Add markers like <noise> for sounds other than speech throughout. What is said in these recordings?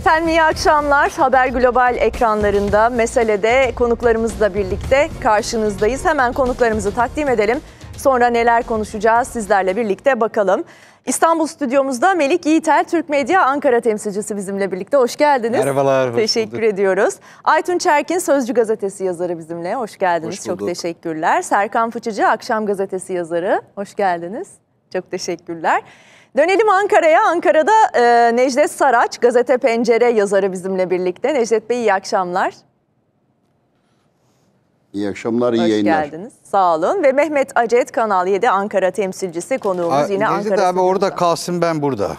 Efendim iyi akşamlar. Haber Global ekranlarında meselede konuklarımızla birlikte karşınızdayız. Hemen konuklarımızı takdim edelim. Sonra neler konuşacağız sizlerle birlikte bakalım. İstanbul stüdyomuzda Melik Yiğitel, Türk Medya Ankara temsilcisi bizimle birlikte. Hoş geldiniz. Merhabalar. Teşekkür bulduk. ediyoruz. Aytun Çerkin, Sözcü Gazetesi yazarı bizimle. Hoş geldiniz. Hoş Çok teşekkürler. Serkan Fıçıcı, Akşam Gazetesi yazarı. Hoş geldiniz. Çok teşekkürler. Dönelim Ankara'ya. Ankara'da e, Necdet Saraç, Gazete Pencere yazarı bizimle birlikte. Necdet Bey iyi akşamlar. İyi akşamlar, iyi Hoş yayınlar. geldiniz. Sağ olun. Ve Mehmet Acet, Kanal 7 Ankara temsilcisi konuğumuz. Aa, yine Necdet Ankara abi orada kalsın ben burada.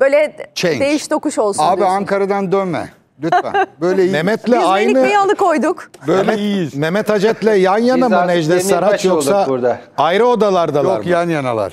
Böyle Change. değiş tokuş olsun Abi diyorsunuz. Ankara'dan dönme. Lütfen. Böyle iyi. Mehmet'le Biz Melik aynı Bey'i alıkoyduk. Mehmet, Mehmet Hacet'le yan yana Biz mı Necdet Saraç yoksa burada. ayrı odalardalar Yok mı? yan yanalar.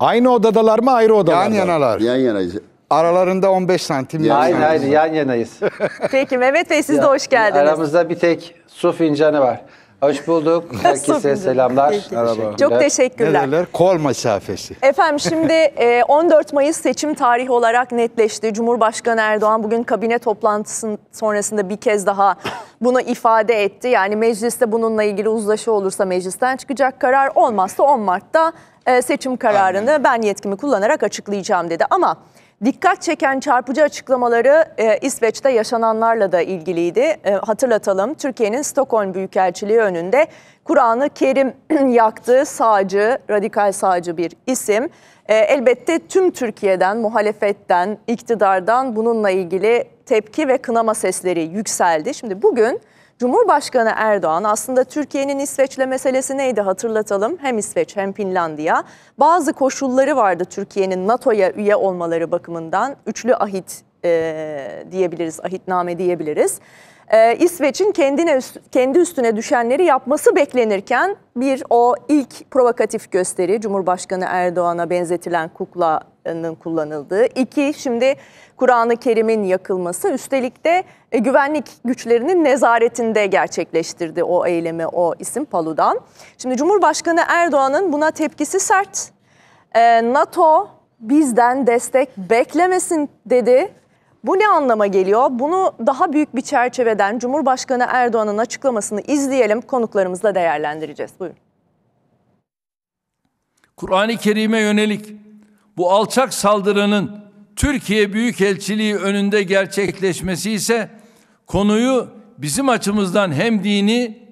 Aynı odadalar mı ayrı odalarda? Yan yanalar. Yan yanayız. Aralarında 15 santim. Yan Hayır hayır yan yanayız. <laughs> Peki Mehmet Bey siz de hoş geldiniz. Aramızda bir tek su fincanı var. Hoş bulduk. <laughs> Herkese selamlar. Peki. Teşekkürler. Çok Ne teşekkürler. derler? Kol mesafesi. Efendim şimdi <laughs> e, 14 Mayıs seçim tarihi olarak netleşti. Cumhurbaşkanı Erdoğan bugün kabine toplantısının sonrasında bir kez daha bunu ifade etti. Yani mecliste bununla ilgili uzlaşı olursa meclisten çıkacak karar olmazsa 10 Mart'ta e, seçim kararını ben yetkimi kullanarak açıklayacağım dedi. Ama dikkat çeken çarpıcı açıklamaları e, İsveç'te yaşananlarla da ilgiliydi. E, hatırlatalım Türkiye'nin Stockholm Büyükelçiliği önünde Kur'an-ı Kerim <clears throat> yaktığı sağcı, radikal sağcı bir isim. E, elbette tüm Türkiye'den, muhalefetten, iktidardan bununla ilgili tepki ve kınama sesleri yükseldi. Şimdi bugün Cumhurbaşkanı Erdoğan aslında Türkiye'nin İsveç'le meselesi neydi hatırlatalım. Hem İsveç hem Finlandiya. Bazı koşulları vardı Türkiye'nin NATO'ya üye olmaları bakımından. Üçlü ahit e, diyebiliriz, ahitname diyebiliriz. E, İsveç'in kendine kendi üstüne düşenleri yapması beklenirken bir o ilk provokatif gösteri Cumhurbaşkanı Erdoğan'a benzetilen kuklanın kullanıldığı. İki şimdi Kur'an-ı Kerim'in yakılması üstelik de e, güvenlik güçlerinin nezaretinde gerçekleştirdi o eylemi o isim Palu'dan. Şimdi Cumhurbaşkanı Erdoğan'ın buna tepkisi sert. E, NATO bizden destek beklemesin dedi. Bu ne anlama geliyor? Bunu daha büyük bir çerçeveden Cumhurbaşkanı Erdoğan'ın açıklamasını izleyelim. Konuklarımızla değerlendireceğiz. Buyurun. Kur'an-ı Kerim'e yönelik bu alçak saldırının Türkiye Büyükelçiliği önünde gerçekleşmesi ise konuyu bizim açımızdan hem dini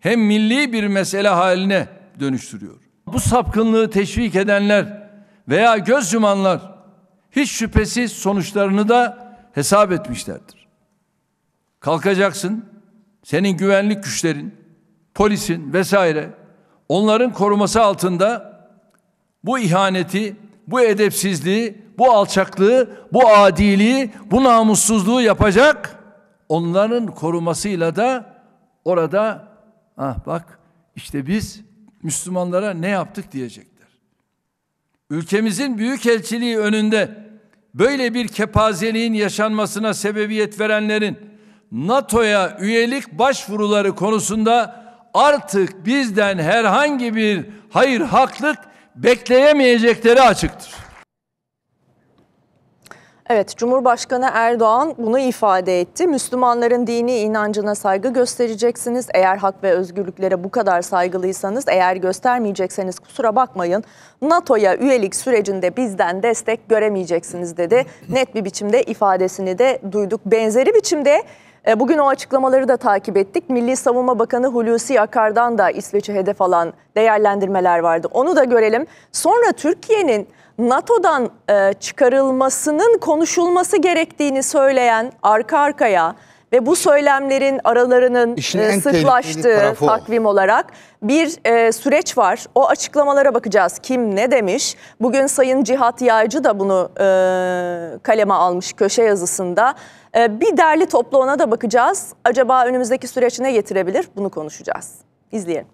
hem milli bir mesele haline dönüştürüyor. Bu sapkınlığı teşvik edenler veya göz yumanlar hiç şüphesiz sonuçlarını da hesap etmişlerdir. Kalkacaksın, senin güvenlik güçlerin, polisin vesaire onların koruması altında bu ihaneti, bu edepsizliği, bu alçaklığı, bu adiliği, bu namussuzluğu yapacak. Onların korumasıyla da orada ah bak işte biz Müslümanlara ne yaptık diyecekler. Ülkemizin büyükelçiliği önünde böyle bir kepazeliğin yaşanmasına sebebiyet verenlerin NATO'ya üyelik başvuruları konusunda artık bizden herhangi bir hayır haklık bekleyemeyecekleri açıktır. Evet, Cumhurbaşkanı Erdoğan bunu ifade etti. Müslümanların dini inancına saygı göstereceksiniz. Eğer hak ve özgürlüklere bu kadar saygılıysanız, eğer göstermeyecekseniz kusura bakmayın. NATO'ya üyelik sürecinde bizden destek göremeyeceksiniz dedi. Net bir biçimde ifadesini de duyduk. Benzeri biçimde e, Bugün o açıklamaları da takip ettik. Milli Savunma Bakanı Hulusi Akar'dan da İsveç'i hedef alan değerlendirmeler vardı. Onu da görelim. Sonra Türkiye'nin NATO'dan e, çıkarılmasının konuşulması gerektiğini söyleyen arka arkaya ve bu söylemlerin aralarının e, sıklaştığı takvim olarak bir e, süreç var. O açıklamalara bakacağız. Kim ne demiş? Bugün Sayın Cihat Yaycı da bunu e, kaleme almış köşe yazısında. E, bir derli toplu ona da bakacağız. Acaba önümüzdeki süreç ne getirebilir? Bunu konuşacağız. İzleyelim.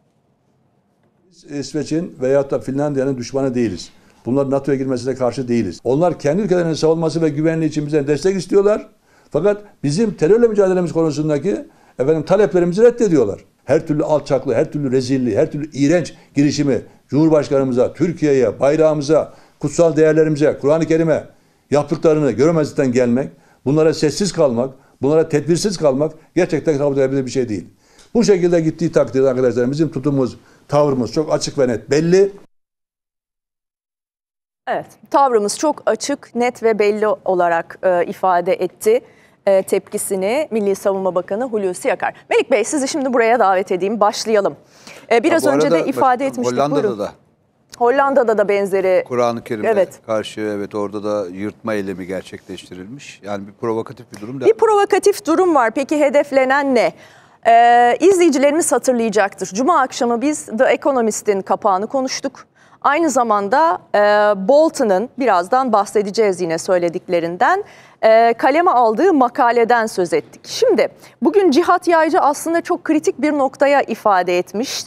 İsveç'in veyahut da Finlandiya'nın düşmanı değiliz. Bunlar NATO'ya girmesine karşı değiliz. Onlar kendi ülkelerinin savunması ve güvenliği için bizden destek istiyorlar. Fakat bizim terörle mücadelemiz konusundaki efendim taleplerimizi reddediyorlar. Her türlü alçaklığı, her türlü rezilliği, her türlü iğrenç girişimi Cumhurbaşkanımıza, Türkiye'ye, bayrağımıza, kutsal değerlerimize, Kur'an-ı Kerim'e yaptıklarını göremezlikten gelmek, bunlara sessiz kalmak, bunlara tedbirsiz kalmak gerçekten kabul edilebilir bir şey değil. Bu şekilde gittiği takdirde arkadaşlar bizim tutumumuz, tavrımız çok açık ve net belli. Evet, tavrımız çok açık, net ve belli olarak e, ifade etti e, tepkisini Milli Savunma Bakanı Hulusi Akar. Melik Bey sizi şimdi buraya davet edeyim, başlayalım. E, biraz Bu önce de arada ifade bak, etmiştik. Hollanda'da Buyurun. da Hollanda'da da benzeri Kur'an-ı Kerim'e Evet. karşı evet orada da yırtma eylemi gerçekleştirilmiş. Yani bir provokatif bir durum da. Bir provokatif durum var. Peki hedeflenen ne? Ee, izleyicilerimiz hatırlayacaktır. Cuma akşamı biz The Economist'in kapağını konuştuk. Aynı zamanda e, Bolton'ın birazdan bahsedeceğiz yine söylediklerinden e, kaleme aldığı makaleden söz ettik. Şimdi bugün Cihat Yaycı aslında çok kritik bir noktaya ifade etmiş,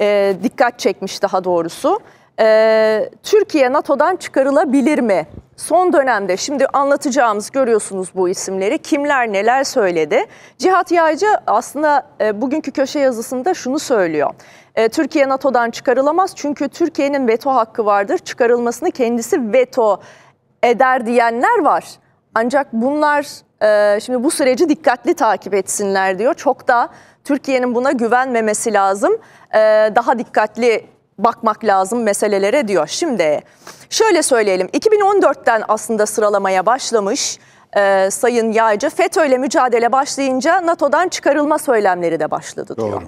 e, dikkat çekmiş daha doğrusu. E, Türkiye NATO'dan çıkarılabilir mi? Son dönemde şimdi anlatacağımız görüyorsunuz bu isimleri. Kimler neler söyledi? Cihat Yaycı aslında e, bugünkü köşe yazısında şunu söylüyor. E, Türkiye NATO'dan çıkarılamaz çünkü Türkiye'nin veto hakkı vardır. Çıkarılmasını kendisi veto eder diyenler var. Ancak bunlar e, şimdi bu süreci dikkatli takip etsinler diyor. Çok da Türkiye'nin buna güvenmemesi lazım. E, daha dikkatli bakmak lazım meselelere diyor. Şimdi şöyle söyleyelim 2014'ten aslında sıralamaya başlamış e, Sayın Yaycı. FETÖ ile mücadele başlayınca NATO'dan çıkarılma söylemleri de başladı diyor. Doğru.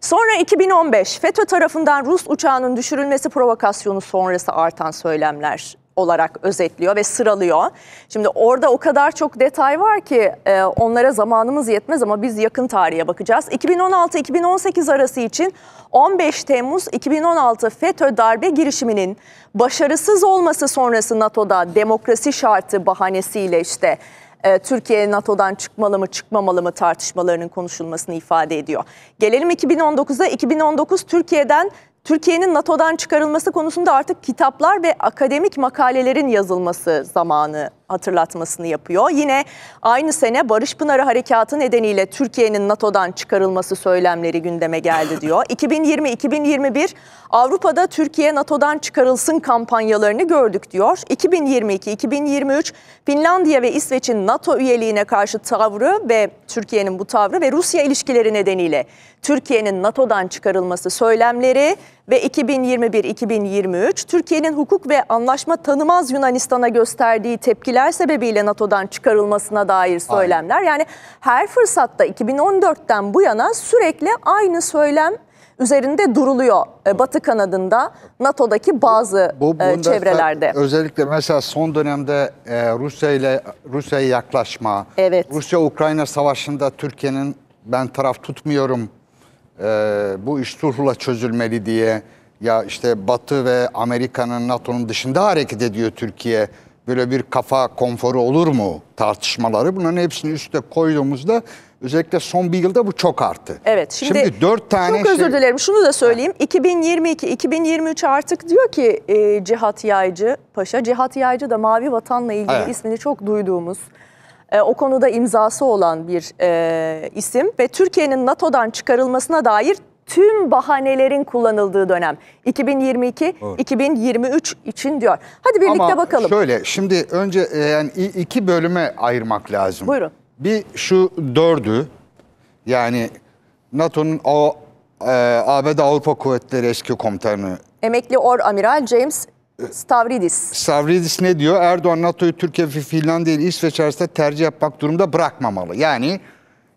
Sonra 2015 FETÖ tarafından Rus uçağının düşürülmesi provokasyonu sonrası artan söylemler olarak özetliyor ve sıralıyor. Şimdi orada o kadar çok detay var ki e, onlara zamanımız yetmez ama biz yakın tarihe bakacağız. 2016-2018 arası için 15 Temmuz 2016 FETÖ darbe girişiminin başarısız olması sonrası NATO'da demokrasi şartı bahanesiyle işte e, Türkiye NATO'dan çıkmalı mı çıkmamalı mı tartışmalarının konuşulmasını ifade ediyor. Gelelim 2019'a 2019 Türkiye'den Türkiye'nin NATO'dan çıkarılması konusunda artık kitaplar ve akademik makalelerin yazılması zamanı hatırlatmasını yapıyor. Yine aynı sene Barış Pınarı Harekatı nedeniyle Türkiye'nin NATO'dan çıkarılması söylemleri gündeme geldi diyor. <laughs> 2020-2021 Avrupa'da Türkiye NATO'dan çıkarılsın kampanyalarını gördük diyor. 2022-2023 Finlandiya ve İsveç'in NATO üyeliğine karşı tavrı ve Türkiye'nin bu tavrı ve Rusya ilişkileri nedeniyle Türkiye'nin NATO'dan çıkarılması söylemleri ve 2021-2023 Türkiye'nin hukuk ve anlaşma tanımaz Yunanistan'a gösterdiği tepkiler sebebiyle NATO'dan çıkarılmasına dair söylemler. Yani her fırsatta 2014'ten bu yana sürekli aynı söylem üzerinde duruluyor e, Batı kanadında NATO'daki bazı Bu e, bunda çevrelerde. Özellikle mesela son dönemde e, Rusya ile Rusya'ya yaklaşma. Evet. Rusya-Ukrayna savaşında Türkiye'nin ben taraf tutmuyorum. E, bu iş sulhla çözülmeli diye ya işte Batı ve Amerika'nın NATO'nun dışında hareket ediyor Türkiye. Böyle bir kafa konforu olur mu tartışmaları bunların hepsini üste koyduğumuzda özellikle son bir yılda bu çok arttı. Evet şimdi, dört tane çok özür şey- dilerim şunu da söyleyeyim 2022-2023 artık diyor ki e, Cihat Yaycı Paşa Cihat Yaycı da Mavi Vatan'la ilgili Evet. ismini çok duyduğumuz e, o konuda imzası olan bir e, isim ve Türkiye'nin NATO'dan çıkarılmasına dair tüm bahanelerin kullanıldığı dönem 2022-2023 için diyor. Hadi birlikte Ama bakalım. şöyle şimdi önce e, yani iki bölüme ayırmak lazım. Buyurun. Bir şu dördü yani NATO'nun o e, ABD Avrupa Kuvvetleri eski komutanı Emekli Or Amiral James Stavridis. Savridis ne diyor? Erdoğan NATO'yu Türkiye ve Finlandiya ile İsveç arasında tercih yapmak durumunda bırakmamalı. Yani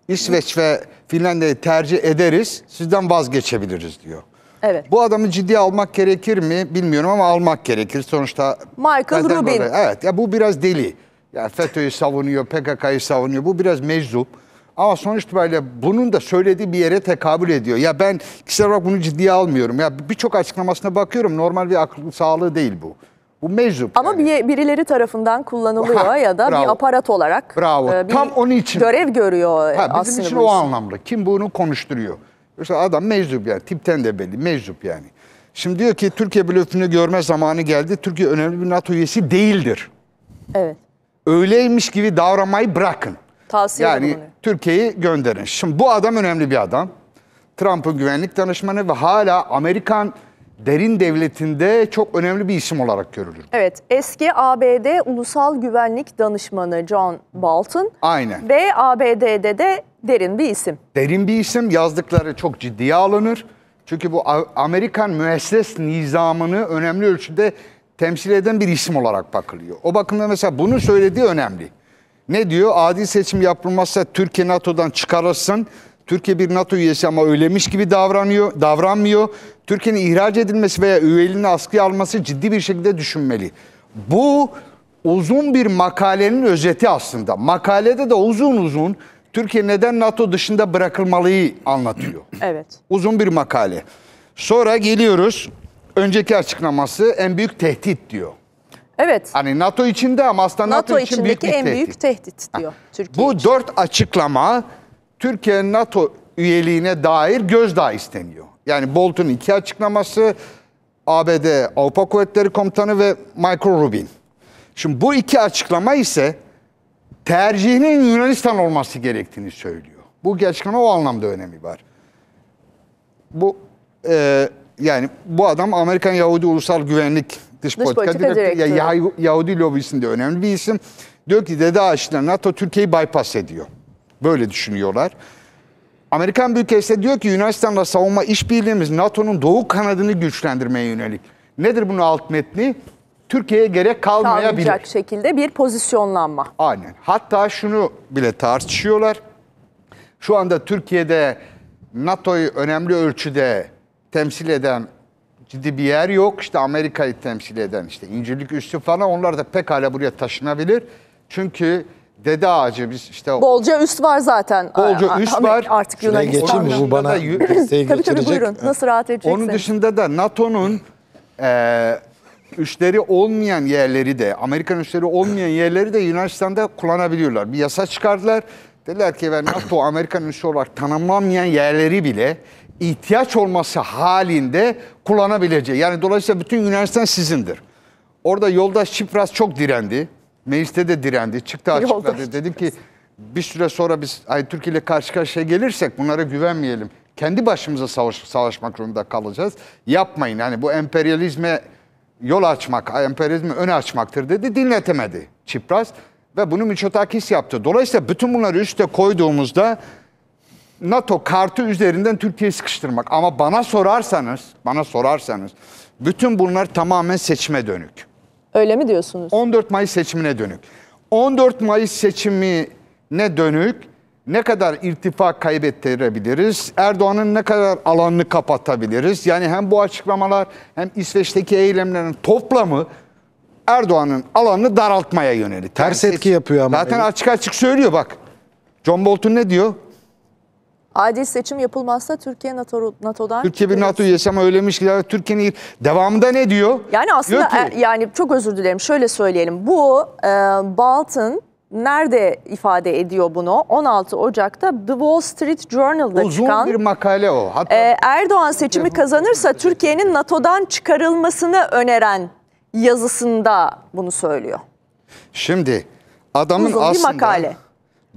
İsveç ve Finlandiya'yı tercih ederiz, sizden vazgeçebiliriz diyor. Evet. Bu adamı ciddiye almak gerekir mi bilmiyorum ama almak gerekir. Sonuçta Michael Rubin. Evet ya bu biraz deli. Yani FETÖ'yü savunuyor, PKK'yı savunuyor. Bu biraz meczup. Ama sonuç itibariyle bunun da söylediği bir yere tekabül ediyor. Ya ben kişisel olarak bunu ciddiye almıyorum. Ya birçok açıklamasına bakıyorum. Normal bir akıl sağlığı değil bu. Bu meczup. Ama yani. bir, birileri tarafından kullanılıyor Ha, <laughs> ya da bir bravo. aparat olarak Bravo. e, bir Tam onun için. görev görüyor Ha, bizim için o anlamda. Kim bunu konuşturuyor? Yoksa adam meczup yani. Tipten de belli. Meczup yani. Şimdi diyor ki Türkiye blöfünü görme zamanı geldi. Türkiye önemli bir NATO üyesi değildir. Evet. Öyleymiş gibi davranmayı bırakın. Tavsiyede Yani. Türkiye'yi gönderin. Şimdi bu adam önemli bir adam. Trump'ın güvenlik danışmanı ve hala Amerikan derin devletinde çok önemli bir isim olarak görülür. Evet, eski ABD Ulusal Güvenlik Danışmanı John Bolton Aynen. ve ABD'de de derin bir isim. Derin bir isim yazdıkları çok ciddiye alınır. Çünkü bu Amerikan müesses nizamını önemli ölçüde temsil eden bir isim olarak bakılıyor. O bakımdan mesela bunu söylediği önemli. Ne diyor? Adil seçim yapılmazsa Türkiye NATO'dan çıkarılsın. Türkiye bir NATO üyesi ama öylemiş gibi davranıyor, davranmıyor. Türkiye'nin ihraç edilmesi veya üyeliğini askıya alması ciddi bir şekilde düşünmeli. Bu uzun bir makalenin özeti aslında. Makalede de uzun uzun Türkiye neden NATO dışında bırakılmalıyı anlatıyor. <clears throat> Evet. Uzun bir makale. Sonra geliyoruz. Önceki açıklaması en büyük tehdit diyor. Evet. Hani NATO içinde ama aslında NATO, NATO için büyük içindeki bir en tehdit. büyük tehdit diyor Türkiye. Bu için. dört açıklama Türkiye NATO üyeliğine dair gözdağı isteniyor. Yani Bolton iki açıklaması, ABD Avrupa Kuvvetleri Komutanı ve Michael Rubin. Şimdi bu iki açıklama ise tercihinin Yunanistan olması gerektiğini söylüyor. Bu açıklama o anlamda önemi var. Bu e, yani bu adam Amerikan Yahudi Ulusal Güvenlik Dış, Politika, Politika Direktörü. Ya, Direktörü. Yah- Yahudi lobisinde önemli bir isim. Diyor ki Dede Ağaç'la NATO Türkiye'yi bypass ediyor. Böyle düşünüyorlar. Amerikan Büyükelçisi de diyor ki Yunanistan'la savunma işbirliğimiz NATO'nun doğu kanadını güçlendirmeye yönelik. Nedir bunun alt metni? Türkiye'ye gerek kalmayabilir. kalmayacak şekilde bir pozisyonlanma. Aynen. Hatta şunu bile tartışıyorlar. Şu anda Türkiye'de NATO'yu önemli ölçüde temsil eden ciddi bir yer yok. İşte Amerika'yı temsil eden işte İncirlik Üssü falan onlar da pekala buraya taşınabilir. Çünkü Dede Ağacı biz işte Bolca üst var zaten. Bolca üst var. Artık Şuraya Yunanistan. geçeyim mi? Bu bana desteği <laughs> Tabii tabii buyurun. Nasıl rahat edeceksiniz? Onun dışında da NATO'nun eee üsleri olmayan yerleri de, Amerikan üsleri olmayan yerleri de Yunanistan'da kullanabiliyorlar. Bir yasa çıkardılar. Dediler ki "Ben NATO Amerikan üssü olarak tanımlanmayan yerleri bile ihtiyaç olması halinde kullanabileceği. Yani dolayısıyla bütün Yunanistan sizindir. Orada yoldaş Çipras çok direndi. Mecliste de direndi. Çıktı açıkladı. Dedi ki bir süre sonra biz ay Türkiye ile karşı karşıya gelirsek bunlara güvenmeyelim. Kendi başımıza savaş, savaşmak zorunda kalacağız. Yapmayın. Yani bu emperyalizme yol açmak, emperyalizmi öne açmaktır dedi. Dinletemedi Çipras ve bunu Miçotakis yaptı. Dolayısıyla bütün bunları üste koyduğumuzda NATO kartı üzerinden Türkiye'yi sıkıştırmak. Ama bana sorarsanız, bana sorarsanız bütün bunlar tamamen seçime dönük. Öyle mi diyorsunuz? 14 Mayıs seçimine dönük. 14 Mayıs seçimine dönük ne kadar irtifa kaybettirebiliriz? Erdoğan'ın ne kadar alanını kapatabiliriz? Yani hem bu açıklamalar hem İsveç'teki eylemlerin toplamı Erdoğan'ın alanını daraltmaya yönelik. Ters Yani etki yapıyor ama. Zaten açık açık söylüyor bak. John Bolton ne diyor? Adil seçim yapılmazsa Türkiye NATO, NATO'dan Türkiye bir. NATO üyesi ama öylemiş ki ya Türkiye'nin devamında ne diyor? Yani aslında Diyor ki- e, yani çok özür dilerim. Şöyle söyleyelim. Bu e, Bolton nerede ifade ediyor bunu? 16 Ocak'ta The Wall Street Journal'da Uzun çıkan bir makale o. Hatta e, Erdoğan seçimi kazanırsa Türkiye'nin NATO'dan çıkarılmasını öneren yazısında bunu söylüyor. şimdi adamın Uzun bir aslında makale.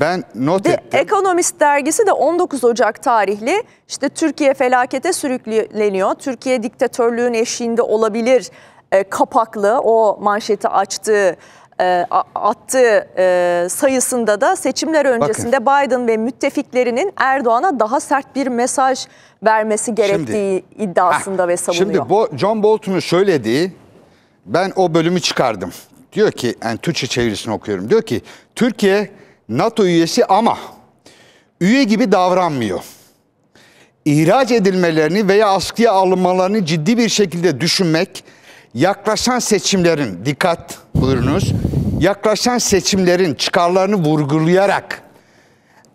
Ben not The ettim. Economist dergisi de 19 Ocak tarihli işte Türkiye felakete sürükleniyor. Türkiye diktatörlüğün eşiğinde olabilir e, kapaklı o manşeti açtığı e, attığı e, sayısında da seçimler öncesinde Biden ve müttefiklerinin Erdoğan'a daha sert bir mesaj vermesi gerektiği iddiasında ve savunuyor. Şimdi bu John Bolton'un söylediği ben o bölümü çıkardım. Diyor ki yani Türkçe çevirisini okuyorum. Diyor ki Türkiye NATO üyesi ama üye gibi davranmıyor. İhraç edilmelerini veya askıya alınmalarını ciddi bir şekilde düşünmek, yaklaşan seçimlerin, dikkat buyurunuz, yaklaşan seçimlerin çıkarlarını vurgulayarak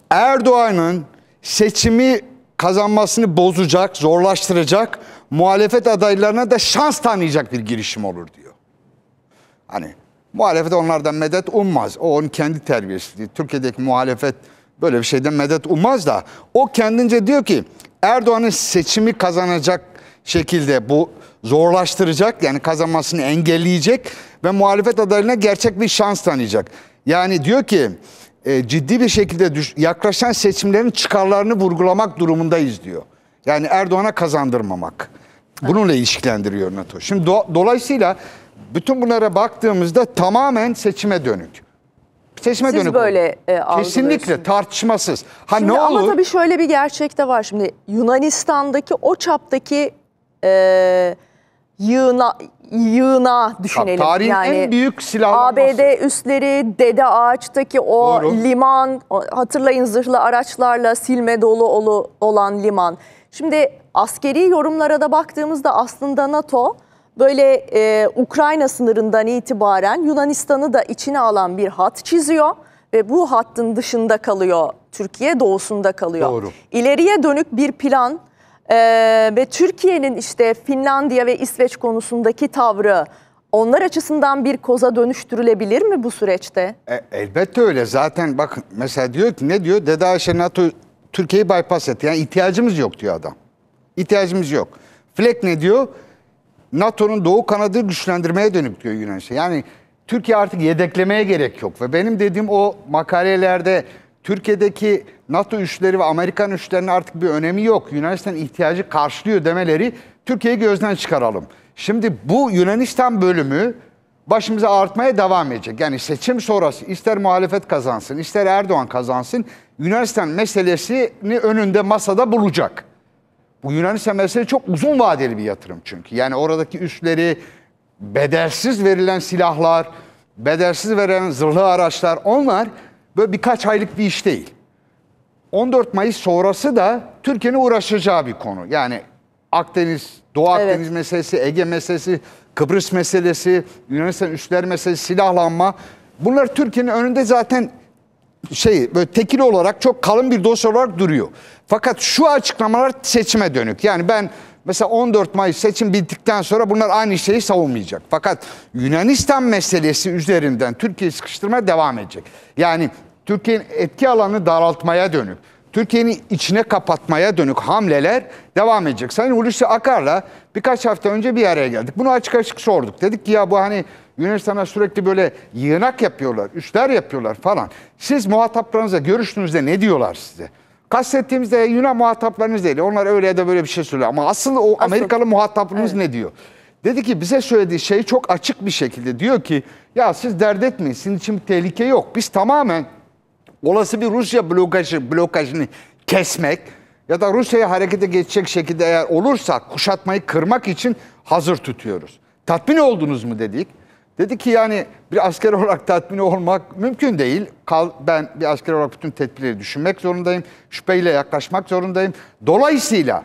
Erdoğan'ın seçimi kazanmasını bozacak, zorlaştıracak, muhalefet adaylarına da şans tanıyacak bir girişim olur diyor. Hani muhalefet onlardan medet ummaz. O onun kendi terbiyesizliği. Türkiye'deki muhalefet böyle bir şeyden medet ummaz da o kendince diyor ki Erdoğan'ın seçimi kazanacak şekilde bu zorlaştıracak yani kazanmasını engelleyecek ve muhalefet adaylarına gerçek bir şans tanıyacak. Yani diyor ki e, ciddi bir şekilde düş- yaklaşan seçimlerin çıkarlarını vurgulamak durumundayız diyor. Yani Erdoğan'a kazandırmamak. Bununla ilişkilendiriyor NATO. Şimdi do- dolayısıyla bütün bunlara baktığımızda tamamen seçime dönük. Seçime Siz dönük. böyle, e. Kesinlikle tartışmasız. Ha Şimdi ne ama olur? tabii şöyle bir gerçek de var. Şimdi Yunanistan'daki o çaptaki e, yığına, yığına düşünelim. tarihin en büyük silahlanması. ABD üsleri, Dede Ağaç'taki o Doğru. liman, hatırlayın zırhlı araçlarla silme dolu olu- olan liman. Şimdi askeri yorumlara da baktığımızda aslında NATO böyle e, Ukrayna sınırından itibaren Yunanistan'ı da içine alan bir hat çiziyor ve bu hattın dışında kalıyor Türkiye, doğusunda kalıyor. Doğru. İleriye dönük bir plan e, ve Türkiye'nin işte Finlandiya ve İsveç konusundaki tavrı onlar açısından bir koza dönüştürülebilir mi bu süreçte? E, elbette öyle. Zaten bakın mesela diyor ki ne diyor? Dede Ayşe NATO Türkiye'yi bypass etti. Yani ihtiyacımız yok diyor adam. İhtiyacımız yok. Fleck ne diyor? NATO'nun doğu kanadı güçlendirmeye dönük diyor Yunanistan. Yani Türkiye artık yedeklemeye gerek yok. Ve benim dediğim o makalelerde Türkiye'deki NATO üsleri ve Amerikan üslerinin artık bir önemi yok. Yunanistan ihtiyacı karşılıyor demeleri Türkiye'yi gözden çıkaralım. Şimdi bu Yunanistan bölümü başımıza artmaya devam edecek. Yani seçim sonrası ister muhalefet kazansın, ister Erdoğan kazansın, Yunanistan meselesini önünde masada bulacak. Bu Yunanistan meselesi çok uzun vadeli bir yatırım çünkü. Yani oradaki üsleri, bedelsiz verilen silahlar, bedelsiz verilen zırhlı araçlar onlar böyle birkaç aylık bir iş değil. 14 Mayıs sonrası da Türkiye'nin uğraşacağı bir konu. Yani Akdeniz, Doğu Evet. Akdeniz meselesi, Ege meselesi, Kıbrıs meselesi, Yunanistan üsler meselesi, silahlanma. Bunlar Türkiye'nin önünde zaten şey böyle tekil olarak çok kalın bir dosya olarak duruyor. Fakat şu açıklamalar seçime dönük. Yani ben mesela 14 Mayıs seçim bittikten sonra bunlar aynı şeyi savunmayacak. Fakat Yunanistan meselesi üzerinden Türkiye'yi sıkıştırmaya devam edecek. Yani Türkiye'nin etki alanını daraltmaya dönük. Türkiye'nin içine kapatmaya dönük hamleler devam edecek. Sayın Hulusi Akar'la birkaç hafta önce bir araya geldik. Bunu açık açık sorduk. Dedik ki ya bu hani Yunanistan'a sürekli böyle yığınak yapıyorlar, üsler yapıyorlar falan. Siz muhataplarınızla görüştüğünüzde ne diyorlar size? Kastettiğimizde Yunan muhataplarınız değil. Onlar öyle ya da böyle bir şey söylüyor. Ama asıl o Amerikalı muhataplarınız ne diyor? Dedi ki bize söylediği şey çok açık bir şekilde. Diyor ki ya siz dert etmeyin. Sizin için bir tehlike yok. Biz tamamen olası bir Rusya blokajı, blokajını kesmek ya da Rusya'ya harekete geçecek şekilde eğer olursa kuşatmayı kırmak için hazır tutuyoruz. Tatmin oldunuz mu dedik. Dedi ki yani bir asker <laughs> olarak tatmin olmak mümkün değil. Kal, ben bir asker olarak bütün tedbirleri düşünmek zorundayım. Şüpheyle yaklaşmak zorundayım. Dolayısıyla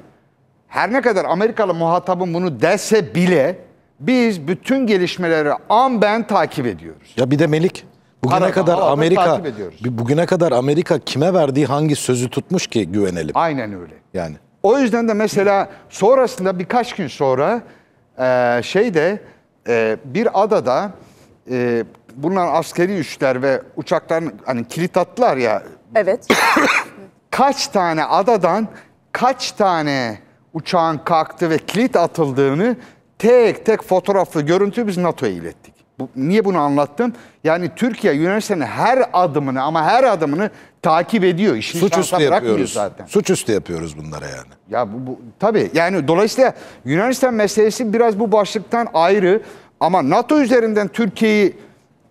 her ne kadar Amerikalı muhatabım bunu dese bile biz bütün gelişmeleri an ben takip ediyoruz. Ya bir de Melik bugüne Karada, kadar Amerika bugüne kadar Amerika kime verdiği hangi sözü tutmuş ki güvenelim Aynen öyle. yani. O yüzden de mesela sonrasında birkaç gün sonra e, şeyde e, bir adada e, bulunan askeri üsler ve uçakların hani kilit attılar ya Evet. <coughs> kaç tane adadan kaç tane uçağın kalktı ve kilit atıldığını tek tek fotoğraflı görüntü biz NATO'ya ilettik. Bu, niye bunu anlattım? Yani Türkiye Yunanistan'ın her adımını ama her adımını takip ediyor. İşini Suçüstü yapıyoruz. zaten. Suçüstü yapıyoruz bunlara yani. Ya bu, bu tabii yani dolayısıyla Yunanistan meselesi biraz bu başlıktan ayrı ama NATO üzerinden Türkiye'yi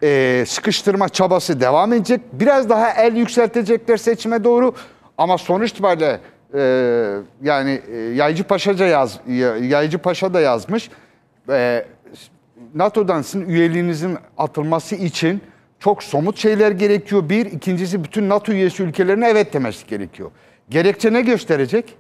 e, sıkıştırma çabası devam edecek. Biraz daha el yükseltecekler seçime doğru ama sonuç itibariyle e, yani e, Yaycı Paşaca yaz Ya- Yaycı Paşa da yazmış. E, NATO'dan sizin üyeliğinizin atılması için çok somut şeyler gerekiyor. Bir, ikincisi bütün NATO üyesi ülkelerine evet demesi gerekiyor. Gerekçe ne gösterecek?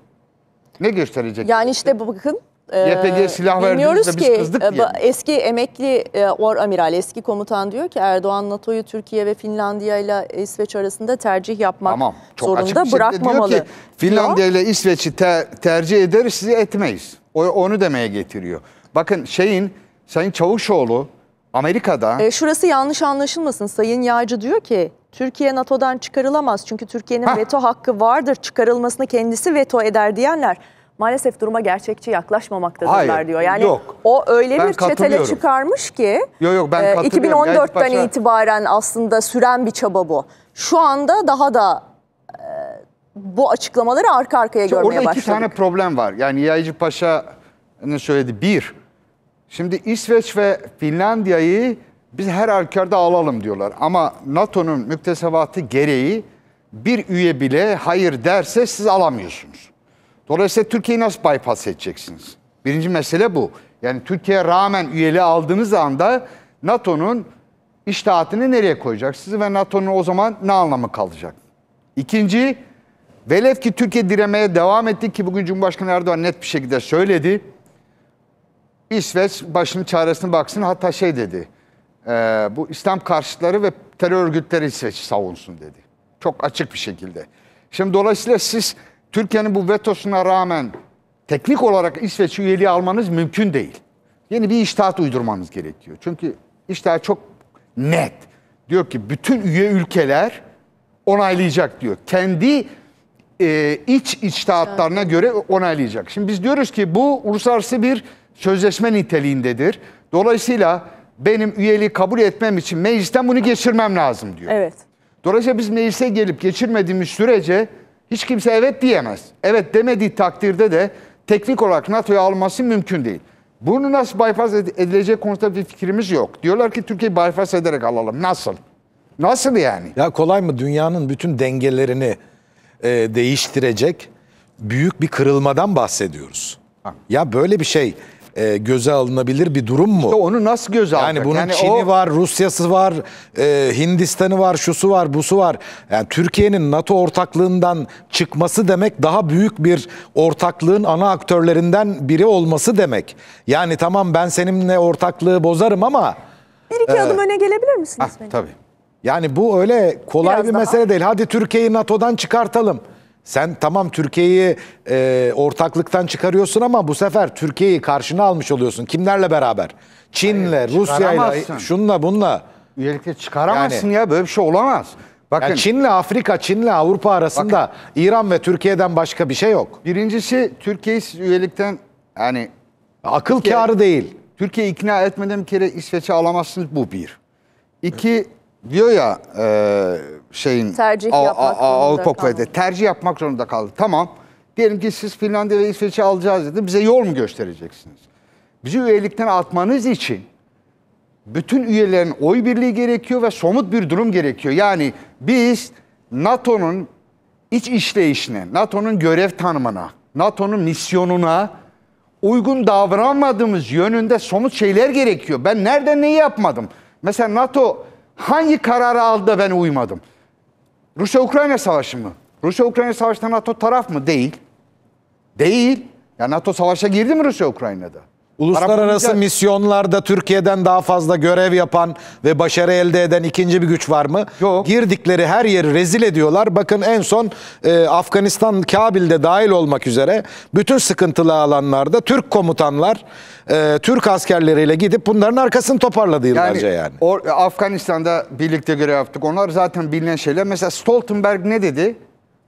Ne gösterecek? Yani işte bakın. YPG silah verdiniz bilmiyoruz de biz ki, kızdık e, diye? Eski emekli e, or amiral, eski komutan diyor ki Erdoğan NATO'yu Türkiye ve Finlandiya ile İsveç arasında tercih yapmak Tamam. Çok açık zorunda şekilde bırakmamalı. diyor ki Finlandiya ile İsveç'i te- tercih ederiz sizi etmeyiz. O, onu demeye getiriyor. Bakın şeyin Sayın Çavuşoğlu Amerika'da E, şurası yanlış anlaşılmasın. Sayın Yağcı diyor ki Türkiye NATO'dan çıkarılamaz. Çünkü Türkiye'nin Hah. veto hakkı vardır. Çıkarılmasını kendisi veto eder diyenler maalesef duruma gerçekçi yaklaşmamaktadırlar Hayır, diyor. Yani yok. o öyle Ben bir çetele çıkarmış ki Yok, yok, ben e, katılıyorum. 2014'ten Yaycı Paşa- itibaren aslında süren bir çaba bu. Şu anda daha da e, bu açıklamaları arka arkaya İşte görmeye orada başladık. iki tane problem var. Yani Yaycı Paşa ne söyledi? Bir, şimdi İsveç ve Finlandiya'yı biz her halükarda alalım diyorlar. Ama NATO'nun müktesebatı gereği bir üye bile hayır derse siz alamıyorsunuz. Dolayısıyla Türkiye'yi nasıl bypass edeceksiniz? Birinci mesele bu. Yani Türkiye'ye rağmen üyeliği aldığınız anda NATO'nun iştahatını nereye koyacaksınız ve NATO'nun o zaman ne anlamı kalacak? İkinci, velev ki Türkiye diremeye devam etti ki bugün Cumhurbaşkanı Erdoğan net bir şekilde söyledi. İsveç başının çaresine baksın hatta şey dedi. "Ee, bu İslam karşıtları ve terör örgütleri İsveç savunsun dedi. Çok açık bir şekilde. Şimdi dolayısıyla siz Türkiye'nin bu vetosuna rağmen teknik olarak İsveç üyeliği almanız mümkün değil. Yeni bir iştahat uydurmanız gerekiyor. Çünkü iştahat çok net. Diyor ki bütün üye ülkeler onaylayacak diyor. Kendi e, iç içtihatlarına göre onaylayacak. Şimdi biz diyoruz ki bu uluslararası bir sözleşme niteliğindedir. Dolayısıyla benim üyeliği kabul etmem için meclisten bunu geçirmem lazım diyor. Evet. Dolayısıyla biz meclise gelip geçirmediğimiz sürece hiç kimse evet diyemez. Evet demediği takdirde de teknik olarak NATO'ya alması mümkün değil. Bunu nasıl bypass ed- edilecek konusunda bir fikrimiz yok. Diyorlar ki Türkiye'yi bypass ederek alalım. Nasıl? Nasıl yani? Ya kolay mı dünyanın bütün dengelerini e, değiştirecek büyük bir kırılmadan bahsediyoruz. Ya böyle bir şey e, göze alınabilir bir durum mu? İşte onu nasıl göze alacak? Yani bunun Yani Çin'i o- var, Rusya'sı var, e, Hindistan'ı var, şusu var, busu var. Yani Türkiye'nin NATO ortaklığından çıkması demek daha büyük bir ortaklığın ana aktörlerinden biri olması demek. Yani tamam ben seninle ortaklığı bozarım ama Bir iki adım öne gelebilir misiniz? Hah, benim? tabii. yani bu öyle kolay Biraz bir daha. mesele değil. Hadi Türkiye'yi NATO'dan çıkartalım. Sen tamam Türkiye'yi e, ortaklıktan çıkarıyorsun ama bu sefer Türkiye'yi karşına almış oluyorsun. Kimlerle beraber? Çin'le, Rusya'yla, şunla bunla. Üyelikle çıkaramazsın Yani- ya böyle bir şey olamaz. Bakın Yani Çin'le Afrika, Çin'le Avrupa arasında İran ve Türkiye'den başka bir şey yok. birincisi Türkiye'yi siz üyelikten yani Akıl kârı değil. Türkiye ikna etmeden bir kere İsveç'e alamazsınız bu bir. İki diyor ya e, şeyin Tercih Av- yapmak Av- zorunda Avrupa kaldı. Tercih yapmak zorunda kaldı. Tamam. Diyelim ki siz Finlandiya ve İsveç'i alacağız dedi. Bize yol mu göstereceksiniz? Bizi üyelikten atmanız için bütün üyelerin oy birliği gerekiyor ve somut bir durum gerekiyor. Yani biz NATO'nun iç işleyişine, NATO'nun görev tanımına, NATO'nun misyonuna uygun davranmadığımız yönünde somut şeyler gerekiyor. Ben nerede neyi yapmadım? Mesela NATO hangi kararı aldı da ben uymadım? Rusya-Ukrayna savaşı mı? Rusya-Ukrayna savaşta NATO taraf mı? Değil. Değil. Ya NATO savaşa girdi mi Rusya-Ukrayna'da? Uluslararası Taraf- misyonlarda Türkiye'den daha fazla görev yapan ve başarı elde eden ikinci bir güç var mı? Yok. Girdikleri her yeri rezil ediyorlar. Bakın en son e, Afganistan Kabil'de dahil olmak üzere bütün sıkıntılı alanlarda Türk komutanlar e, Türk askerleriyle gidip bunların arkasını toparladı yıllarca yani. o- Afganistan'da birlikte görev yaptık. Onlar zaten bilinen şeyler. Mesela Stoltenberg ne dedi?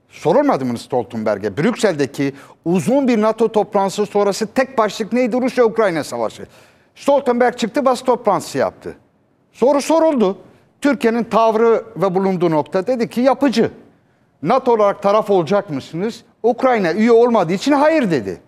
Sorulmadı mı Stoltenberg'e? Brüksel'deki uzun bir NATO toplantısı sonrası tek başlık neydi? Rusya-Ukrayna savaşı. Stoltenberg çıktı bas toplantısı yaptı. Soru soruldu. Türkiye'nin tavrı ve bulunduğu nokta dedi ki yapıcı. NATO olarak taraf olacak mısınız? Ukrayna üye olmadığı için hayır dedi.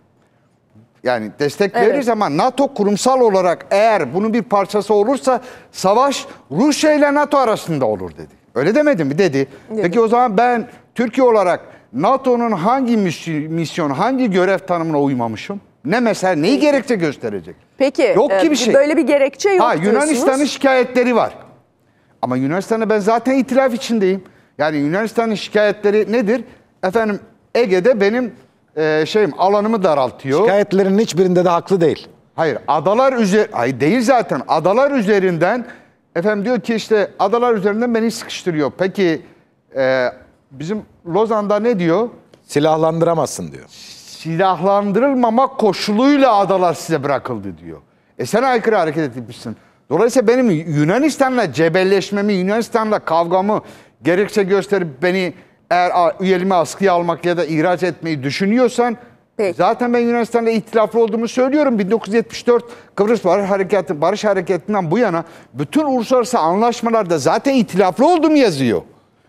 Yani destek Evet. veririz ama NATO kurumsal olarak eğer bunun bir parçası olursa savaş Rusya ile NATO arasında olur dedi. Öyle demedi mi? Dedi. Peki o zaman ben Türkiye olarak NATO'nun hangi mis- misyon, hangi görev tanımına uymamışım? Ne mesela neyi gerekçe gösterecek? Peki Yok e, ki bir şey. böyle bir gerekçe yok Ha Yunanistan'ın şikayetleri var. Ama Yunanistan'da ben zaten itiraf içindeyim. Yani Yunanistan'ın şikayetleri nedir? Efendim Ege'de benim e, şeyim alanımı daraltıyor. Şikayetlerin hiçbirinde de haklı değil. Hayır adalar üzer ay değil zaten adalar üzerinden efendim diyor ki işte adalar üzerinden beni sıkıştırıyor. Peki e, bizim Lozan'da ne diyor? Silahlandıramazsın diyor. Silahlandırılmamak koşuluyla adalar size bırakıldı diyor. E sen aykırı hareket etmişsin. Dolayısıyla benim Yunanistan'la cebelleşmemi, Yunanistan'la kavgamı gerekçe gösterip beni eğer üyeliğimi askıya almak ya da ihraç etmeyi düşünüyorsan Peki. zaten ben Yunanistan'la ihtilaflı olduğumu söylüyorum. 1974 Kıbrıs Barış Harekatı, Barış Harekatı'ndan bu yana bütün uluslararası anlaşmalarda zaten ihtilaflı olduğum yazıyor.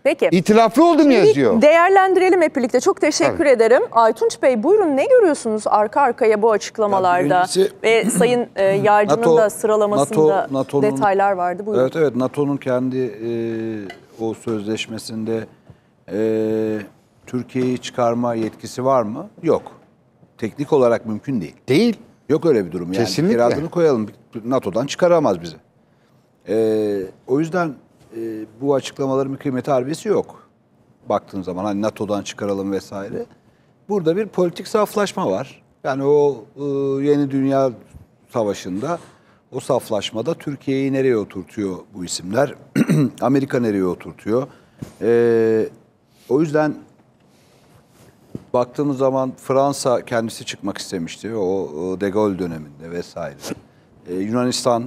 Peki. İtilaflı oldum yazıyor. Değerlendirelim hep birlikte. Çok teşekkür ederim. Aytunç Bey buyurun ne görüyorsunuz arka arkaya bu açıklamalarda? Ya birincisi- Ve <clears throat> Sayın e, Yarcı'nın NATO da sıralamasında NATO NATO'nun detaylar vardı. Buyurun. Evet evet NATO'nun kendi e, o sözleşmesinde e, Türkiye'yi çıkarma yetkisi var mı? Yok. Teknik olarak mümkün değil. Değil. Yok öyle bir durum yani. Kesinlikle. Bir adını koyalım. NATO'dan çıkaramaz bizi. Ee, o yüzden e, bu açıklamaların bir kıymeti harbiyesi yok. Baktığın zaman hani NATO'dan çıkaralım vesaire. Burada bir politik saflaşma var. Yani o e, yeni dünya savaşında o saflaşmada Türkiye'yi nereye oturtuyor bu isimler? <clears throat> Amerika nereye oturtuyor? Ee, o yüzden baktığımız zaman Fransa kendisi çıkmak istemişti o, o De Gaulle döneminde vesaire. Ee, Yunanistan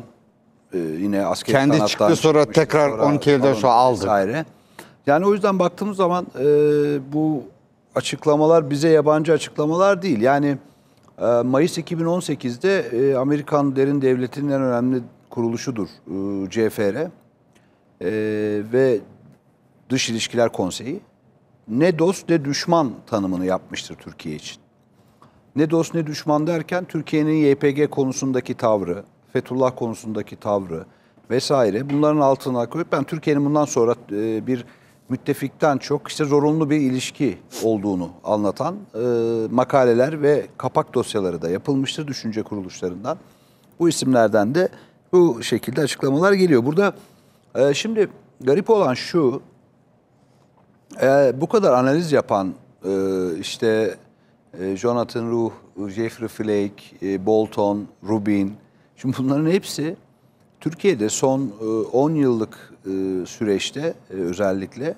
e, yine askeri Kendi çıktı, sonra çıkmıştı, tekrar 12 yıldan alın sonra aldık. Vesaire. Yani o yüzden baktığımız zaman e, bu açıklamalar bize yabancı açıklamalar değil. Yani e, Mayıs 2018'de e, Amerikan Derin Devleti'nin en önemli kuruluşudur e, CFR e, ve Dış İlişkiler Konseyi ne dost ne düşman tanımını yapmıştır Türkiye için. Ne dost ne düşman derken Türkiye'nin YPG konusundaki tavrı, Fethullah konusundaki tavrı vesaire bunların altına koyup ben Türkiye'nin bundan sonra e, bir müttefikten çok işte zorunlu bir ilişki olduğunu anlatan e, makaleler ve kapak dosyaları da yapılmıştır düşünce kuruluşlarından. Bu isimlerden de bu şekilde açıklamalar geliyor. Burada e, şimdi garip olan şu, e, bu kadar analiz yapan e, işte e, Jonathan Ruh, Jeffrey Flake, e, Bolton, Rubin, şimdi bunların hepsi Türkiye'de son e, 10 yıllık e, süreçte e, özellikle e,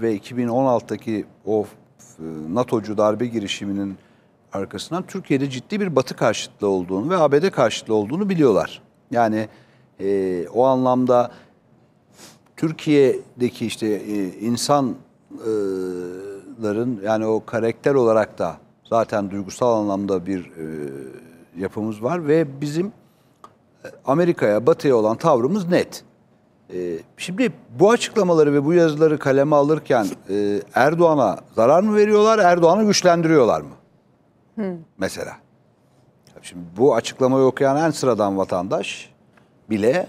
ve 2016'daki o e, NATO'cu darbe girişiminin arkasından Türkiye'de ciddi bir Batı karşıtlığı olduğunu ve ABD karşıtlığı olduğunu biliyorlar. Yani e, o anlamda Türkiye'deki işte e, insanların yani o karakter olarak da zaten duygusal anlamda bir e, yapımız var ve bizim Amerika'ya, Batı'ya olan tavrımız net. E, Şimdi bu açıklamaları ve bu yazıları kaleme alırken e, Erdoğan'a zarar mı veriyorlar, Erdoğan'ı güçlendiriyorlar mı? Mesela. Şimdi bu açıklamayı okuyan en sıradan vatandaş bile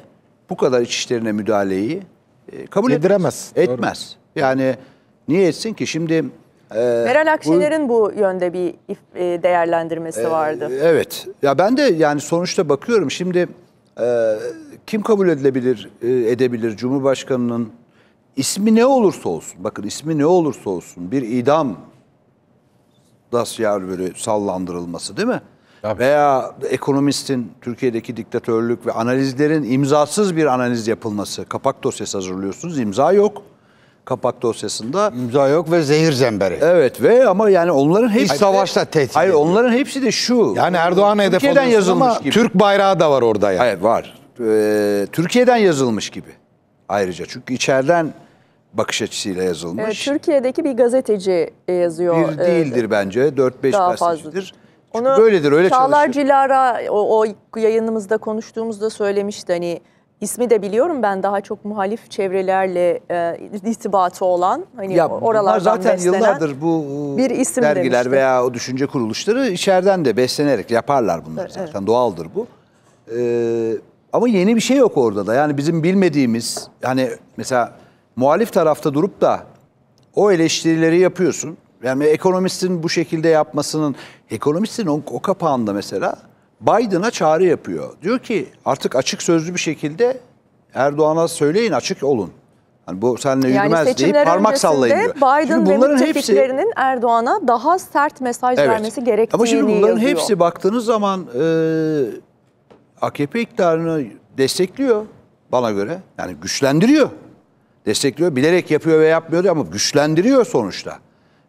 bu kadar iç işlerine müdahaleyi e, kabul Yediremez. etmez. Etmez. Yani niye etsin ki? Şimdi e, Meral Akşener'in bu yönde bir e, değerlendirmesi vardı. e, Evet. Ya ben de yani sonuçta bakıyorum şimdi e, kim kabul edilebilir, e, edebilir Cumhurbaşkanı'nın ismi ne olursa olsun. Bakın ismi ne olursa olsun bir idam yani böyle sallandırılması değil mi? Veya ekonomistin Türkiye'deki diktatörlük ve analizlerin imzasız bir analiz yapılması. Kapak dosyası hazırlıyorsunuz, imza yok. Kapak dosyasında İmza yok ve zehir zemberi. Evet ve ama yani onların hepsi İç savaşta tehdit Hayır ediyor. onların hepsi de şu. Yani Erdoğan'a hedef Türkiye'den yazılmış ama gibi. Türk bayrağı da var orada yani. Hayır var. Ee, Türkiye'den yazılmış gibi. Ayrıca çünkü içeriden bakış açısıyla yazılmış. Evet, Türkiye'deki bir gazeteci e, yazıyor. bir e, değildir bence. 4-5 daha gazetecidir. fazladır. Çünkü böyledir öyle Çağlar çalışır. Cilara o, o yayınımızda konuştuğumuzda söylemişti hani ismi de biliyorum ben daha çok muhalif çevrelerle e, irtibatı olan hani Ya oralardan zaten yıllardır bu bir isim dergiler demişti. veya o düşünce kuruluşları içeriden de beslenerek yaparlar bunları Evet, zaten doğaldır bu. Ee, ama yeni bir şey yok orada da yani bizim bilmediğimiz yani mesela muhalif tarafta durup da o eleştirileri yapıyorsun. Yani ekonomistin bu şekilde yapmasının ekonomistin o, o kapağında mesela Biden'a çağrı yapıyor. Diyor ki artık açık sözlü bir şekilde Erdoğan'a söyleyin açık olun. Hani bu seninle yani yürümez deyip parmak sallayın diyor. Biden Şimdi ve bunların hepsi müttefiklerinin Erdoğan'a daha sert mesaj vermesi gerektiğini Ama şimdi bunların yazıyor. hepsi baktığınız zaman e, AKP iktidarını destekliyor bana göre. Yani güçlendiriyor. Destekliyor. Bilerek yapıyor ve yapmıyor ama güçlendiriyor sonuçta.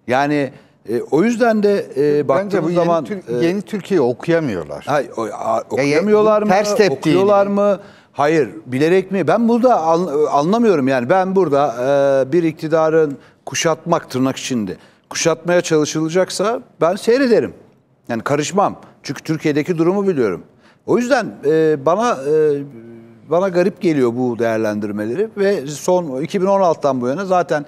Yani e, o yüzden de e, Bence bu baktığımız yeni, zaman Tür- e, yeni Türkiye'yi okuyamıyorlar. Hayır, o- a- okuyamıyorlar mı? ters teptiğini. Okuyorlar mı? Hayır, bilerek mi? Ben burada an- anlamıyorum yani. Ben burada e, bir iktidarın kuşatmak tırnak içinde kuşatmaya çalışılacaksa ben seyrederim. Yani karışmam. Çünkü Türkiye'deki durumu biliyorum. O yüzden e, bana e, bana garip geliyor bu değerlendirmeleri ve son 2016'dan bu yana zaten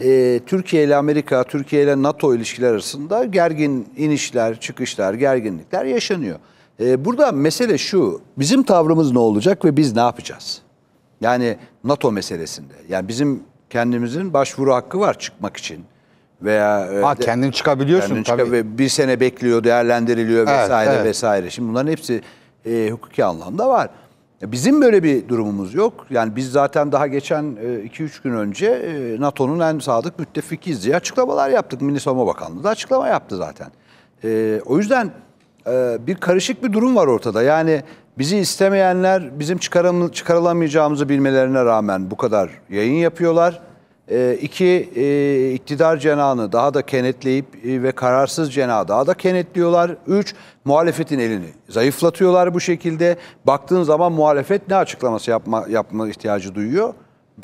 e, Türkiye ile Amerika, Türkiye ile NATO ilişkiler arasında gergin inişler, çıkışlar, gerginlikler yaşanıyor. E, burada mesele şu, bizim tavrımız ne olacak ve biz ne yapacağız? Yani NATO meselesinde. Yani bizim kendimizin başvuru hakkı var çıkmak için. Veya e, Ha de- kendin çıkabiliyorsun kendin tabii. çıkar ve bir sene bekliyor, değerlendiriliyor Evet, vesaire evet. vesaire. Şimdi bunların hepsi e, hukuki anlamda var. E, Bizim böyle bir durumumuz yok. Yani biz zaten daha geçen 2-3 gün önce e, NATO'nun en sadık müttefikiyiz diye açıklamalar yaptık. Milli Savunma Bakanlığı da açıklama yaptı zaten. E, o yüzden e, bir karışık bir durum var ortada. Yani bizi istemeyenler bizim çıkarılamayacağımızı bilmelerine rağmen bu kadar yayın yapıyorlar. E, iki, e, iktidar cenahını daha da kenetleyip e, ve kararsız cenahı daha da kenetliyorlar. Üç, muhalefetin elini zayıflatıyorlar bu şekilde. Baktığın zaman muhalefet ne açıklaması yapma, yapma ihtiyacı duyuyor?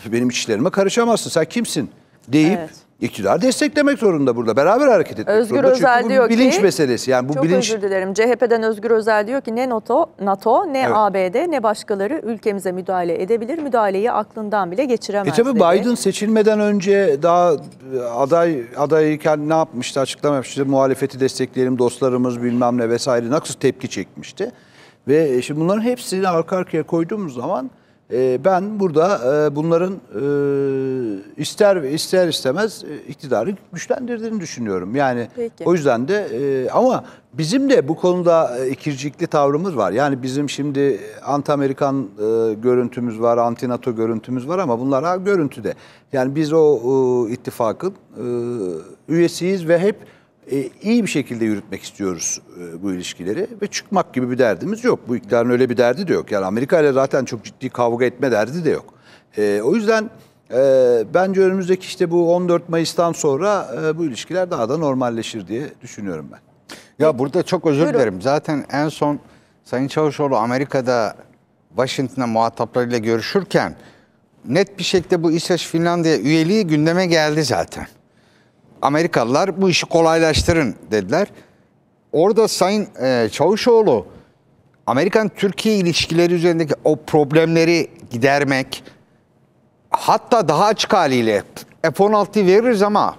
Benim işlerime karışamazsın, sen kimsin? Deyip Evet. İktidar desteklemek zorunda burada. Beraber hareket etmek Özgür zorunda. Çünkü Özel bu diyor bilinç ki- meselesi. Yani bu Çok bilinç özür dilerim. CHP'den Özgür Özel diyor ki ne NATO, NATO ne Evet. ABD ne başkaları ülkemize müdahale edebilir. Müdahaleyi aklından bile E geçiremez tabii dedi. Biden seçilmeden önce daha e, aday adayken ne yapmıştı açıklama yapmıştı. Muhalefeti destekleyelim dostlarımız bilmem ne vesaire nasıl tepki çekmişti. Ve e, şimdi bunların hepsini arka arkaya koyduğumuz zaman e, ben burada e, bunların e, ister ve ister istemez e, iktidarı güçlendirdiğini düşünüyorum. Yani Peki. o yüzden de ama bizim de bu konuda ikircikli tavrımız var. Yani bizim şimdi anti-Amerikan görüntümüz var, anti-NATO görüntümüz var ama bunlar ha görüntüde. Yani biz o ittifakın üyesiyiz ve hep e, iyi bir şekilde yürütmek istiyoruz e, bu ilişkileri ve çıkmak gibi bir derdimiz yok. Bu iktidarın öyle bir derdi de yok. Yani Amerika ile zaten çok ciddi kavga etme derdi de yok. E, o yüzden e, bence önümüzdeki işte bu 14 Mayıs'tan sonra e, bu ilişkiler daha da normalleşir diye düşünüyorum ben. Ya burada çok özür Buyurun. dilerim. Zaten en son Sayın Çavuşoğlu Amerika'da Washington'da muhataplarıyla görüşürken net bir şekilde bu İsveç Finlandiya üyeliği gündeme geldi zaten. Amerikalılar bu işi kolaylaştırın dediler. Orada Sayın e, Çavuşoğlu Amerikan Türkiye ilişkileri üzerindeki o problemleri gidermek hatta daha açık haliyle F-16 veririz ama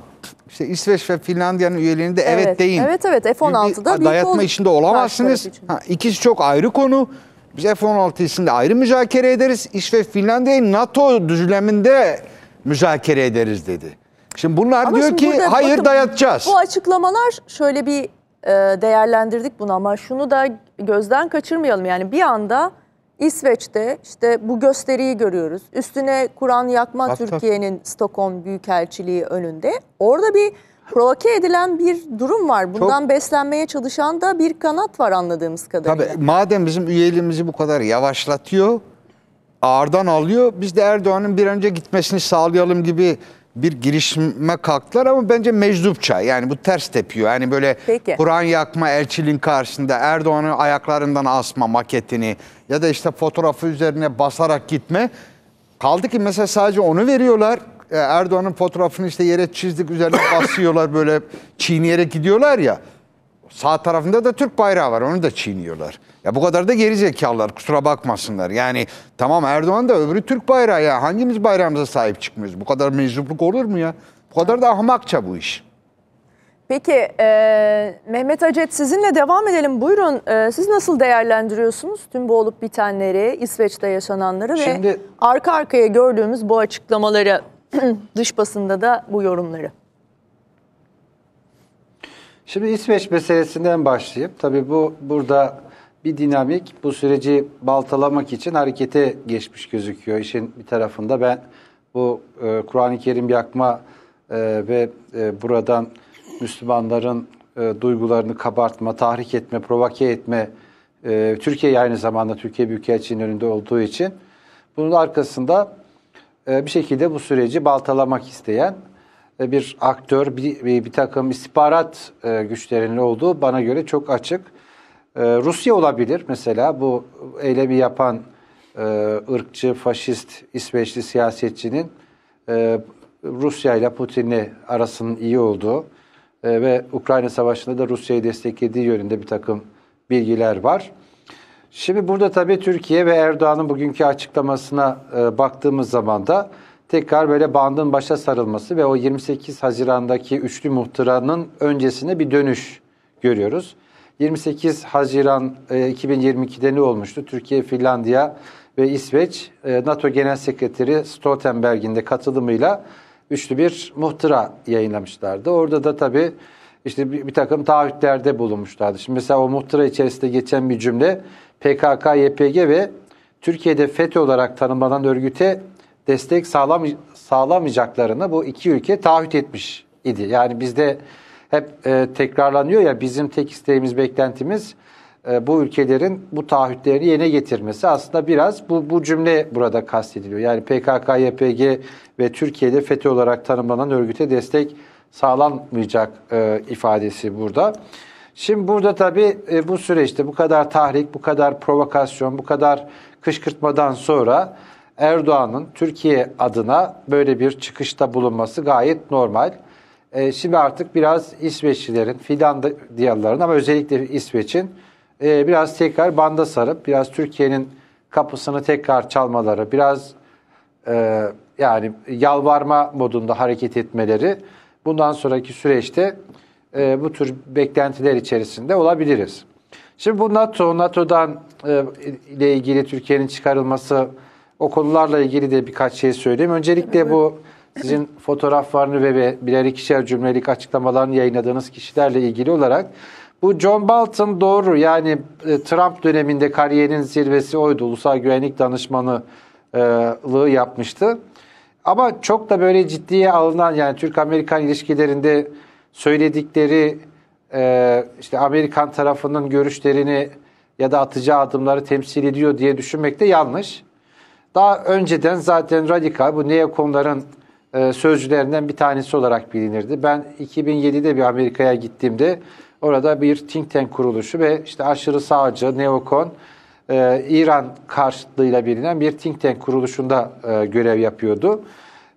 işte İsveç ve Finlandiya'nın üyeliğini de evet, Evet, deyin. evet, evet, F-16'da Bir dayatma ol- içinde olamazsınız. için. Ha, ikisi çok ayrı konu. Biz F-16'sını da ayrı müzakere ederiz. İsveç Finlandiya'yı NATO düzleminde müzakere ederiz dedi. Şimdi bunlar Ama diyor şimdi ki hayır bakın, dayatacağız. Bu açıklamalar şöyle bir e, değerlendirdik bunu ama şunu da gözden kaçırmayalım. Yani bir anda İsveç'te işte bu gösteriyi görüyoruz. Üstüne Kur'an yakma. Türkiye'nin Stockholm Büyükelçiliği önünde. Orada bir provoke edilen bir durum var. Bundan beslenmeye çalışan da bir kanat var anladığımız kadarıyla. Tabii madem bizim üyeliğimizi bu kadar yavaşlatıyor, ağırdan alıyor, biz de Erdoğan'ın bir önce gitmesini sağlayalım gibi bir girişime kalktılar ama bence mecdupça. Yani bu ters tepiyor. Yani böyle Peki. Kur'an yakma elçiliğin karşısında Erdoğan'ın ayaklarından asma maketini ya da işte fotoğrafı üzerine basarak gitme. Kaldı ki mesela sadece onu veriyorlar. E, Erdoğan'ın fotoğrafını işte yere çizdik üzerine <coughs> basıyorlar böyle çiğneyerek gidiyorlar ya. Sağ tarafında da Türk bayrağı var. Onu da çiğniyorlar. Ya bu kadar da geri zekalılar. Kusura bakmasınlar. Yani tamam Erdoğan da öbürü Türk bayrağı ya. Hangimiz bayrağımıza sahip çıkmıyoruz? Bu kadar meczupluk olur mu ya? Bu kadar da ahmakça bu iş. Peki e, Mehmet Acet sizinle devam edelim. Buyurun e, siz nasıl değerlendiriyorsunuz tüm bu olup bitenleri, İsveç'te yaşananları ve Şimdi- arka arkaya gördüğümüz bu açıklamaları, <clears throat> dış basında da bu yorumları? Şimdi İsveç meselesinden başlayayım. Tabii bu burada bir dinamik bu süreci baltalamak için harekete geçmiş gözüküyor. İşin bir tarafında ben bu e, Kur'an-ı Kerim yakma e, ve e, buradan Müslümanların e, duygularını kabartma, tahrik etme, provoke etme e, Türkiye aynı zamanda Türkiye Büyükelçiliğinin önünde olduğu için bunun arkasında e, bir şekilde bu süreci baltalamak isteyen e, bir aktör, bir, bir, bir takım istihbarat e, güçlerinin olduğu bana göre çok açık. E, Rusya olabilir mesela bu eylemi yapan e, ırkçı, faşist, İsveçli siyasetçinin e, Rusya ile Putin'le arasının iyi olduğu e, ve Ukrayna Savaşı'nda da Rusya'yı desteklediği yönünde bir takım bilgiler var. Şimdi burada tabii Türkiye ve Erdoğan'ın bugünkü açıklamasına e, baktığımız zaman da tekrar böyle bandın başa sarılması ve o 28 Haziran'daki üçlü muhtıranın öncesine bir dönüş görüyoruz. 28 Haziran e, 2022'de ne olmuştu? Türkiye, Finlandiya ve İsveç e, NATO Genel Sekreteri Stoltenberg'in de katılımıyla üçlü bir muhtıra yayınlamışlardı. Orada da tabii işte bir, bir takım taahhütlerde bulunmuşlardı. Şimdi mesela o muhtıra içerisinde geçen bir cümle PKK, YPG ve Türkiye'de FETÖ olarak tanımlanan örgüte destek sağlam, sağlamayacaklarını bu iki ülke taahhüt etmiş idi. Yani bizde hep e, tekrarlanıyor ya bizim tek isteğimiz, beklentimiz e, bu ülkelerin bu taahhütlerini yerine getirmesi. Aslında biraz bu, bu cümle burada kastediliyor. Yani PKK, YPG ve Türkiye'de FETÖ olarak tanımlanan örgüte destek sağlanmayacak e, ifadesi burada. Şimdi burada tabii e, bu süreçte bu kadar tahrik, bu kadar provokasyon, bu kadar kışkırtmadan sonra Erdoğan'ın Türkiye adına böyle bir çıkışta bulunması gayet normal. E, şimdi artık biraz İsveçlilerin, Finlandiyalıların ama özellikle İsveç'in e, biraz tekrar banda sarıp biraz Türkiye'nin kapısını tekrar çalmaları, biraz e, yani yalvarma modunda hareket etmeleri bundan sonraki süreçte e, bu tür beklentiler içerisinde olabiliriz. Şimdi bu NATO, NATO'dan e, ile ilgili Türkiye'nin çıkarılması o konularla ilgili de birkaç şey söyleyeyim. Öncelikle bu sizin fotoğraflarını ve birer ikişer cümlelik açıklamalarını yayınladığınız kişilerle ilgili olarak bu John Bolton doğru yani e, Trump döneminde kariyerinin zirvesi oydu. Ulusal Güvenlik Danışmanlığı yapmıştı. Ama çok da böyle ciddiye alınan yani Türk-Amerikan ilişkilerinde söyledikleri e, işte Amerikan tarafının görüşlerini ya da atacağı adımları temsil ediyor diye düşünmek de yanlış. Daha önceden zaten radikal bu neokonların e, sözcülerinden bir tanesi olarak bilinirdi. Ben 2007'de bir Amerika'ya gittiğimde orada bir think tank kuruluşu ve işte aşırı sağcı, neokon, e, İran karşıtlığıyla bilinen bir think tank kuruluşunda e, görev yapıyordu.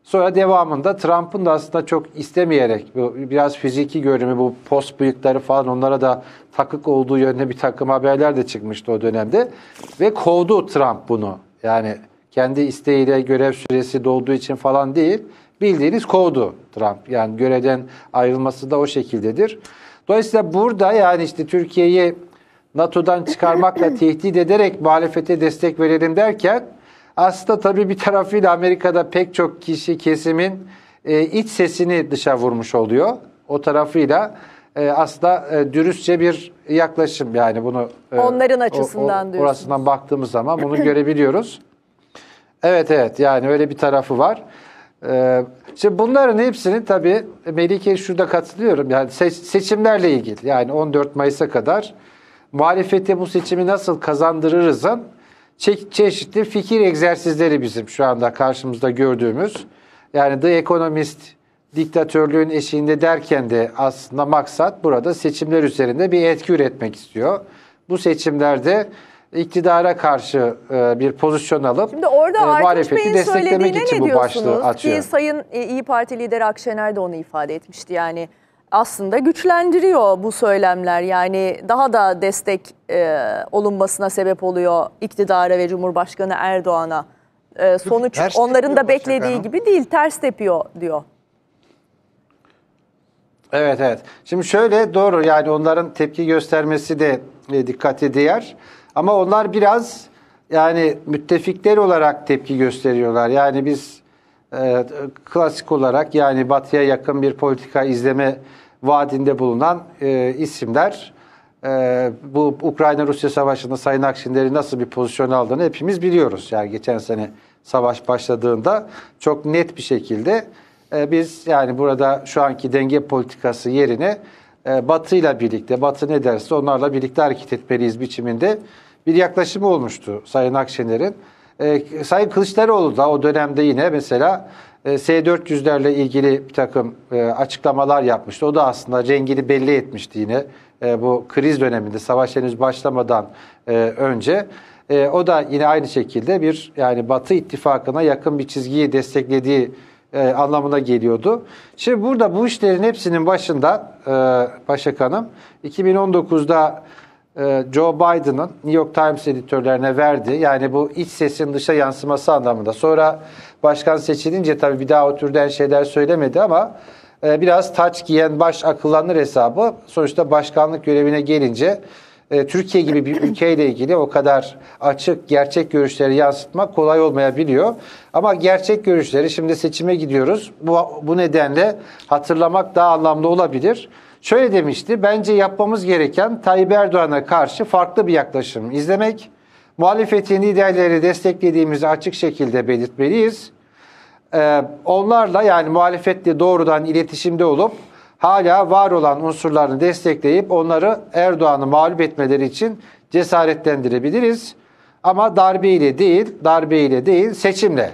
Sonra devamında Trump'ın da aslında çok istemeyerek biraz fiziki görünümü bu post bıyıkları falan onlara da takık olduğu yönde bir takım haberler de çıkmıştı o dönemde. Ve kovdu Trump bunu. Yani kendi isteğiyle görev süresi dolduğu için falan değil. Bildiğiniz kovdu Trump. Yani görevden ayrılması da o şekildedir. Dolayısıyla burada yani işte Türkiye'yi NATO'dan çıkarmakla <laughs> tehdit ederek muhalefete destek verelim derken aslında tabii bir tarafıyla Amerika'da pek çok kişi kesimin e, iç sesini dışa vurmuş oluyor. O tarafıyla e, aslında e, dürüstçe bir yaklaşım yani bunu e, Onların açısından o, o, diyorsunuz. Orasından baktığımız zaman bunu görebiliyoruz. Evet evet yani öyle bir tarafı var. Ee, şimdi bunların hepsinin tabii Melike şurada katılıyorum. Yani se- seçimlerle ilgili yani 14 Mayıs'a kadar muhalefete bu seçimi nasıl kazandırırızın çe- çeşitli fikir egzersizleri bizim şu anda karşımızda gördüğümüz. Yani The Economist diktatörlüğün eşiğinde derken de aslında maksat burada seçimler üzerinde bir etki üretmek istiyor. Bu seçimlerde iktidara karşı e, bir pozisyon alıp Şimdi orada e, muhalefeti desteklemek için ne bu başlığı açıyor. Ki Sayın e, İyi Parti lideri Akşener de onu ifade etmişti. Yani aslında güçlendiriyor bu söylemler. Yani daha da destek e, olunmasına sebep oluyor iktidara ve Cumhurbaşkanı Erdoğan'a. E, sonuç Ters onların da beklediği Hanım. gibi değil, ters tepiyor diyor. Evet evet. Şimdi şöyle doğru yani onların tepki göstermesi de e, dikkate değer. Ama onlar biraz yani müttefikler olarak tepki gösteriyorlar. Yani biz e, klasik olarak yani batıya yakın bir politika izleme vaadinde bulunan e, isimler e, bu Ukrayna-Rusya savaşında Sayın Akşener'in nasıl bir pozisyon aldığını hepimiz biliyoruz. Yani geçen sene savaş başladığında çok net bir şekilde e, biz yani burada şu anki denge politikası yerine e, Batı ile birlikte, Batı ne derse onlarla birlikte hareket etmeliyiz biçiminde bir yaklaşımı olmuştu Sayın Akşener'in. E, Sayın Kılıçdaroğlu da o dönemde yine mesela e, S-400'lerle ilgili bir takım e, açıklamalar yapmıştı. O da aslında rengini belli etmişti yine e, bu kriz döneminde, savaş henüz başlamadan e, önce. E, o da yine aynı şekilde bir yani Batı ittifakına yakın bir çizgiyi desteklediği e, anlamına geliyordu. Şimdi burada bu işlerin hepsinin başında e, Başak Hanım 2019'da e, Joe Biden'ın New York Times editörlerine verdi. Yani bu iç sesin dışa yansıması anlamında. Sonra başkan seçilince tabii bir daha o türden şeyler söylemedi ama e, biraz taç giyen baş akıllanır hesabı. Sonuçta başkanlık görevine gelince e, Türkiye gibi bir ülkeyle ilgili o kadar açık gerçek görüşleri yansıtmak kolay olmayabiliyor. Ama gerçek görüşleri şimdi seçime gidiyoruz. Bu, bu nedenle hatırlamak daha anlamlı olabilir. Şöyle demişti, bence yapmamız gereken Tayyip Erdoğan'a karşı farklı bir yaklaşım izlemek. Muhalefetin liderleri desteklediğimizi açık şekilde belirtmeliyiz. Ee, onlarla yani muhalefetle doğrudan iletişimde olup hala var olan unsurlarını destekleyip onları Erdoğan'ı mağlup etmeleri için cesaretlendirebiliriz. Ama darbeyle değil, darbeyle değil, seçimle.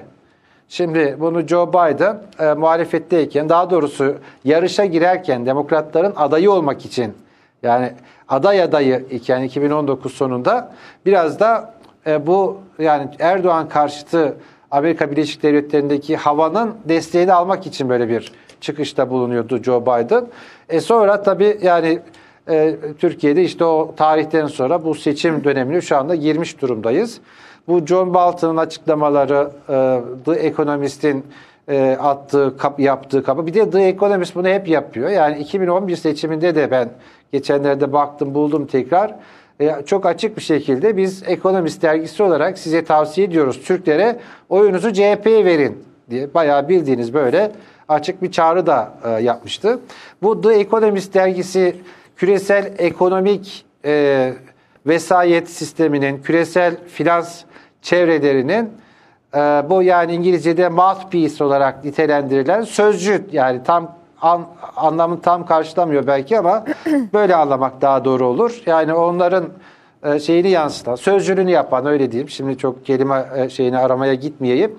Şimdi bunu Joe Biden e, muhalefetteyken daha doğrusu yarışa girerken demokratların adayı olmak için yani aday adayı iken 2019 sonunda biraz da e, bu yani Erdoğan karşıtı Amerika Birleşik Devletleri'ndeki havanın desteğini almak için böyle bir çıkışta bulunuyordu Joe Biden. E sonra tabii yani e, Türkiye'de işte o tarihten sonra bu seçim dönemine şu anda girmiş durumdayız. Bu John Bolton'un açıklamaları, e, The Economist'in e, attığı, kap, yaptığı kapı. Bir de The Economist bunu hep yapıyor. Yani 2011 seçiminde de ben geçenlerde baktım, buldum tekrar. E, çok açık bir şekilde biz Economist dergisi olarak size tavsiye ediyoruz Türklere oyunuzu CHP'ye verin diye bayağı bildiğiniz böyle açık bir çağrı da yapmıştı. Bu The Economist dergisi küresel ekonomik e, vesayet sisteminin, küresel finans çevrelerinin e, bu yani İngilizce'de mouthpiece olarak nitelendirilen sözcü yani tam an, anlamını tam karşılamıyor belki ama <clears throat> böyle anlamak daha doğru olur. Yani onların e, şeyini yansıtan, sözcülüğünü yapan öyle diyeyim. Şimdi çok kelime e, şeyini aramaya gitmeyeyim.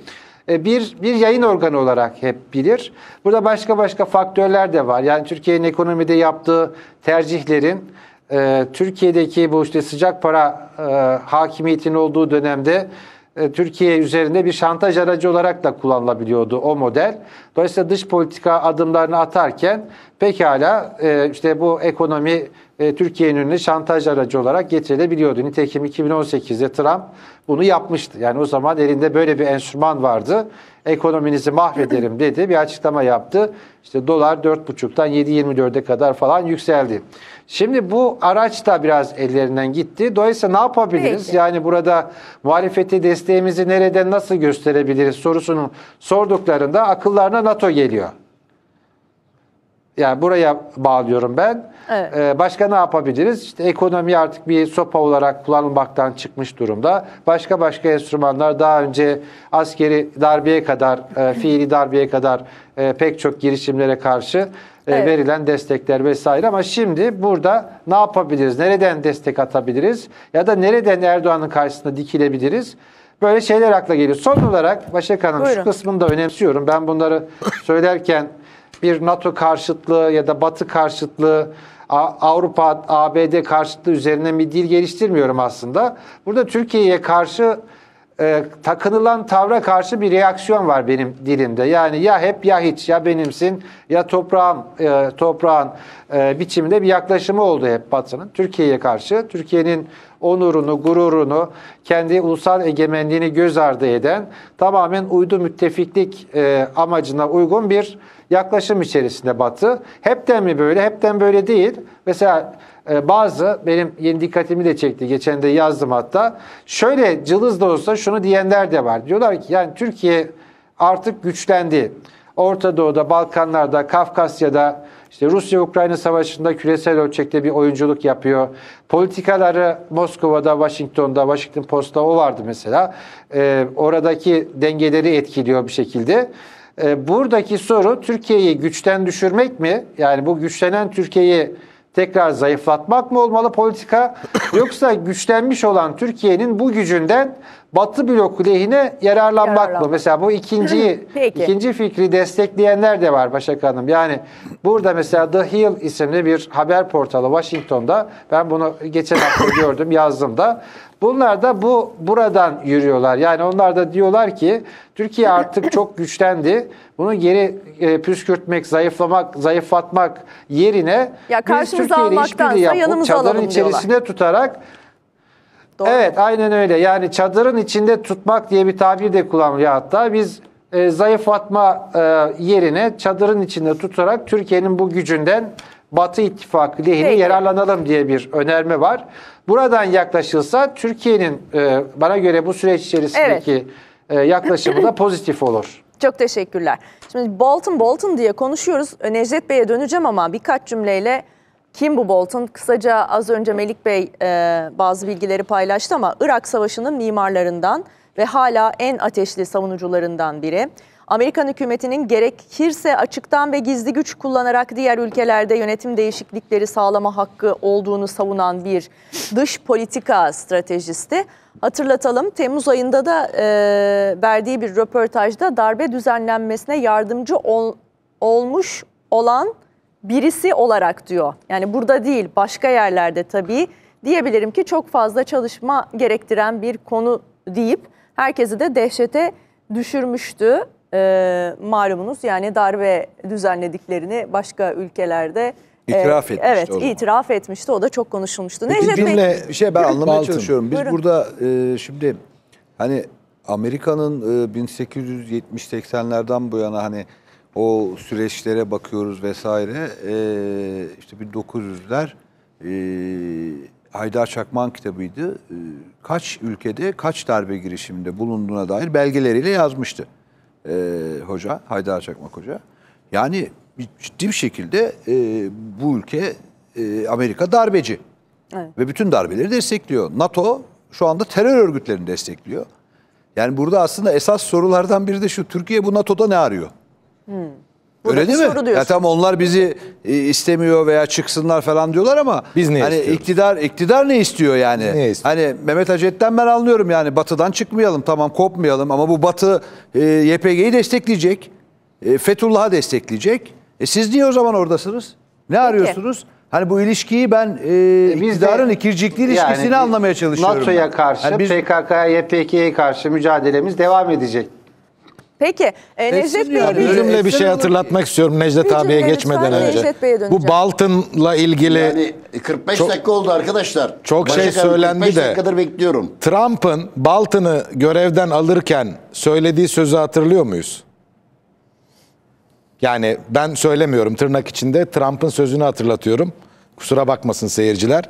E, bir bir yayın organı olarak hep bilir. Burada başka başka faktörler de var. Yani Türkiye'nin ekonomide yaptığı tercihlerin e, Türkiye'deki bu işte sıcak para e, hakimiyetinin olduğu dönemde e, Türkiye üzerinde bir şantaj aracı olarak da kullanılabiliyordu o model. Dolayısıyla dış politika adımlarını atarken pekala e, işte bu ekonomi e, Türkiye'nin önüne şantaj aracı olarak getirilebiliyordu. Nitekim 2018'de Trump bunu yapmıştı. Yani o zaman elinde böyle bir enstrüman vardı. Ekonominizi mahvederim dedi. Bir açıklama yaptı. İşte dolar 4,5'tan 7.24'e kadar falan yükseldi. Şimdi bu araç da biraz ellerinden gitti. Dolayısıyla ne yapabiliriz? Peki. Yani burada muhalefete desteğimizi nereden nasıl gösterebiliriz sorusunu sorduklarında akıllarına NATO geliyor. Yani buraya bağlıyorum ben. Evet. Ee, başka ne yapabiliriz? İşte ekonomi artık bir sopa olarak kullanılmaktan çıkmış durumda. Başka başka enstrümanlar daha önce askeri darbeye kadar, e, <laughs> fiili darbeye kadar e, pek çok girişimlere karşı e, Evet. verilen destekler vesaire. Ama şimdi burada ne yapabiliriz? Nereden destek atabiliriz? Ya da nereden Erdoğan'ın karşısında dikilebiliriz? Böyle şeyler akla geliyor. Son olarak Başak Hanım şu Buyurun. kısmını da önemsiyorum. Ben bunları <laughs> söylerken bir NATO karşıtlığı ya da Batı karşıtlığı, Avrupa, ABD karşıtlığı üzerine bir dil geliştirmiyorum aslında. Burada Türkiye'ye karşı e, takınılan tavra karşı bir reaksiyon var benim dilimde. Yani ya hep ya hiç ya benimsin ya toprağın e, toprağın e, biçiminde bir yaklaşımı oldu hep Batı'nın Türkiye'ye karşı. Türkiye'nin onurunu, gururunu, kendi ulusal egemenliğini göz ardı eden tamamen uydu müttefiklik e, amacına uygun bir yaklaşım içerisinde Batı. Hepten mi böyle, hepten böyle değil. Mesela e, bazı benim yeni dikkatimi de çekti. Geçen de yazdım hatta. Şöyle cılız da olsa şunu diyenler de var. Diyorlar ki yani Türkiye artık güçlendi. Orta Doğu'da, Balkanlar'da, Kafkasya'da, işte Rusya-Ukrayna savaşında küresel ölçekte bir oyunculuk yapıyor. Politikaları Moskova'da, Washington'da, Washington Post'ta o vardı mesela. Ee, oradaki dengeleri etkiliyor bir şekilde. Ee, buradaki soru Türkiye'yi güçten düşürmek mi? Yani bu güçlenen Türkiye'yi tekrar zayıflatmak mı olmalı politika? <coughs> Yoksa güçlenmiş olan Türkiye'nin bu gücünden Batı bloku lehine yararlanmak mı? Yararlanmak. Mesela bu ikinci <coughs> Peki. ikinci fikri destekleyenler de var Başak Hanım. Yani burada mesela The Hill isimli bir haber portalı Washington'da ben bunu geçen hafta <coughs> gördüm yazdım da. Bunlar da bu buradan yürüyorlar. Yani onlar da diyorlar ki Türkiye artık çok güçlendi. Bunu geri e, püskürtmek, zayıflamak, zayıflatmak yerine Ya biz Türkiye ile işbirliği yapıp yanımıza çadırın diyorlar. içerisine tutarak Doğru. Evet aynen öyle. Yani çadırın içinde tutmak diye bir tabir de kullanılıyor hatta. Biz e, zayıflatma e, yerine çadırın içinde tutarak Türkiye'nin bu gücünden Batı İttifakı lehine Peki. yararlanalım diye bir önerme var. Buradan yaklaşılsa Türkiye'nin e, bana göre bu süreç içerisindeki e, yaklaşımı da <laughs> pozitif olur. Çok teşekkürler. Şimdi Bolton Bolton diye konuşuyoruz. Necdet Bey'e döneceğim ama birkaç cümleyle kim bu Bolton? Kısaca az önce Melik Bey e, bazı bilgileri paylaştı ama Irak Savaşı'nın mimarlarından ve hala en ateşli savunucularından biri. Amerikan hükümetinin gerekirse açıktan ve gizli güç kullanarak diğer ülkelerde yönetim değişiklikleri sağlama hakkı olduğunu savunan bir dış politika stratejisti. Hatırlatalım Temmuz ayında da e, verdiği bir röportajda darbe düzenlenmesine yardımcı ol- olmuş olan birisi olarak diyor. Yani burada değil başka yerlerde tabii diyebilirim ki çok fazla çalışma gerektiren bir konu deyip herkesi de dehşete düşürmüştü. Ee, malumunuz yani darbe düzenlediklerini başka ülkelerde e, İtiraf etmişti Evet o zaman. itiraf etmişti o da çok konuşulmuştu. Peki Necdet Bey cümle- Bir şey ben anlamaya Baltın. çalışıyorum. Biz Buyurun. burada e, şimdi hani Amerika'nın e, 1870-80'lerden bu yana hani o süreçlere bakıyoruz vesaire. E, işte 1900'ler e, Haydar Çakman kitabıydı. E, kaç ülkede kaç darbe girişiminde bulunduğuna dair belgeleriyle yazmıştı e, hoca, Haydar Çakmak hoca. Yani ciddi bir şekilde e, bu ülke e, Amerika darbeci. Ve bütün darbeleri destekliyor. NATO şu anda terör örgütlerini destekliyor. Yani burada aslında esas sorulardan biri de şu. Türkiye bu NATO'da ne arıyor? Da Öyle değil soru mi? Ya tamam onlar bizi e, istemiyor veya çıksınlar falan diyorlar ama Biz ne hani istiyoruz? iktidar iktidar ne istiyor yani? Ne istiyor? Hani Mehmet Hacet'ten ben anlıyorum yani batıdan çıkmayalım tamam kopmayalım ama bu batı e, YPG'yi destekleyecek. E, Fethullah'ı destekleyecek. E siz niye o zaman oradasınız? Ne arıyorsunuz? Hani bu ilişkiyi ben e, Biz iktidarın ikircikli yani ilişkisini biz anlamaya çalışıyorum. NATO'ya karşı, Yani biz- PKK'ya, YPG'ye karşı mücadelemiz devam edecek. Peki e, Necdet Bey'e yani. bir Bir cümle bir Etsene şey hatırlatmak istiyorum Necdet Bir abiye geçmeden önce. Bu Baltın'la ilgili Yani 45 Çok- dakika oldu arkadaşlar. çok şey Başak abi, söylendi 45 de. dakikadır bekliyorum. Trump'ın Baltın'ı görevden alırken söylediği sözü hatırlıyor muyuz? Yani ben söylemiyorum tırnak içinde Trump'ın sözünü hatırlatıyorum. Kusura bakmasın seyirciler.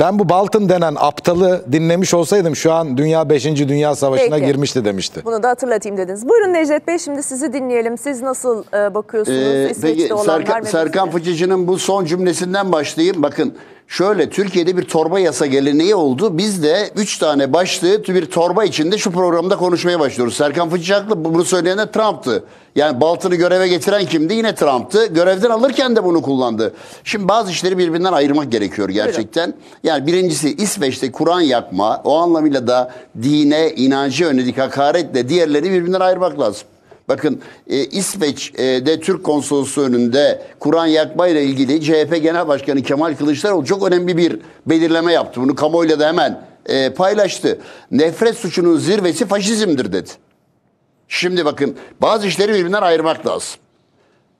Ben bu Baltın denen aptalı dinlemiş olsaydım şu an Dünya 5. Dünya Savaşı'na Peki. girmişti demişti. Bunu da hatırlatayım dediniz. Buyurun Necdet Bey şimdi sizi dinleyelim. Siz nasıl e, bakıyorsunuz Ee, İsveç'te peki olanlar Serkan, Serkan? Fıçıcı'nın bu son cümlesinden başlayayım. Bakın şöyle Türkiye'de bir torba yasa geleneği oldu. Biz de 3 tane başlığı bir torba içinde şu programda konuşmaya başlıyoruz. Serkan Fıçıcı haklı. Bunu söyleyen de Trump'tı. Yani Baltın'ı göreve getiren kimdi? Yine Trump'tı. Görevden alırken de bunu kullandı. Şimdi bazı işleri birbirinden ayırmak gerekiyor gerçekten. Yani birincisi İsveç'te Kur'an yakma o anlamıyla da dine, inancı yönelik hakaretle diğerleri birbirinden ayırmak lazım. Bakın e, İsveç'de Türk konsolosluğu önünde Kur'an yakma ile ilgili CHP Genel Başkanı Kemal Kılıçdaroğlu çok önemli bir belirleme yaptı. Bunu kamuoyuyla da hemen e, paylaştı. Nefret suçunun zirvesi faşizmdir dedi. Şimdi bakın bazı işleri birbirinden ayırmak lazım.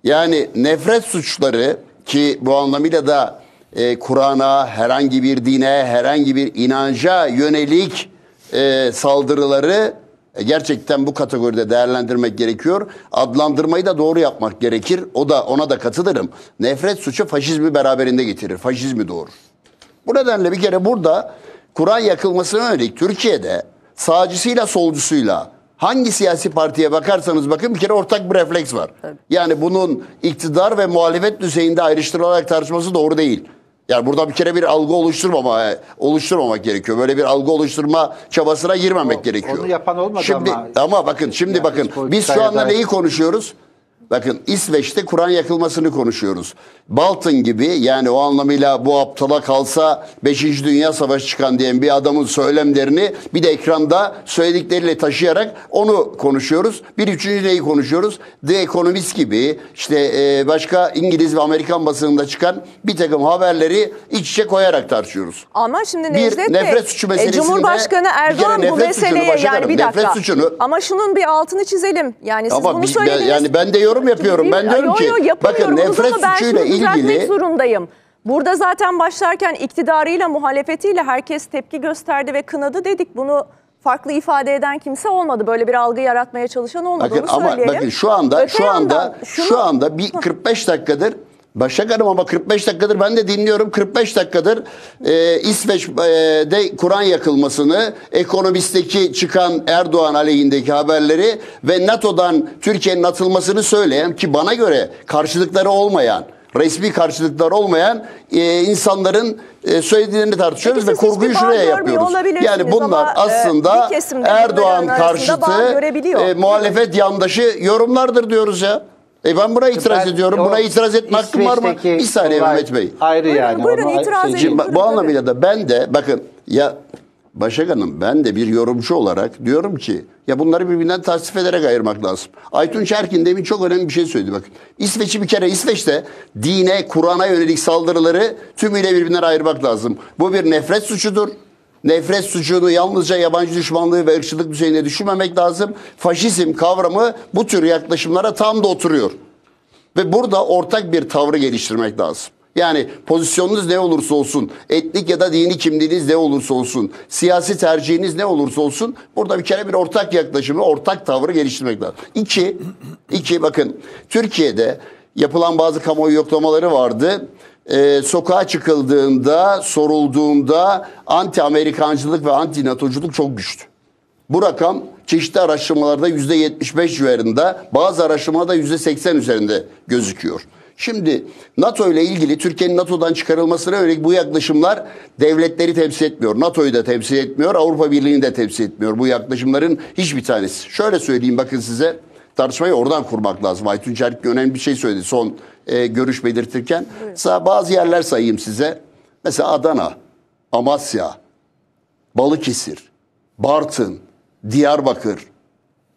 Yani nefret suçları ki bu anlamıyla da e, Kur'an'a, herhangi bir dine, herhangi bir inanca yönelik e, saldırıları e, gerçekten bu kategoride değerlendirmek gerekiyor. Adlandırmayı da doğru yapmak gerekir. O da ona da katılırım. Nefret suçu faşizmi beraberinde getirir. Faşizmi doğurur. Bu nedenle bir kere burada Kur'an yakılmasına yönelik Türkiye'de sağcısıyla solcusuyla hangi siyasi partiye bakarsanız bakın bir kere ortak bir refleks var. Yani bunun iktidar ve muhalefet düzeyinde ayrıştırılarak tartışması doğru değil. Yani burada bir kere bir algı oluşturmama, oluşturmamak gerekiyor. Böyle bir algı oluşturma çabasına girmemek O- gerekiyor. onu yapan olmadı şimdi, ama. ama bakın şimdi Yani bakın biz şu anda dair- neyi konuşuyoruz? Bakın İsveç'te Kur'an yakılmasını konuşuyoruz. Baltın gibi yani o anlamıyla bu aptala kalsa 5. Dünya Savaşı çıkan diyen bir adamın söylemlerini bir de ekranda söyledikleriyle taşıyarak onu konuşuyoruz. Bir üçüncü neyi konuşuyoruz? The Economist gibi işte e, başka İngiliz ve Amerikan basınında çıkan bir takım haberleri iç içe koyarak tartışıyoruz. Ama şimdi Bir Necdet Bey, nefret suçu e, meselesinde Cumhurbaşkanı bir Erdoğan bu meseleye yani bir dakika. Nefret suçunu- Ama şunun bir altını çizelim. Yani siz Ama bunu bir- söylediniz. yani ben de yorum yapıyorum. Ben diyorum yo, ki, yo, yapamıyorsunuz bakın nefret ben suçuyla düzeltmek ilgili- zorundayım. Burada zaten başlarken iktidarıyla muhalefetiyle herkes tepki gösterdi ve kınadı dedik. Bunu farklı ifade eden kimse olmadı. Böyle bir algı yaratmaya çalışan olmadı. Bakın Onu ama bakın şu anda Öte şu anda şunu- şu anda bir 45 dakikadır Başak Hanım ama 45 dakikadır ben de dinliyorum. 45 dakikadır e, İsveç'de Kur'an yakılmasını, ekonomisteki çıkan Erdoğan aleyhindeki haberleri ve NATO'dan Türkiye'nin atılmasını söyleyen ki bana göre karşılıkları olmayan, resmi karşılıkları olmayan e, insanların e, söylediğlerini tartışıyoruz Peki ve kurguyu şuraya yapıyoruz. Yani bunlar ama, e, aslında Erdoğan karşıtı e, muhalefet yandaşı yorumlardır diyoruz ya. E ben buna itiraz Ben ediyorum. Buna itiraz etme hakkım var mı? Bir saniye Mehmet Bey. Ayrı Buyurun, yani. buyurun, itiraz şey- edin. Bu anlamıyla da ben de bakın ya Başak Hanım ben de bir yorumcu olarak diyorum ki ya bunları birbirinden tasnif ederek ayırmak lazım. Aytunç Erkin demin çok önemli bir şey söyledi bakın. İsveç'i bir kere İsveç'te dine, Kur'an'a yönelik saldırıları tümüyle birbirinden ayırmak lazım. Bu bir nefret suçudur. Nefret suçunu yalnızca yabancı düşmanlığı ve ırkçılık düzeyine düşünmemek lazım. Faşizm kavramı bu tür yaklaşımlara tam da oturuyor. Ve burada ortak bir tavrı geliştirmek lazım. Yani pozisyonunuz ne olursa olsun, etnik ya da dini kimliğiniz ne olursa olsun, siyasi tercihiniz ne olursa olsun burada bir kere bir ortak yaklaşımı, ortak tavrı geliştirmek lazım. İki, iki bakın Türkiye'de yapılan bazı kamuoyu yoklamaları vardı. Ee, sokağa çıkıldığında, sorulduğunda anti Amerikancılık ve anti NATO'culuk çok güçlü. Bu rakam çeşitli araştırmalarda yüzde 75 civarında, bazı araştırmalarda yüzde 80 üzerinde gözüküyor. Şimdi NATO ile ilgili Türkiye'nin NATO'dan çıkarılmasına yönelik bu yaklaşımlar devletleri temsil etmiyor. NATO'yu da temsil etmiyor, Avrupa Birliği'ni de temsil etmiyor. Bu yaklaşımların hiçbir tanesi. Şöyle söyleyeyim bakın size, tartışmayı oradan kurmak lazım. Aytunç Erkin önemli bir şey söyledi son e, görüş belirtirken. Mesela bazı yerler sayayım size. Mesela Adana, Amasya, Balıkesir, Bartın, Diyarbakır,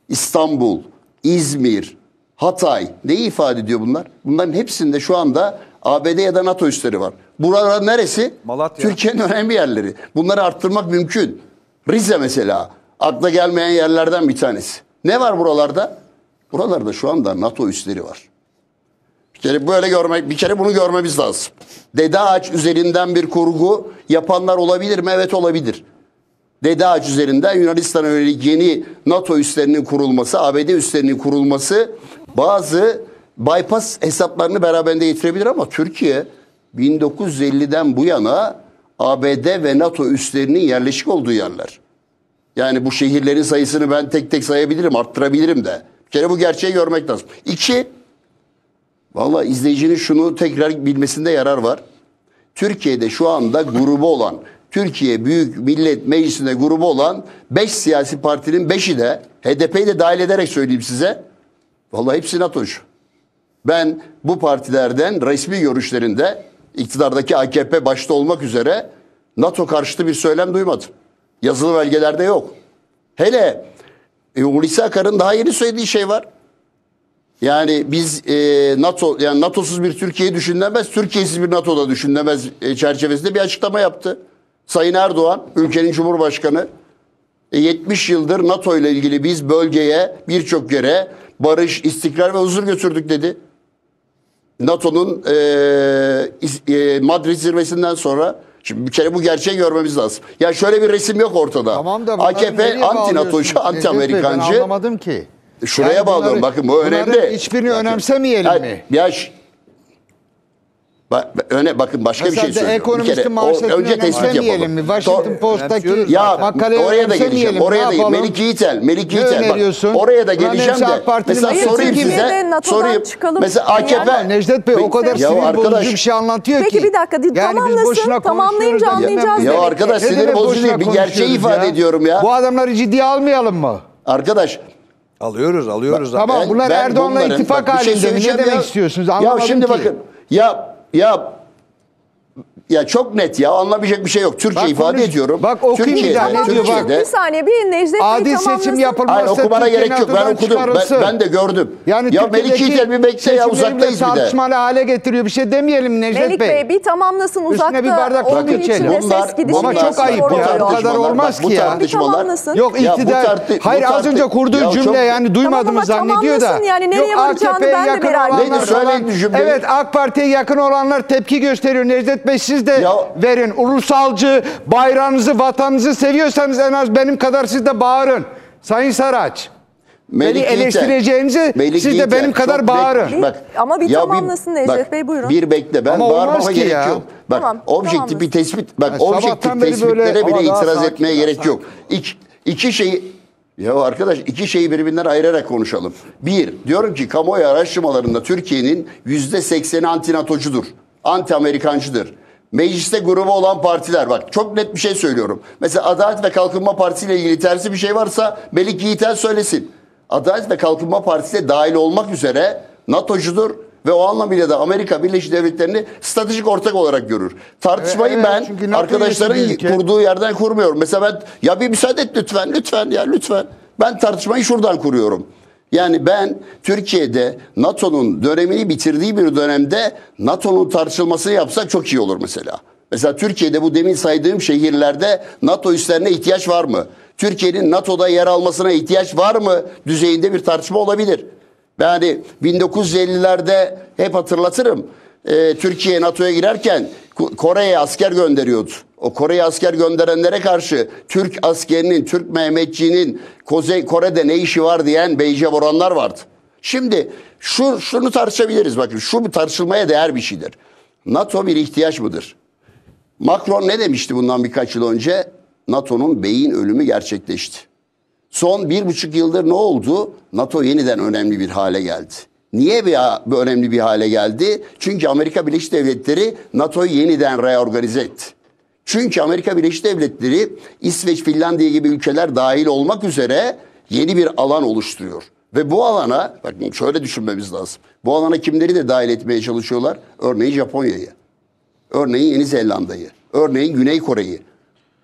İstanbul, İzmir, Hatay neyi ifade ediyor bunlar? Bunların hepsinde şu anda ABD ya da NATO üsleri var. Buralar neresi? Malatya. Türkiye'nin <laughs> önemli yerleri. Bunları arttırmak mümkün. Rize mesela akla gelmeyen yerlerden bir tanesi. Ne var buralarda? Buralarda şu anda NATO üsleri var. Bir kere böyle görmek, bir kere bunu görmemiz lazım. Dede ağaç üzerinden bir kurgu yapanlar olabilir mi? Evet olabilir. Dede Ağaç üzerinden Yunanistan'a yönelik yeni NATO üslerinin kurulması, ABD üslerinin kurulması bazı bypass hesaplarını beraberinde getirebilir ama Türkiye 1950'den bu yana ABD ve NATO üslerinin yerleşik olduğu yerler. Yani bu şehirlerin sayısını ben tek tek sayabilirim, arttırabilirim de. Bir kere bu gerçeği görmek lazım. İki, Valla izleyicinin şunu tekrar bilmesinde yarar var. Türkiye'de şu anda grubu olan, Türkiye Büyük Millet Meclisi'nde grubu olan 5 siyasi partinin 5'i de HDP'yi de dahil ederek söyleyeyim size. Vallahi hepsi NATO'cu. Ben bu partilerden resmi görüşlerinde iktidardaki AKP başta olmak üzere NATO karşıtı bir söylem duymadım. Yazılı belgelerde yok. Hele e, Hulusi Akar'ın daha yeni söylediği şey var. Yani biz e, NATO yani NATO'suz bir Türkiye'yi düşünülemez, Türkiye'siz bir NATO'da düşünülemez e, çerçevesinde bir açıklama yaptı. Sayın Erdoğan, ülkenin Cumhurbaşkanı, e, 70 yıldır NATO ile ilgili biz bölgeye birçok yere barış, istikrar ve huzur götürdük dedi. NATO'nun e, e, Madrid zirvesinden sonra şimdi bir kere bu gerçeği görmemiz lazım. Ya şöyle bir resim yok ortada. Tamam da AKP anti NATO'cu, anti? Ben Amerikancı. anlamadım ki. Şuraya Yani bağlıyorum bunları- bakın bu önemli. hiçbirini Bakın. önemsemeyelim Ya- mi? Ya Ba- öne bakın başka Mesela bir şey söylüyorum. O- manşetini önce tespit yapalım. mi? Washington. Post'taki Ya makaleyi oraya da geleceğim. Oraya da? Melik Yiğitel, Melik Ne Yiğitel. Bak, oraya da geleceğim de. Mesela Hayır, sorayım size. Sorayım. çıkalım. Mesela Ya AKP. Ama Necdet Bey o kadar Ya sinir arkadaş- bozucu bir şey anlatıyor ki. Peki bir dakika, Yani biz tamamlasın. boşuna Tamamlayınca anlayacağız Ya arkadaş sinir bozucu değil. Bir gerçeği ifade ya? ediyorum ya. Bu adamları ciddiye almayalım mı? Arkadaş Alıyoruz, alıyoruz. Tamam Ben- bunlar ben Erdoğan'la bunların- ittifak bak şey halinde mi? Ne demek ya. istiyorsunuz? Ya Anlamadım şimdi ki. bakın ya ya ya çok net ya anlamayacak bir şey yok. Türkçe Bak ifade konuş- ediyorum. bak okuyayım bir daha, ne diyor bak? Türkiye'de- Bir saniye bir Necdet Bey Adil tamamlasın. seçim yapılmazsa Hayır okumana gerek yok. Ben okudum. Ben, ben de gördüm. Yani ya Melih Türkiye'deki Yiğiter bir bekle ya uzaktayız bir de. tartışmalı hale getiriyor. Bir şey demeyelim Necdet Melik Bey. bir tamamlasın uzakta bir bardak olduğu için içelim. de Bunlar- ses gidişi Ama çok ayıp ya. Bu kadar tartışmalar- olmaz ki ya. Bir tamamlasın. Yok iktidar. Hayır az önce kurduğu cümle yani duymadığımı zannediyor da. ben de yakın olanlar ediyorum. Nedir falan- söylediğin cümle? Evet AK Parti'ye yakın olanlar tepki gösteriyor. Necdet Bey siz de Ya- verin. Ulusalcı, bayrağınızı, vatanınızı seviyorsanız en az benim kadar siz de bağırın. Sayın Saraç. Melik Beni eleştireceğinizi Melik siz de Yiğiter benim kadar çok bağırın. net- Ama bir tamamlasın Necdet Bey, buyurun. Bir bekle ben Ama bağırmama gerek ya. yok. Bak Tamam, objektif tamamlasın. bir tespit bak Ya objektif tespitlere böyle- bile itiraz sakin, etmeye gerek yok. İki, iki şeyi ya arkadaş iki şeyi birbirinden ayırarak konuşalım. Bir, diyorum ki kamuoyu araştırmalarında Türkiye'nin yüzde sekseni antinatocudur. Anti Amerikancıdır. Mecliste grubu olan partiler bak çok net bir şey söylüyorum. Mesela Adalet ve Kalkınma Partisi ile ilgili tersi bir şey varsa Melik Yiğiter söylesin. Adalet ve Kalkınma Partisi de dahil olmak üzere NATO'cudur ve o anlamıyla da Amerika Birleşik Devletleri'ni stratejik ortak olarak görür. Tartışmayı Evet, ben çünkü NATO arkadaşların kurduğu yerden kurmuyorum. Mesela ben ya bir müsaade et lütfen lütfen ya lütfen. Ben tartışmayı şuradan kuruyorum. Yani ben Türkiye'de NATO'nun dönemini bitirdiği bir dönemde NATO'nun tartışılmasını yapsak çok iyi olur mesela. Mesela Türkiye'de bu demin saydığım şehirlerde NATO üslerine ihtiyaç var mı? Türkiye'nin NATO'da yer almasına ihtiyaç var mı? Düzeyinde bir tartışma olabilir. Yani 1950'lerde hep hatırlatırım. Ee, Türkiye NATO'ya girerken Kore'ye asker gönderiyordu. O Kore'ye asker gönderenlere karşı Türk askerinin, Türk Mehmetçiğinin Kuzey Kore'de ne işi var diyen beyce oranlar vardı. Şimdi şu şunu tartışabiliriz bakın. Şu bir tartışılmaya değer bir şeydir. NATO bir ihtiyaç mıdır? Macron ne demişti bundan birkaç yıl önce? NATO'nun beyin ölümü gerçekleşti. Son bir buçuk yıldır ne oldu? NATO yeniden önemli bir hale geldi. Niye bir, bir önemli bir hale geldi? Çünkü Amerika Birleşik Devletleri NATO'yu yeniden reorganize etti. Çünkü Amerika Birleşik Devletleri İsveç, Finlandiya gibi ülkeler dahil olmak üzere yeni bir alan oluşturuyor. Ve bu alana, bakın şöyle düşünmemiz lazım. Bu alana kimleri de dahil etmeye çalışıyorlar? Örneğin Japonya'yı, örneğin Yeni Zelanda'yı, örneğin Güney Kore'yi.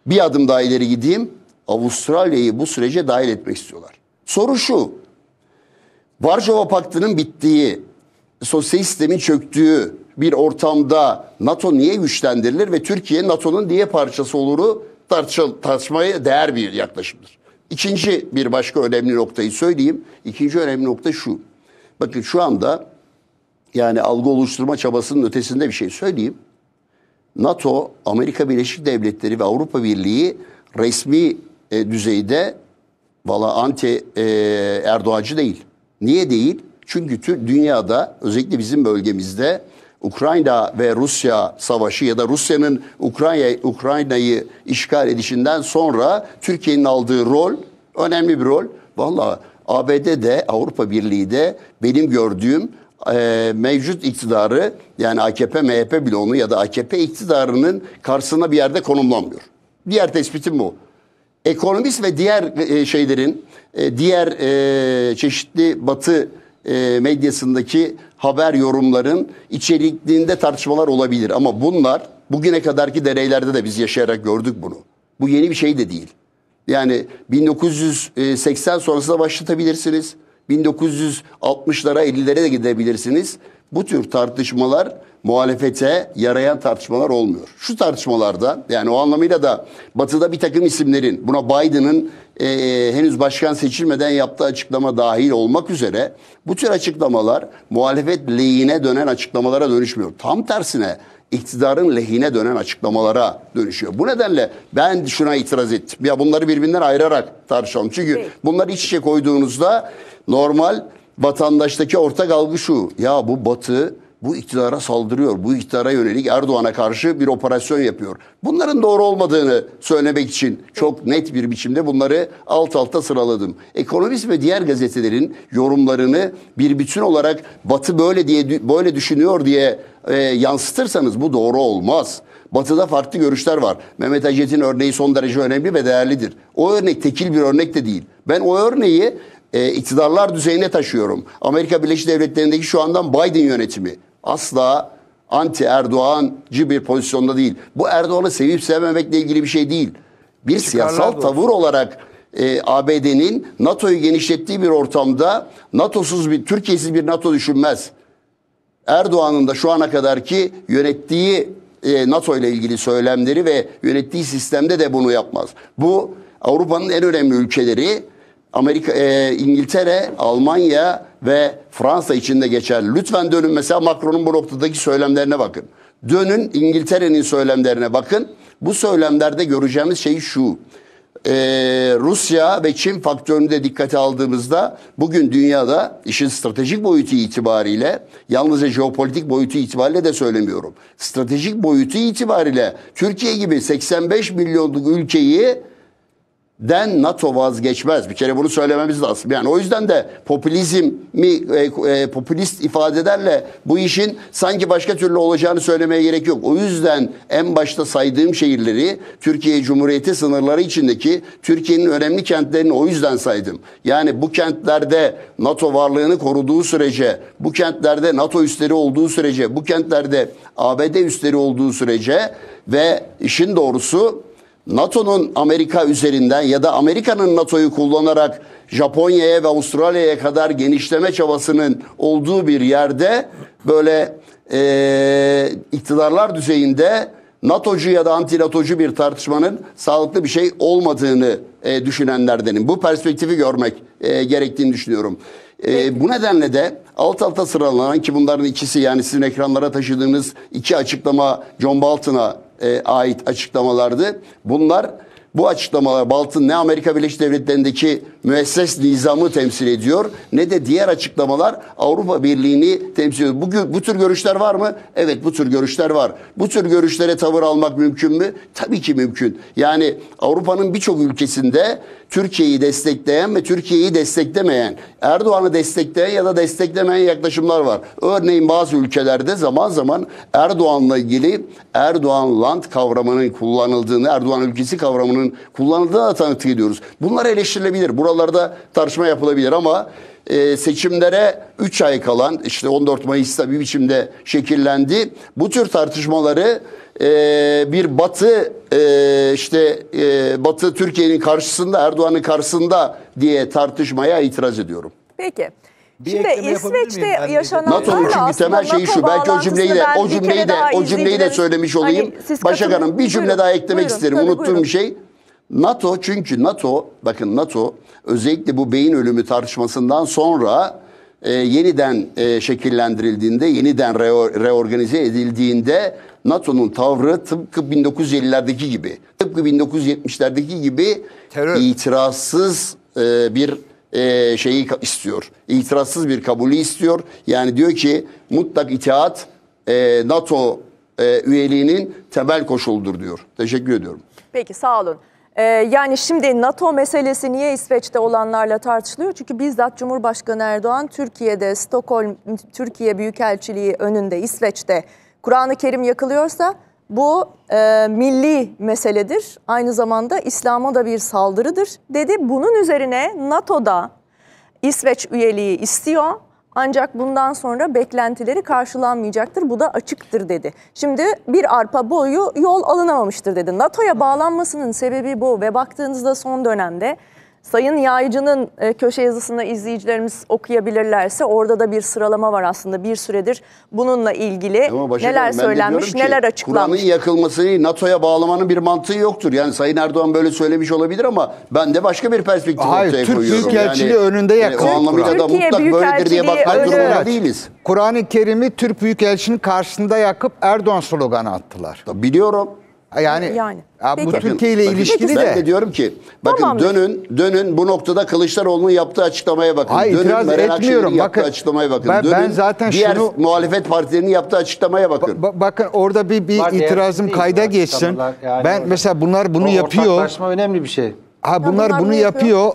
Bir adım daha ileri gideyim. Avustralya'yı bu sürece dahil etmek istiyorlar. Soru şu. Varşova Paktı'nın bittiği, sosyalist sistemin çöktüğü bir ortamda NATO niye güçlendirilir ve Türkiye NATO'nun niye parçası oluru tartışmaya değer bir yaklaşımdır. İkinci bir başka önemli noktayı söyleyeyim. İkinci önemli nokta şu. Bakın şu anda yani algı oluşturma çabasının ötesinde bir şey söyleyeyim. NATO, Amerika Birleşik Devletleri ve Avrupa Birliği resmi e, düzeyde valla anti e, Erdoğancı değil. Niye değil? Çünkü dünyada özellikle bizim bölgemizde Ukrayna ve Rusya savaşı ya da Rusya'nın Ukrayna Ukrayna'yı işgal edişinden sonra Türkiye'nin aldığı rol önemli bir rol. Valla ABD'de Avrupa Birliği de benim gördüğüm e, mevcut iktidarı yani AKP MHP bloğunu ya da AKP iktidarının karşısına bir yerde konumlanmıyor. Diğer tespitim bu. Ekonomist ve diğer e, şeylerin e, diğer e, çeşitli batı e, medyasındaki haber yorumların içerikliğinde tartışmalar olabilir ama bunlar bugüne kadarki deneylerde de biz yaşayarak gördük bunu. Bu yeni bir şey de değil. Yani 1980 sonrasında başlatabilirsiniz. 1960'lara 50'lere de gidebilirsiniz. Bu tür tartışmalar muhalefete yarayan tartışmalar olmuyor. Şu tartışmalarda yani o anlamıyla da batıda bir takım isimlerin buna Biden'ın e, henüz başkan seçilmeden yaptığı açıklama dahil olmak üzere bu tür açıklamalar muhalefet lehine dönen açıklamalara dönüşmüyor. Tam tersine iktidarın lehine dönen açıklamalara dönüşüyor. Bu nedenle ben şuna itiraz ettim. Ya bunları birbirinden ayırarak tartışalım. Çünkü bunları iç içe koyduğunuzda normal vatandaştaki ortak algı şu. Ya bu batı bu iktidara saldırıyor. Bu iktidara yönelik Erdoğan'a karşı bir operasyon yapıyor. Bunların doğru olmadığını söylemek için çok net bir biçimde bunları alt alta sıraladım. Ekonomist ve diğer gazetelerin yorumlarını bir bütün olarak Batı böyle diye böyle düşünüyor diye e, yansıtırsanız bu doğru olmaz. Batı'da farklı görüşler var. Mehmet Acet'in örneği son derece önemli ve değerlidir. O örnek tekil bir örnek de değil. Ben o örneği e, iktidarlar düzeyine taşıyorum. Amerika Birleşik Devletleri'ndeki şu andan Biden yönetimi asla anti Erdoğancı bir pozisyonda değil. Bu Erdoğan'ı sevip sevmemekle ilgili bir şey değil. Bir siyasal doğrusu. tavır olarak e, ABD'nin NATO'yu genişlettiği bir ortamda NATO'suz bir Türkiye'siz bir NATO düşünmez. Erdoğan'ın da şu ana kadarki yönettiği e, NATO ile ilgili söylemleri ve yönettiği sistemde de bunu yapmaz. Bu Avrupa'nın en önemli ülkeleri Amerika, e, İngiltere, Almanya ve Fransa için de geçerli. Lütfen dönün mesela Macron'un bu noktadaki söylemlerine bakın. Dönün İngiltere'nin söylemlerine bakın. Bu söylemlerde göreceğimiz şey şu. Ee, Rusya ve Çin faktörünü de dikkate aldığımızda bugün dünyada işin stratejik boyutu itibariyle yalnızca jeopolitik boyutu itibariyle de söylemiyorum. Stratejik boyutu itibariyle Türkiye gibi 85 milyonluk ülkeyi den NATO vazgeçmez. Bir kere bunu söylememiz lazım. Yani o yüzden de popülizmi e, e, popülist ifadelerle bu işin sanki başka türlü olacağını söylemeye gerek yok. O yüzden en başta saydığım şehirleri Türkiye Cumhuriyeti sınırları içindeki Türkiye'nin önemli kentlerini o yüzden saydım. Yani bu kentlerde NATO varlığını koruduğu sürece, bu kentlerde NATO üsleri olduğu sürece, bu kentlerde ABD üsleri olduğu sürece ve işin doğrusu NATO'nun Amerika üzerinden ya da Amerika'nın NATO'yu kullanarak Japonya'ya ve Avustralya'ya kadar genişleme çabasının olduğu bir yerde böyle e, iktidarlar düzeyinde NATO'cu ya da anti-NATO'cu bir tartışmanın sağlıklı bir şey olmadığını e, düşünenlerdenim. Bu perspektifi görmek e, gerektiğini düşünüyorum. E, bu nedenle de alt alta sıralanan ki bunların ikisi yani sizin ekranlara taşıdığınız iki açıklama John Bolton'a e, ait açıklamalardı. Bunlar bu açıklamalar Bolton ne Amerika Birleşik Devletleri'ndeki müesses nizamı temsil ediyor ne de diğer açıklamalar Avrupa Birliği'ni temsil ediyor. Bu, gö- bu tür görüşler var mı? Evet bu tür görüşler var. Bu tür görüşlere tavır almak mümkün mü? Tabii ki mümkün. Yani Avrupa'nın birçok ülkesinde Türkiye'yi destekleyen ve Türkiye'yi desteklemeyen, Erdoğan'ı destekleyen ya da desteklemeyen yaklaşımlar var. Örneğin bazı ülkelerde zaman zaman Erdoğan'la ilgili Erdoğan land kavramının kullanıldığını, Erdoğan ülkesi kavramının kullanıldığını da tanıklık ediyoruz. Bunlar eleştirilebilir. Buralarda tartışma yapılabilir ama e, seçimlere 3 ay kalan işte 14 Mayıs'ta bir biçimde şekillendi. Bu tür tartışmaları e, bir Batı e, işte e, Batı Türkiye'nin karşısında Erdoğan'ın karşısında diye tartışmaya itiraz ediyorum. Peki. Bir Şimdi? İsveç'te yaşananlarla NATO'nun çünkü temel şeyi NATO şu. Belki o cümleyi de o cümleyi de o cümleyi de söylemiş olayım. Hani Başak. Hanım bir cümle Buyurun, daha eklemek buyurun, isterim. tabii, Unuttuğum buyurun. bir şey. NATO çünkü NATO bakın NATO özellikle bu beyin ölümü tartışmasından sonra e, yeniden e, şekillendirildiğinde, yeniden reo- reorganize edildiğinde NATO'nun tavrı tıpkı 1950'lerdeki gibi, tıpkı 1970'lerdeki gibi Terör. itirazsız e, bir e, şeyi istiyor. İtirazsız bir kabulü istiyor. Yani diyor ki mutlak itaat e, NATO e, üyeliğinin temel koşuludur diyor. Teşekkür ediyorum. Peki sağ olun. Ee, yani şimdi NATO meselesi niye İsveç'te olanlarla tartışılıyor? Çünkü bizzat Cumhurbaşkanı Erdoğan Türkiye'de Stockholm Türkiye Büyükelçiliği önünde İsveç'te Kur'an-ı Kerim yakılıyorsa bu e, milli meseledir. Aynı zamanda İslam'a da bir saldırıdır dedi. Bunun üzerine NATO'da İsveç üyeliği istiyor. Ancak bundan sonra beklentileri karşılanmayacaktır. Bu da açıktır dedi. Şimdi bir arpa boyu yol alınamamıştır dedi. NATO'ya bağlanmasının sebebi bu ve baktığınızda son dönemde Sayın Yaycı'nın e, köşe yazısında izleyicilerimiz okuyabilirlerse orada da bir sıralama var aslında bir süredir bununla ilgili neler söylenmiş ki, neler Kur'an'ın açıklanmış. yakılmasını NATO'ya bağlamanın bir mantığı yoktur. Yani Sayın Erdoğan böyle söylemiş olabilir ama ben de başka bir perspektif Hayır, ortaya Türk koyuyorum. Büyükelçiliği önünde e, yakıldı O anlamıyla da mutlak böyledir diye bakmak durumunda değiliz. Kur'an-ı Kerim'i Türk Büyükelçinin karşısında yakıp Erdoğan sloganı attılar. Biliyorum. Yani, Yani. ya bu. Türkiye ile ilişkili ben de. de diyorum ki bakın Tamamdır. dönün dönün bu noktada Kılıçdaroğlu'nun yaptığı açıklamaya bakın. Hayır, dönün itiraz Meral etmiyorum. Yaptığı Bakın, açıklamaya bakın. ben- dönün ben zaten diğer şunu- muhalefet partilerinin yaptığı açıklamaya bakın. Ba- bakın orada bir, bir Var, itirazım kayda geçsin. Yani ben orada- mesela bunlar bunu O yapıyor. Ortaklaşma önemli bir şey. Ha bunlar, bunlar bunu yapıyor. yapıyor.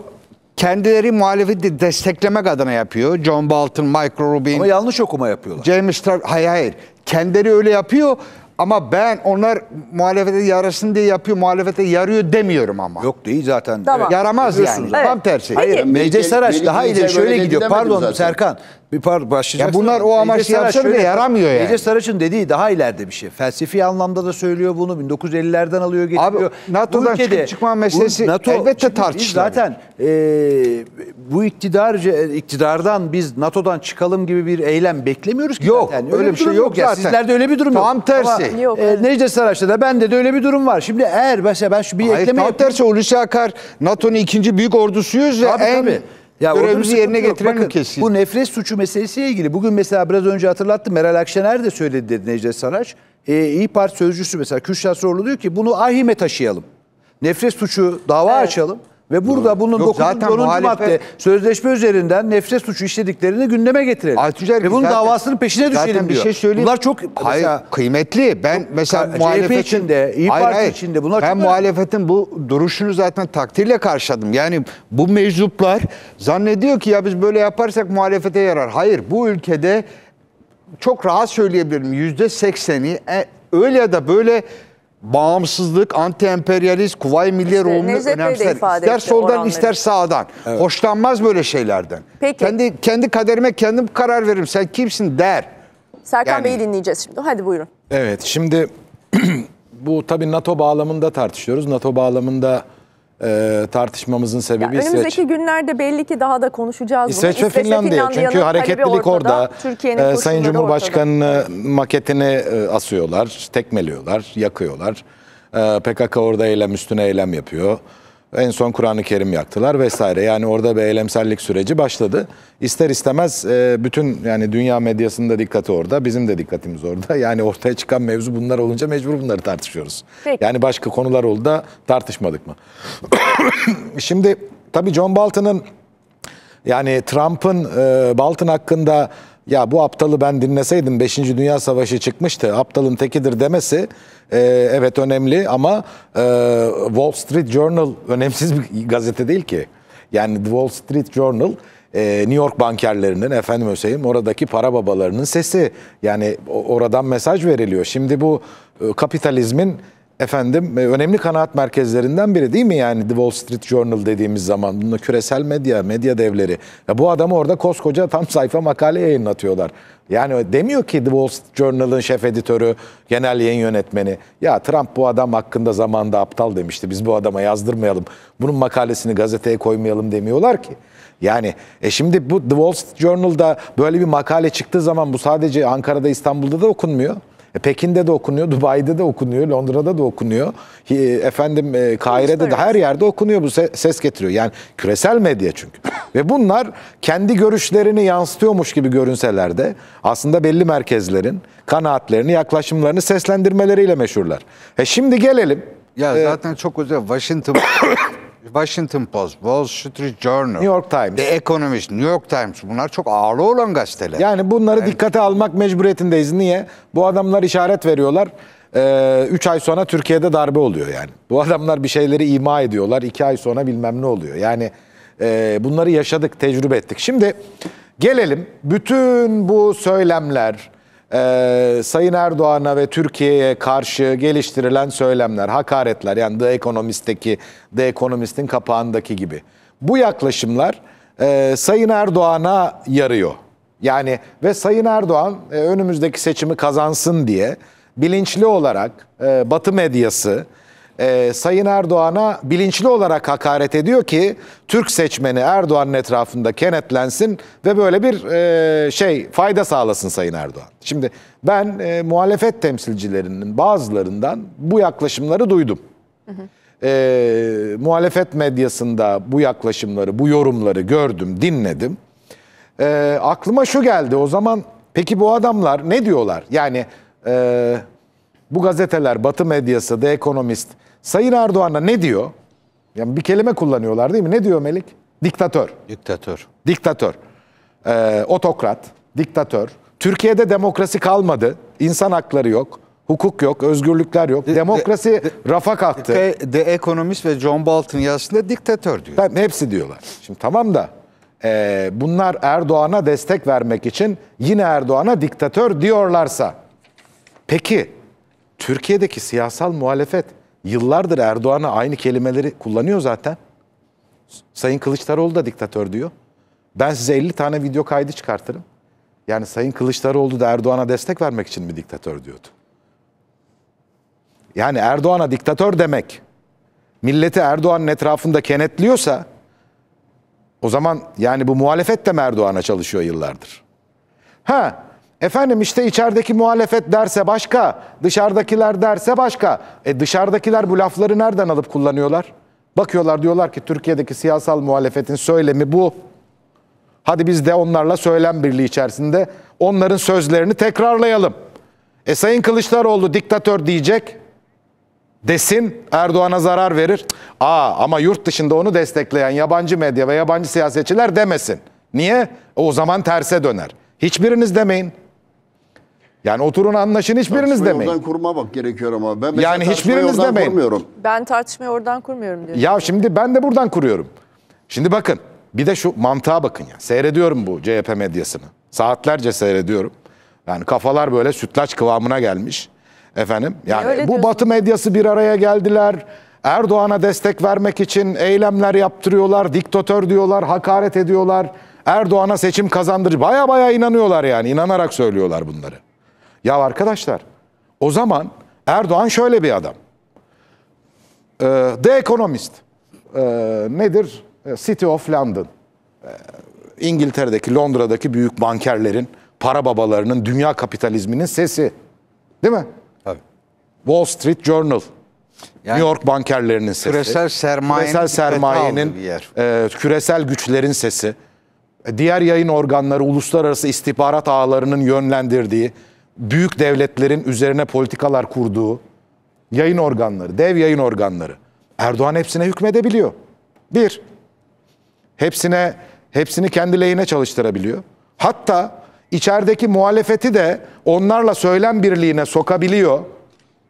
Kendileri muhalefeti desteklemek adına yapıyor. John Bolton, Michael Rubin, Ama yanlış okuma yapıyorlar. James Star hayır hayır. Kendileri öyle yapıyor Ama ben onlar muhalefete yarasın diye yapıyor, muhalefete yarıyor demiyorum ama. Yok değil zaten. Tamam. Yaramaz yani. Evet. Tam tersi. Hayır, Peki. Meclis Saraç daha ileri şöyle gidiyor. Pardon zaten. Serkan. Bir par başlayacaksın. Ya bunlar o amaçla yapsa bile yaramıyor yani. Meclis Saraç'ın dediği daha ileride bir şey. Felsefi anlamda da söylüyor bunu. 1950'lerden alıyor getiriyor. Abi, NATO'dan çıkıp çıkma meselesi elbette Şimdi biz tartışılır. Zaten e, bu iktidar iktidardan biz NATO'dan çıkalım gibi bir eylem beklemiyoruz ki Yok, zaten. öyle bir şey durum yok ya. zaten. Sizlerde öyle bir durum yok. Tam tersi. Ama, Yok, e, evet. Necdet Saraç'ta da bende de öyle bir durum var. Şimdi eğer mesela ben şu bir Hayır, ekleme tam yapayım. tersi Hulusi Akar NATO'nun ikinci büyük ordusuyuz ve Tabii, en tabii. Ya görevimizi yerine getiren Bakın. Bu nefret suçu meselesiyle ilgili bugün mesela biraz önce hatırlattım Meral Akşener de söyledi dedi Necdet Saraç. Ee, İyi Parti sözcüsü mesela Kürşat Sorlu diyor ki bunu ahime taşıyalım. Nefret suçu dava Evet. açalım. Ve burada bunun Yok, 9. zaten 10. muhalefet- madde sözleşme üzerinden nefret suçu işlediklerini gündeme getirelim. Aytuncer Ve bunun zaten- davasının peşine düşelim zaten bir diyor. şey söyleyeyim. Bunlar çok Hayır, mesela kıymetli. Ben mesela CHP muhalefetin içinde, İYİ Parti içinde bunlar ben çok önemli. muhalefetin bu duruşunu zaten takdirle karşıladım. Yani bu meczuplar zannediyor ki ya biz böyle yaparsak muhalefete yarar. Hayır, bu ülkede çok rahat söyleyebilirim. Yüzde sekseni e, öyle ya da böyle bağımsızlık, anti-emperyalist, kuvayi milliye İşte de önemser. İster soldan oranları. ister sağdan. Hoşlanmaz böyle şeylerden. Peki. Kendi kendi kaderime kendim karar veririm. Sen kimsin der. Serkan Yani- Bey'i dinleyeceğiz şimdi. Hadi buyurun. Evet şimdi <clears throat> bu tabii NATO bağlamında tartışıyoruz. NATO bağlamında e, tartışmamızın Ya sebebi önümüzdeki İsveç. günlerde belli ki daha da konuşacağız bunu. İsveç ve Finlandiya. Çünkü Finlandiya'nın hareketlilik orada. Ee, koşulları Sayın ortada. Cumhurbaşkanı'nı maketini e, asıyorlar, tekmeliyorlar, yakıyorlar. Ee, PKK orada eylem üstüne eylem yapıyor. En son Kur'an-ı Kerim yaktılar vesaire. Yani orada bir eylemsellik süreci başladı. İster istemez e, bütün yani dünya medyasının da dikkati orada, bizim de dikkatimiz orada. <laughs> Yani ortaya çıkan mevzu bunlar olunca mecbur bunları tartışıyoruz. Peki. Yani başka konular oldu da tartışmadık mı? <coughs> Şimdi tabii John Bolton'ın yani Trump'ın e, Bolton hakkında ya bu aptalı ben dinleseydim 5. Dünya Savaşı çıkmıştı. Aptalın tekidir demesi e, evet önemli ama e, Wall Street Journal <laughs> önemsiz bir gazete değil ki. Yani The Wall Street Journal e, New York bankerlerinin efendim söyleyeyim oradaki para babalarının sesi. Yani oradan mesaj veriliyor. Şimdi bu e, kapitalizmin efendim e, önemli kanaat merkezlerinden biri değil mi yani The Wall Street Journal dediğimiz zaman bununla küresel medya, medya devleri. Ya bu adamı orada koskoca tam sayfa makale yayınlatıyorlar. Yani demiyor ki The Wall Street Journal'ın şef editörü, genel yayın yönetmeni ya Trump bu adam hakkında zamanda aptal demişti. Biz bu adama yazdırmayalım. Bunun makalesini gazeteye koymayalım demiyorlar ki. Yani e şimdi bu The Wall Street Journal'da böyle bir makale çıktığı zaman bu sadece Ankara'da İstanbul'da da okunmuyor. E, Pekin'de de okunuyor, Dubai'de de okunuyor, Londra'da da okunuyor. E, Efendim e, Kahire'de de her yerde okunuyor bu se- ses getiriyor. Yani küresel medya çünkü. Ve bunlar kendi görüşlerini yansıtıyormuş gibi görünseler de aslında belli merkezlerin kanaatlerini, yaklaşımlarını seslendirmeleriyle meşhurlar. E şimdi gelelim. Ya e, zaten çok özel. Washington Washington Post, Wall Street Journal, New York Times. The Economist, New York Times bunlar çok ağırlığı olan gazeteler. Yani bunları dikkate almak mecburiyetindeyiz. Niye? Bu adamlar işaret veriyorlar. 3 ay sonra Türkiye'de darbe oluyor yani. Bu adamlar bir şeyleri ima ediyorlar. 2 ay sonra bilmem ne oluyor. Yani e, bunları yaşadık, tecrübe ettik. Şimdi gelelim bütün bu söylemler, e, Sayın Erdoğan'a ve Türkiye'ye karşı geliştirilen söylemler, hakaretler yani The Economist'teki, The Economist'in kapağındaki gibi. Bu yaklaşımlar e, Sayın Erdoğan'a yarıyor. Yani ve Sayın Erdoğan e, önümüzdeki seçimi kazansın diye bilinçli olarak e, Batı medyası e, Sayın Erdoğan'a bilinçli olarak hakaret ediyor ki Türk seçmeni Erdoğan'ın etrafında kenetlensin ve böyle bir e, şey fayda sağlasın Sayın Erdoğan. Şimdi ben e, muhalefet temsilcilerinin bazılarından bu yaklaşımları duydum. E, muhalefet medyasında bu yaklaşımları, bu yorumları gördüm, dinledim. E, aklıma şu geldi o zaman peki bu adamlar ne diyorlar? Yani e, bu gazeteler, Batı medyası, The Economist Sayın Erdoğan'a ne diyor? Yani bir kelime kullanıyorlar değil mi? Ne diyor Melik? Diktatör. Diktatör. Diktatör. E, otokrat. Diktatör. Türkiye'de demokrasi kalmadı. İnsan hakları yok. Hukuk yok, özgürlükler yok. Demokrasi rafa kalktı. The, The Economist ve John Bolton yazısında diktatör diyor. Ben hepsi diyorlar. Şimdi tamam da e, bunlar Erdoğan'a destek vermek için yine Erdoğan'a diktatör diyorlarsa peki Türkiye'deki siyasal muhalefet yıllardır Erdoğan'a aynı kelimeleri kullanıyor zaten. Sayın Kılıçdaroğlu da diktatör diyor. Ben size 50 tane video kaydı çıkartırım. Yani Sayın Kılıçdaroğlu da Erdoğan'a destek vermek için mi diktatör diyordu? Yani Erdoğan'a diktatör demek milleti Erdoğan'ın etrafında kenetliyorsa o zaman yani bu muhalefet de Erdoğan'a çalışıyor yıllardır? Ha efendim işte içerideki muhalefet derse başka, dışarıdakiler derse başka. E dışarıdakiler bu lafları nereden alıp kullanıyorlar? Bakıyorlar diyorlar ki Türkiye'deki siyasal muhalefetin söylemi bu. Hadi biz de onlarla söylem birliği içerisinde onların sözlerini tekrarlayalım. E Sayın Kılıçdaroğlu diktatör diyecek desin Erdoğan'a zarar verir. Aa ama yurt dışında onu destekleyen yabancı medya ve yabancı siyasetçiler demesin. Niye? O zaman terse döner. Hiçbiriniz demeyin. Yani oturun anlaşın hiçbiriniz Tartışmayı demeyin. Oradan kurmamak gerekiyor ama. Ben mesela Yani tartışmayı hiçbiriniz oradan demeyin. kurmuyorum. Ben tartışmayı oradan kurmuyorum diyor. Ya şimdi ben de buradan kuruyorum. Şimdi bakın bir de şu mantığa bakın ya. Seyrediyorum bu CHP medyasını. Saatlerce seyrediyorum. Yani kafalar böyle sütlaç kıvamına gelmiş. Efendim yani öyle bu diyorsun? Batı medyası bir araya geldiler. Erdoğan'a destek vermek için eylemler yaptırıyorlar, diktatör diyorlar, hakaret ediyorlar. Erdoğan'a seçim kazandırıcı. Baya baya inanıyorlar yani. inanarak söylüyorlar bunları. Ya arkadaşlar o zaman Erdoğan şöyle bir adam. Ee, The Economist ee, nedir? Ee, City of London. Ee, İngiltere'deki, Londra'daki büyük bankerlerin, para babalarının, dünya kapitalizminin sesi. Değil mi? Tabii. Wall Street Journal. Yani New York bankerlerinin sesi. küresel sermayenin küresel sermayenin, e, küresel güçlerin sesi. E, Diğer yayın organları, uluslararası istihbarat ağlarının yönlendirdiği, büyük devletlerin üzerine politikalar kurduğu yayın organları, dev yayın organları. Erdoğan hepsine hükmedebiliyor. Bir, hepsine hepsini kendi lehine çalıştırabiliyor. Hatta içerideki muhalefeti de onlarla söylem birliğine sokabiliyor.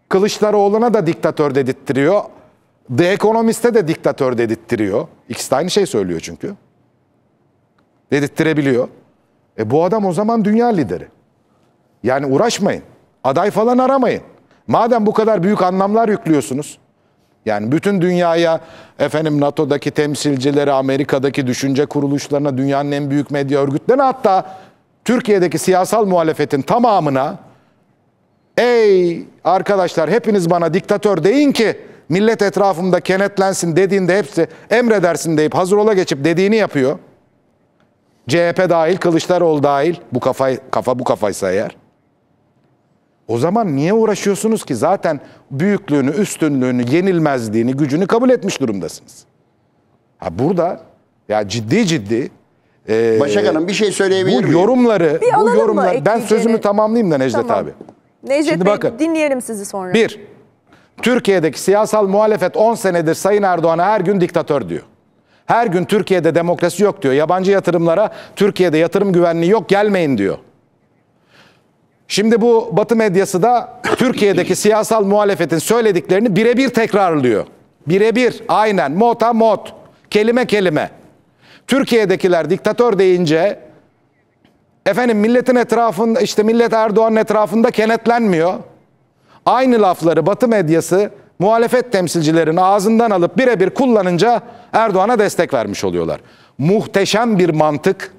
Kılıçdaroğlu'na da diktatör dedirttiriyor. The Economist'e de diktatör dedirttiriyor. İkisi de aynı şey söylüyor çünkü. Dedirttirebiliyor. E bu adam o zaman dünya lideri. Yani uğraşmayın. Aday falan aramayın. Madem bu kadar büyük anlamlar yüklüyorsunuz. Yani bütün dünyaya efendim NATO'daki temsilcileri, Amerika'daki düşünce kuruluşlarına, dünyanın en büyük medya örgütlerine hatta Türkiye'deki siyasal muhalefetin tamamına ey arkadaşlar hepiniz bana diktatör deyin ki millet etrafımda kenetlensin dediğinde hepsi emredersin deyip hazır ola geçip dediğini yapıyor. CHP dahil, Kılıçdaroğlu dahil bu kafayı, kafa bu kafaysa eğer. O zaman niye uğraşıyorsunuz ki? Zaten büyüklüğünü, üstünlüğünü, yenilmezliğini, gücünü kabul etmiş durumdasınız. Ha burada ya ciddi ciddi e, Başak Hanım bir şey söyleyebilir bu miyim? yorumları, Bir bu yorumlar ben ekleyeceğini? sözümü tamamlayayım da Necdet Tamam. abi. Necdet Şimdi Bey bakın. dinleyelim sizi sonra. Bir, Türkiye'deki siyasal muhalefet 10 senedir Sayın Erdoğan'a her gün diktatör diyor. Her gün Türkiye'de demokrasi yok diyor. Yabancı yatırımlara Türkiye'de yatırım güvenliği yok gelmeyin diyor. Şimdi bu Batı medyası da Türkiye'deki <laughs> siyasal muhalefetin söylediklerini birebir tekrarlıyor. Birebir aynen mota mot kelime kelime. Türkiye'dekiler diktatör deyince efendim milletin etrafında işte millet Erdoğan'ın etrafında kenetlenmiyor. Aynı lafları Batı medyası muhalefet temsilcilerin ağzından alıp birebir kullanınca Erdoğan'a destek vermiş oluyorlar. Muhteşem bir mantık,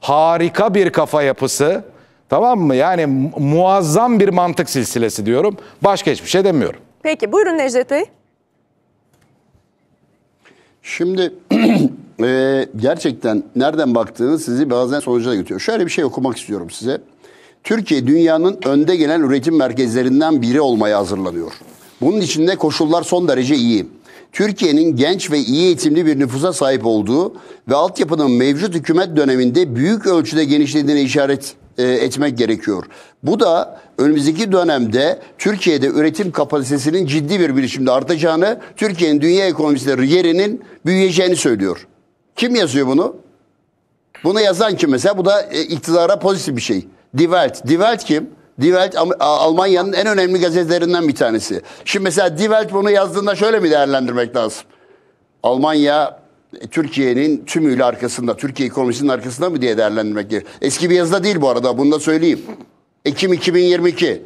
harika bir kafa yapısı, tamam mı? Yani mu- muazzam bir mantık silsilesi diyorum. Başka hiçbir şey demiyorum. Peki buyurun Necdet Bey. Şimdi <clears throat> e, gerçekten nereden baktığınız sizi bazen sonuca götürüyor. Şöyle bir şey okumak istiyorum size. Türkiye dünyanın önde gelen üretim merkezlerinden biri olmaya hazırlanıyor. Bunun içinde koşullar son derece iyi. Türkiye'nin genç ve iyi eğitimli bir nüfusa sahip olduğu ve altyapının mevcut hükümet döneminde büyük ölçüde genişlediğine işaret e, etmek gerekiyor. Bu da önümüzdeki dönemde Türkiye'de üretim kapasitesinin ciddi bir biçimde artacağını, Türkiye'nin dünya ekonomisinde yerinin büyüyeceğini söylüyor. Kim yazıyor bunu? Bunu yazan kim mesela? Bu da e, iktidara pozitif bir şey. Die Welt. Die Welt kim? Die Welt Almanya'nın en önemli gazetelerinden bir tanesi. Şimdi mesela Die Welt bunu yazdığında şöyle mi değerlendirmek lazım? Almanya Türkiye'nin tümüyle arkasında, Türkiye ekonomisinin arkasında mı diye değerlendirmek gerekiyor. Eski bir yazıda değil bu arada, bunu da söyleyeyim. Ekim 2022.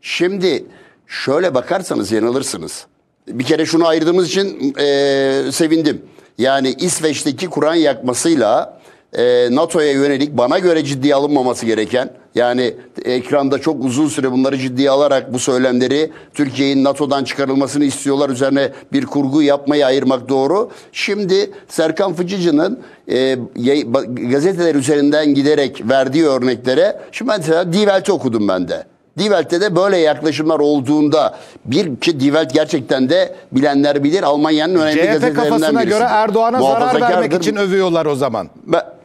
Şimdi şöyle bakarsanız yanılırsınız. Bir kere şunu ayırdığımız için eee, sevindim. Yani İsveç'teki Kur'an yakmasıyla eee, NATO'ya yönelik bana göre ciddiye alınmaması gereken yani ekranda çok uzun süre bunları ciddiye alarak bu söylemleri Türkiye'nin NATO'dan çıkarılmasını istiyorlar. Üzerine bir kurgu yapmayı ayırmak doğru. Şimdi Serkan Fıcıcı'nın e, gazeteler üzerinden giderek verdiği örneklere şimdi mesela Die Welt'i okudum ben de. Die Welt'te de böyle yaklaşımlar olduğunda bir ki Die Welt gerçekten de bilenler bilir Almanya'nın önemli CHP gazetelerinden kafasına birisi. göre Erdoğan'a zarar vermek için övüyorlar o zaman. Ben-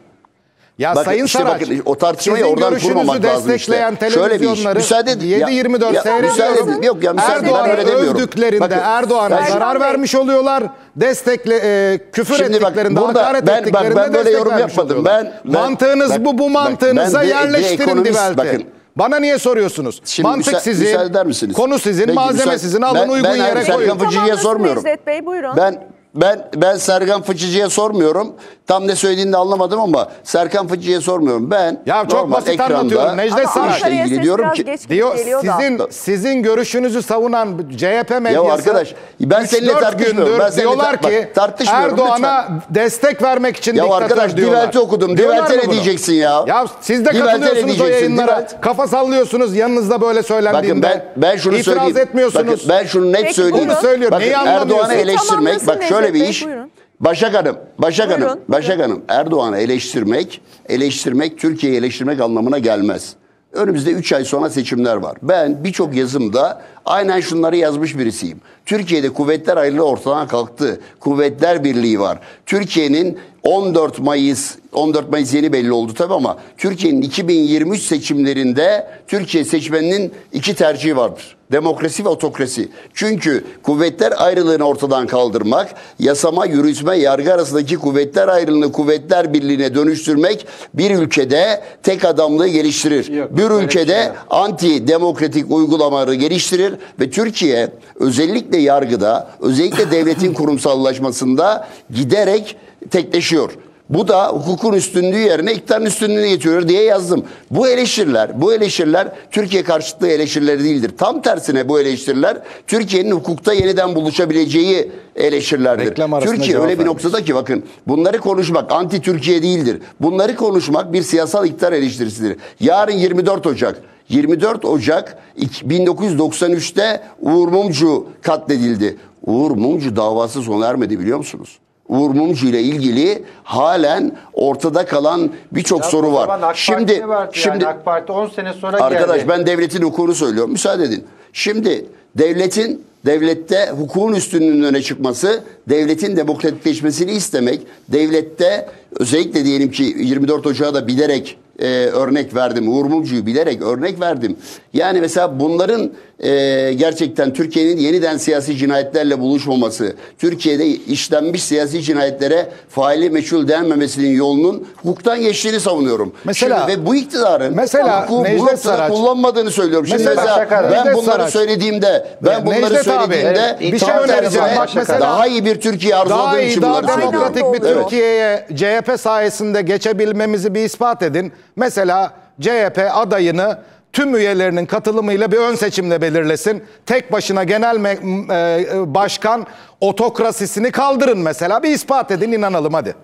Ya Bakın Sayın işte Saraç, bakın, o tartışmayı sizin oradan görüşünüzü kurmamak lazım destekleyen işte. Şöyle bir iş, televizyonları müsaade edin. 7-24 Ya- ya müsaade seyrediyorum. edin. Yok ya, müsaade. Ben Erdoğan'ı öyle demiyorum. övdüklerinde Bakın, Erdoğan'a ben- zarar vermiş oluyorlar. Destekle, e, küfür Şimdi bak, ettiklerinde, burada hakaret ben- bak, ettiklerinde ben böyle yorum yapmadım. Ben- ben- Mantığınız bak- bu, bu bak, mantığınıza ben de- de yerleştirin bakın. Bana niye soruyorsunuz? Şimdi Mantık müsa- sizin, müsaade eder misiniz? konu sizin, Peki, malzeme müsaade- sizin. Alın Ben- uygun ben yere Serkan koyun. Fıcı'ya Tamamlasın sormuyorum. Nevzat Bey buyurun. Ben ben ben Serkan Fıçıcı'ya sormuyorum. Tam ne söylediğini de anlamadım ama Serkan Fıçıcı'ya sormuyorum. Ben Ya çok normal basit ekranda anlatıyorum. Necdet Ama Saraç. işle Ankara'ya ilgili ses diyorum biraz ki geç Diyor geliyor da. sizin sizin görüşünüzü savunan CHP medyası arkadaş, ben seninle 3-4 tartışmıyorum. gündür Ben seninle diyorlar tar- ki bak, tartışmıyorum, Erdoğan'a lütfen. destek vermek için Ya diktatör arkadaş, diyorlar. Welt'i okudum. Diyorlar mı ne bunu? diyeceksin ya? Ya siz de Die Welt'e ne katılıyorsunuz o diyeceksin? Yayınlara. Welt- Kafa sallıyorsunuz yanınızda böyle söylendiğinde. Bakın ben ben şunu İtiraz söyleyeyim. etmiyorsunuz. Bakın ben şunu net Peki, söyleyeyim. buyurun. Söylüyorum. Bakın Neyi Erdoğan'ı anlamıyorsun? eleştirmek Tamamlasın bak şöyle Necdet bir Bey, iş. buyurun. Başak Hanım, Başak Buyurun, Hanım, Başak Hanım. Erdoğan'ı eleştirmek, eleştirmek Türkiye'yi eleştirmek anlamına gelmez. Önümüzde 3 ay sonra seçimler var. Ben birçok yazımda aynen şunları yazmış birisiyim. Türkiye'de kuvvetler ayrılığı ortadan kalktı. Kuvvetler birliği var. Türkiye'nin 14 Mayıs, 14 Mayıs yeni belli oldu tabii ama Türkiye'nin 2023 seçimlerinde Türkiye seçmeninin iki tercihi vardır. Demokrasi ve otokrasi. Çünkü kuvvetler ayrılığını ortadan kaldırmak, yasama, yürütme, yargı arasındaki kuvvetler ayrılığını kuvvetler birliğine dönüştürmek bir ülkede tek adamlığı geliştirir. Yok, bir ülkede şey anti demokratik uygulamaları geliştirir ve Türkiye özellikle yargıda, özellikle devletin <laughs> kurumsallaşmasında giderek tekleşiyor. Bu da hukukun üstünlüğü yerine iktidarın üstünlüğünü getiriyor diye yazdım. Bu eleştiriler, bu eleştiriler Türkiye karşıtlığı eleştirileri değildir. Tam tersine bu eleştiriler Türkiye'nin hukukta yeniden buluşabileceği eleştirilerdir. Türkiye öyle bir noktada ki bakın bunları konuşmak anti Türkiye değildir. Bunları konuşmak bir siyasal iktidar eleştirisidir. Yarın 24 Ocak 24 Ocak iki- 1993'te Uğur Mumcu katledildi. Uğur Mumcu davası sona ermedi biliyor musunuz? Uğur Mumcu ile ilgili halen ortada kalan birçok soru var. Şimdi şimdi yani? AK Parti 10 sene sonra Arkadaş geldi. ben devletin hukukunu söylüyorum. Müsaade edin. Şimdi devletin devlette hukukun üstünlüğünün öne çıkması, devletin demokratikleşmesini istemek, devlette özellikle diyelim ki 24 Ocağı da bilerek e, örnek verdim. Uğur Mumcu'yu bilerek örnek verdim. Yani mesela bunların e, gerçekten Türkiye'nin yeniden siyasi cinayetlerle buluşmaması, Türkiye'de işlenmiş siyasi cinayetlere faili meçhul denmemesinin yolunun hukuktan geçtiğini savunuyorum. Mesela- Şimdi ve bu iktidarın Mesela hukuku bu Necdet noktada Saraç- kullanmadığını söylüyorum. Şimdi Mesela mesela, ben Necdet bunları Saraç. söylediğimde ben bunları Necdet abi, söylediğimde evet, bir şey önereceğim. tersine Bak mesela- daha iyi bir Türkiye Daha arzuladığım için daha bunları söylüyorum. demokratik bir Evet. Türkiye'ye CHP sayesinde geçebilmemizi bir ispat edin. Mesela CHP adayını tüm üyelerinin katılımıyla bir ön seçimle belirlesin. Tek başına genel e, başkan otokrasisini kaldırın mesela. Bir ispat edin inanalım hadi.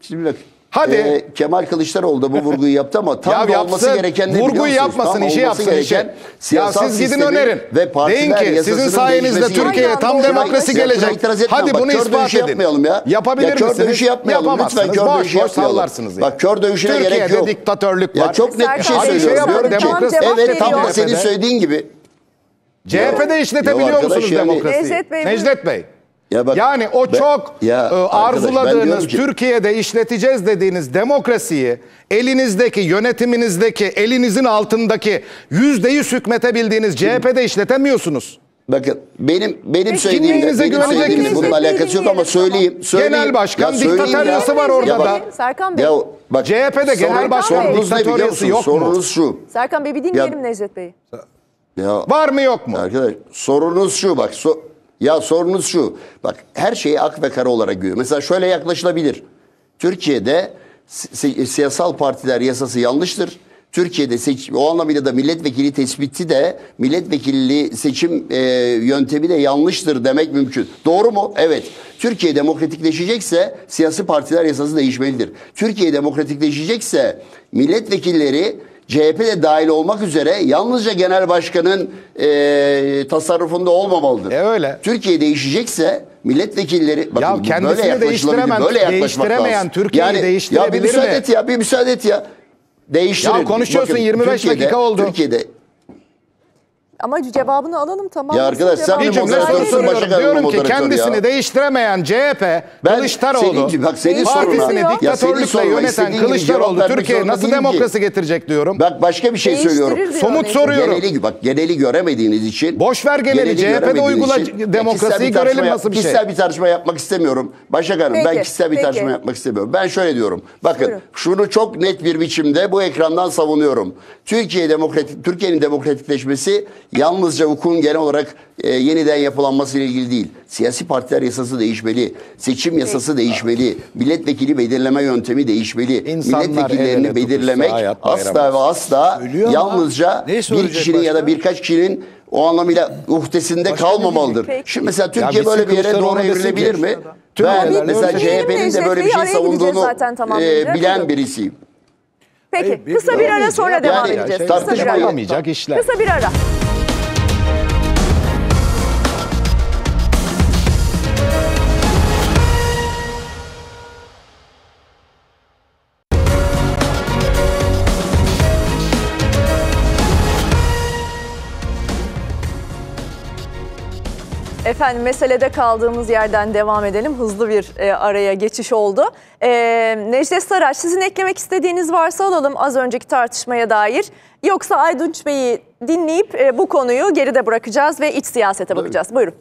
Şimdi. Hadi. e, Kemal Kılıçdaroğlu da bu vurguyu yaptı ama <laughs> tam Ya da yapsın, olması gereken ne vurguyu yapmasın, Tam işi yapsın, işi. gereken Ya siz gidin önerin. Ve Deyin ki sizin sayenizde Türkiye'ye tam Aynen, demokrasi. Ya gelecek. Hadi bunu bak, kör ispat edin. yapmayalım ya. Yapabilir ya kör misiniz? dövüşü yapmayalım. Lütfen kör boş dövüşü boş yapmayalım. sallarsınız. yani. Bak kör dövüşüne Türkiye'de gerek yok. diktatörlük var. Ya çok net bir şey söylüyorum. şey yapın, Diyorum ki, evet tam da senin söylediğin gibi. CHP'de Ya işletebiliyor arkadaş musunuz yani- demokrasiyi? Necdet Bey, Necdet Bey. Ya bak, yani o ben, çok ya e, arzuladığınız, ki, Türkiye'de işleteceğiz dediğiniz demokrasiyi elinizdeki, yönetiminizdeki, elinizin altındaki yüzde yüz hükmetebildiğiniz CHP'de işletemiyorsunuz. Bakın benim benim söylediğimde benim söylediğimiz bunun alakası yok ama söyleyeyim. söyleyeyim genel başkan diktatoryası var orada da. Serkan Bey. Ya, bak, CHP'de genel başkan diktatoryası yok mu? Sorunuz şu. Serkan Bey bir dinleyelim Necdet Bey. Ya, var mı yok mu? Arkadaş sorunuz şu bak. So, ya sorunuz şu. Bak her şeyi ak ve kara olarak görüyor. Mesela şöyle yaklaşılabilir. Türkiye'de si- si- siyasal partiler yasası yanlıştır. Türkiye'de seç, o anlamıyla da milletvekili tespiti de milletvekilliği seçim e, yöntemi de yanlıştır demek mümkün. Doğru mu? Evet. Türkiye demokratikleşecekse siyasi partiler yasası değişmelidir. Türkiye demokratikleşecekse milletvekilleri CHP'de dahil olmak üzere yalnızca genel başkanın e, tasarrufunda olmamalıdır. E öyle. Türkiye değişecekse milletvekilleri bakın Ya kendisini böyle yaklaşılabilir, böyle yaklaşmak değiştiremeyen lazım. Türkiye'yi Ya bir değiştirebilir müsaade et ya bir müsaade et ya. Değiştirin. Ya konuşuyorsun, 25 dakika oldu. Türkiye'de Ama cevabını alalım tamam. Ya arkadaş, sen Bir cümle soru soruyorum. başa Diyorum ki moderatör kendisini ya. değiştiremeyen CHP, Ben Kılıçdaroğlu, senin- bak senin partisini soruna- Ya senin diktatörlükle soruna yöneten istediğin gibi Kılıçdaroğlu cevap vermek Türkiye'ye zorunda nasıl değilim ki. demokrasi getirecek diyorum. Bak başka bir şey Değiştirir söylüyorum. diyor Somut Necdet. soruyorum. Geneli, bak geneli göremediğiniz için. Boş ver geneli, CHP'de göremediğiniz uygula demokrasiyi kişisel bir görelim tartışma nasıl bir şey. Kişisel bir tartışma yapmak istemiyorum. Başak Hanım ben Peki, kişisel bir peki. tartışma yapmak istemiyorum. Ben şöyle diyorum. Bakın Buyurun. şunu çok net bir biçimde bu ekrandan savunuyorum. Türkiye demokratik Türkiye'nin demokratikleşmesi yalnızca hukukun genel olarak e, yeniden yapılanması ile ilgili değil. Siyasi partiler yasası değişmeli. Seçim yasası değişmeli. Milletvekili belirleme yöntemi değişmeli. İnsanlar el ele Milletvekillerini tutuşsa belirlemek hayat asla bayramı. ve asla Söylüyor ama yalnızca neyi bir soracak kişinin ya da başka? birkaç kişinin o anlamıyla uhdesinde kalmamalıdır. Peki. Şimdi mesela Türkiye bitsin böyle bir yere Kılıçdaroğlu doğru desin evrilebilir ki. mi? Tüm Ben haberler mesela öyle. CHP'nin de böyle bir şey Araya gideceğiz savunduğunu zaten, e, tamamlayacak. bilen birisiyim. Peki Hayır, bir- kısa bir ara Yani sonra devam şey, edeceğiz. Kısa bir tartışma ara. İşler. Kısa bir ara. Efendim meselede kaldığımız yerden devam edelim. Hızlı bir e, araya geçiş oldu. E, Necdet Saraç sizin eklemek istediğiniz varsa alalım az önceki tartışmaya dair. Yoksa Aydınç Bey'i dinleyip e, bu konuyu geride bırakacağız ve iç siyasete bakacağız. Buyurun.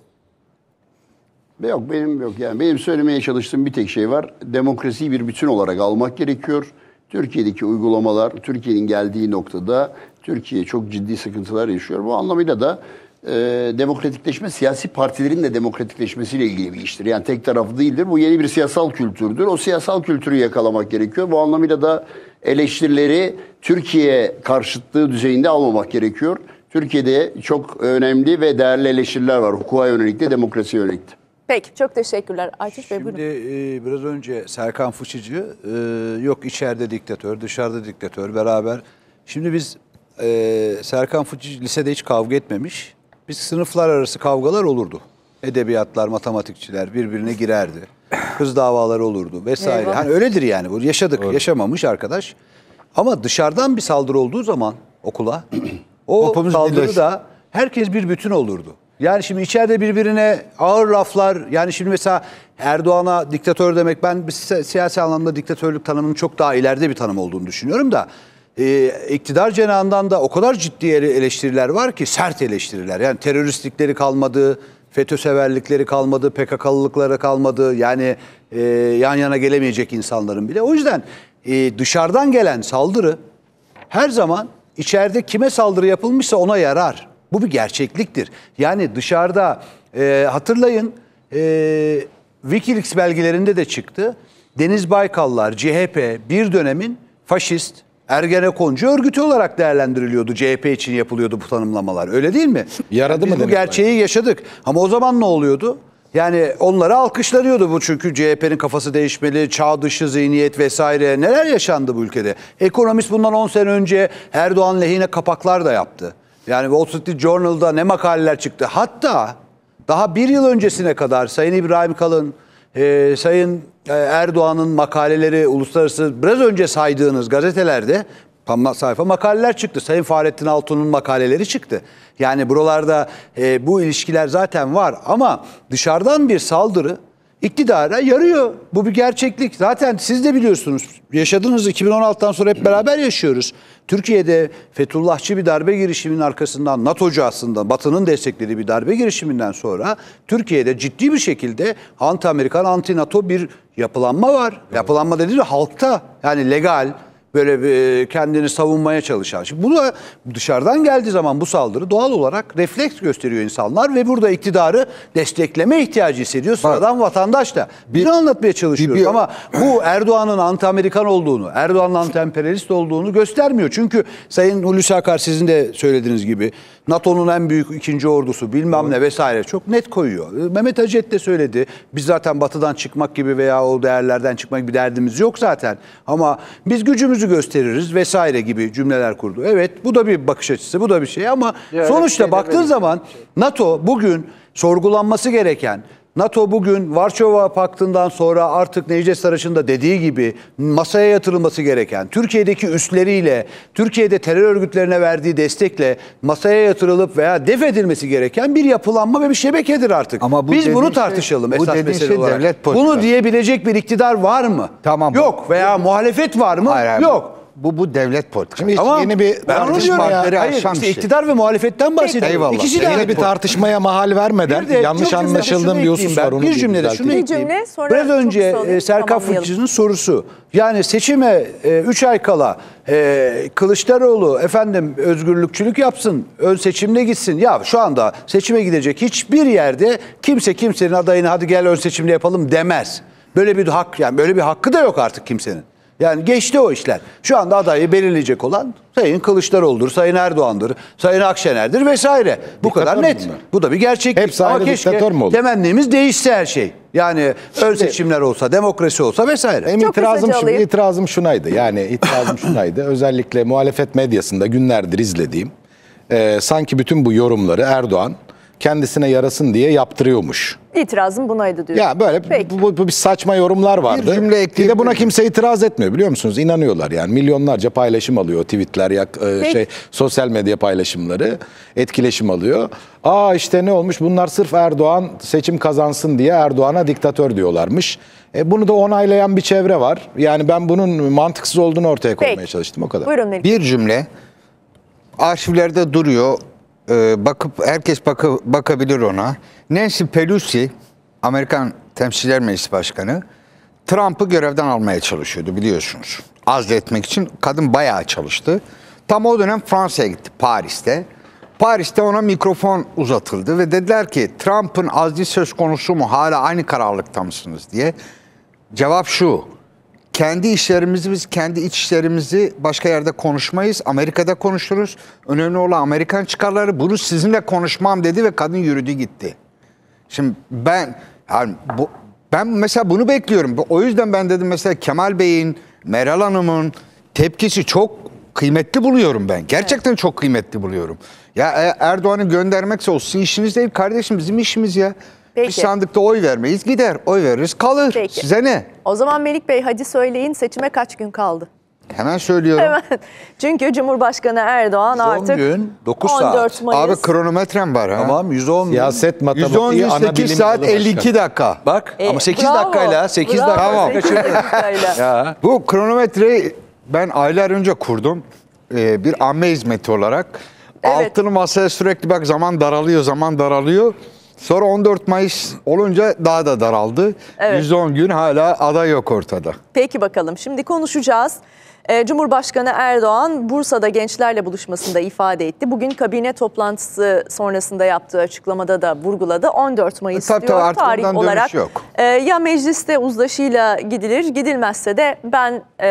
Yok benim yok yani benim söylemeye çalıştığım bir tek şey var. Demokrasiyi bir bütün olarak almak gerekiyor. Türkiye'deki uygulamalar, Türkiye'nin geldiği noktada Türkiye çok ciddi sıkıntılar yaşıyor. Bu anlamıyla da e, demokratikleşme siyasi partilerin de demokratikleşmesiyle ilgili bir iştir. Yani tek taraflı değildir. Bu yeni bir siyasal kültürdür. O siyasal kültürü yakalamak gerekiyor. Bu anlamıyla da eleştirileri Türkiye karşıtlığı düzeyinde almamak gerekiyor. Türkiye'de çok önemli ve değerli eleştiriler var. Hukuka yönelik de demokrasiye yönelik de. Peki çok teşekkürler. Aytunç Bey Şimdi buyurun. e, biraz önce Serkan Fıçıcı e, yok içeride diktatör, dışarıda diktatör beraber. Şimdi biz e, Serkan Fıçıcı lisede hiç kavga etmemiş. Biz sınıflar arası kavgalar olurdu. Edebiyatlar, matematikçiler birbirine girerdi. Kız davaları olurdu vesaire. Eyvah. Hani öyledir yani. Bu yaşadık, yaşamamış arkadaş. Ama dışarıdan bir saldırı olduğu zaman okula o Topumuz saldırı birleşir. da herkes bir bütün olurdu. Yani şimdi içeride birbirine ağır laflar yani şimdi mesela Erdoğan'a diktatör demek ben siyasi anlamda diktatörlük tanımının çok daha ileride bir tanım olduğunu düşünüyorum da e, iktidar cenahından da o kadar ciddi ele- eleştiriler var ki sert eleştiriler. Yani teröristlikleri kalmadı, FETÖ severlikleri kalmadı, PKK'lılıkları kalmadı. Yani e, yan yana gelemeyecek insanların bile. O yüzden e, dışarıdan gelen saldırı her zaman içeride kime saldırı yapılmışsa ona yarar. Bu bir gerçekliktir. Yani dışarıda e, hatırlayın e, Wikileaks belgelerinde de çıktı. Deniz Baykallar, CHP bir dönemin faşist, Ergenekoncu örgütü olarak değerlendiriliyordu. CHP için yapılıyordu bu tanımlamalar. Öyle değil mi? Yaradı Biz mı bu Deniz gerçeği yaşadık. Ama o zaman ne oluyordu? Yani onları alkışlanıyordu bu çünkü CHP'nin kafası değişmeli, çağ dışı zihniyet vesaire. Neler yaşandı bu ülkede? Ekonomist bundan 10 sene önce Erdoğan lehine kapaklar da yaptı. Yani Wall Street Journal'da ne makaleler çıktı. Hatta daha bir yıl öncesine kadar Sayın İbrahim Kalın, e, Sayın Erdoğan'ın makaleleri uluslararası biraz önce saydığınız gazetelerde sayfa makaleler çıktı. Sayın Fahrettin Altun'un makaleleri çıktı. Yani buralarda e, bu ilişkiler zaten var ama dışarıdan bir saldırı iktidara yarıyor. Bu bir gerçeklik. Zaten siz de biliyorsunuz. Yaşadığınız 2016'dan sonra hep beraber yaşıyoruz. Türkiye'de Fethullahçı bir darbe girişiminin arkasından NATO'cu aslında Batı'nın desteklediği bir darbe girişiminden sonra Türkiye'de ciddi bir şekilde anti-Amerikan, anti-NATO bir yapılanma var. Yapılanma dediğim halkta yani legal, Böyle bir, e, kendini savunmaya çalışan. Şimdi bu da dışarıdan geldiği zaman bu saldırı doğal olarak refleks gösteriyor insanlar ve burada iktidarı destekleme ihtiyacı hissediyor. Sıradan vatandaş da. Bunu anlatmaya çalışıyoruz bir- ama bu Erdoğan'ın anti-Amerikan olduğunu, Erdoğan'ın anti-emperyalist olduğunu göstermiyor. Çünkü Sayın Hulusi Akar sizin de söylediğiniz gibi NATO'nun en büyük ikinci ordusu bilmem ne vesaire çok net koyuyor. Ee, Mehmet Hacet de söyledi. Biz zaten batıdan çıkmak gibi veya o değerlerden çıkmak gibi derdimiz yok zaten. Ama biz gücümüzü gösteririz vesaire gibi cümleler kurdu. Evet bu da bir bakış açısı bu da bir şey ama Ya sonuçta şey baktığın zaman NATO bugün sorgulanması gereken NATO bugün Varşova Paktı'ndan sonra artık Necdet Saraç'ın da dediği gibi masaya yatırılması gereken, Türkiye'deki üsleriyle, Türkiye'de terör örgütlerine verdiği destekle masaya yatırılıp veya def edilmesi gereken bir yapılanma ve bir şebekedir artık. Ama bu Biz bunu şey- tartışalım bu esas dediğin mesele şey olarak. devlet politikası. Bunu diyebilecek bir iktidar var mı? Tamam. Yok veya muhalefet var mı? Hayır, hayır, Yok. Bu, bu devlet politikası. Şimdi Tamam. yeni bir ben tartışmaya, ya. Hayır, işte bir şey. iktidar ve muhalefetten bahsediyorum. Eyvallah. İkisi de yeni bir tartışmaya mahal vermeden Bir de yanlış anlaşıldığım bir husus var. ben. Onu bir cümlede şunu. Bir ekleyeyim. cümle, sonra Biraz önce e, Serkan. Fıkçı'nın sorusu. Yani seçime 3 ay kala e, Kılıçdaroğlu efendim özgürlükçülük yapsın, ön seçimle gitsin. Ya şu anda seçime gidecek hiçbir yerde kimse kimsenin adayını hadi gel ön seçimle yapalım demez. Böyle bir hak yani böyle bir hakkı da yok artık kimsenin. Yani geçti o işler. Şu anda adayı belirleyecek olan Sayın Kılıçdaroğlu'dur, Sayın Erdoğan'dır, Sayın Akşener'dir vesaire. Bu Diktatör kadar net. bunlar? Bu da bir gerçeklik. Hepsi Ama ayrı keşke diktatör mü temennimiz değişse her şey. Yani ön seçimler olsa, demokrasi olsa vesaire. Benim Çok itirazım, kısaca şu, alayım. itirazım şunaydı. Yani itirazım <laughs> şunaydı. Özellikle muhalefet medyasında günlerdir izlediğim e, sanki bütün bu yorumları Erdoğan kendisine yarasın diye yaptırıyormuş. İtirazım bunaydı diyor. Ya böyle Peki. bu, bu, bu bir saçma yorumlar vardı. Bir cümle Bir de buna kimse itiraz etmiyor biliyor musunuz? İnanıyorlar yani milyonlarca paylaşım alıyor tweetler ya e, Peki. şey sosyal medya paylaşımları etkileşim alıyor. Aa işte ne olmuş bunlar sırf Erdoğan seçim kazansın diye Erdoğan'a diktatör diyorlarmış. E, bunu da onaylayan bir çevre var. Yani ben bunun mantıksız olduğunu ortaya koymaya Peki. çalıştım o kadar. Buyurun Melih. Bir cümle arşivlerde duruyor. Ee, bakıp herkes bakı, bakabilir ona. Nancy Pelosi, Amerikan Temsilciler Meclisi Başkanı, Trump'ı görevden almaya çalışıyordu biliyorsunuz. Azletmek için kadın bayağı çalıştı. Tam o dönem Fransa'ya gitti Paris'te. Paris'te ona mikrofon uzatıldı ve dediler ki Trump'ın azli söz konusu mu hala aynı kararlılıkta mısınız diye. Cevap şu. Kendi işlerimizi biz kendi iç işlerimizi başka yerde konuşmayız. Amerika'da konuşuruz. Önemli olan Amerikan çıkarları. Bunu sizinle konuşmam dedi ve kadın yürüdü gitti. Şimdi ben yani bu, ben mesela bunu bekliyorum. O yüzden ben dedim mesela Kemal Bey'in, Meral Hanım'ın tepkisi çok kıymetli buluyorum ben. Gerçekten çok kıymetli buluyorum. Ya e, Erdoğan'ı göndermekse o sizin işiniz değil kardeşim bizim işimiz ya. Biz Peki. sandıkta oy vermeyiz gider. Oy veririz kalır. Peki. Size ne? O zaman Melik Bey hadi söyleyin seçime kaç gün kaldı? Hemen söylüyorum. Hemen. <laughs> Çünkü Cumhurbaşkanı Erdoğan 110 artık gün, 9 14 saat. Mayıs. Abi kronometrem var ha. Tamam 110 gün. Siyaset 110 matematiği ana 108 bilim saat dalı 52 başkanı. dakika. Bak E, ama 8 bravo, dakikayla 8 bravo, dakika. Tamam. 8 dakikayla. Ya. Bu kronometreyi ben aylar önce kurdum. Ee, bir amme hizmeti olarak. Evet. Altılı masaya sürekli bak zaman daralıyor, zaman daralıyor. Sonra 14 Mayıs olunca daha da daraldı. Evet. 110 gün hala aday yok ortada. Peki bakalım şimdi konuşacağız. Ee, Cumhurbaşkanı Erdoğan Bursa'da gençlerle buluşmasında ifade etti. Bugün kabine toplantısı sonrasında yaptığı açıklamada da vurguladı. 14 Mayıs Tabii, diyor tabii, tarih olarak. yok. e, ya mecliste uzlaşıyla gidilir, gidilmezse de ben e,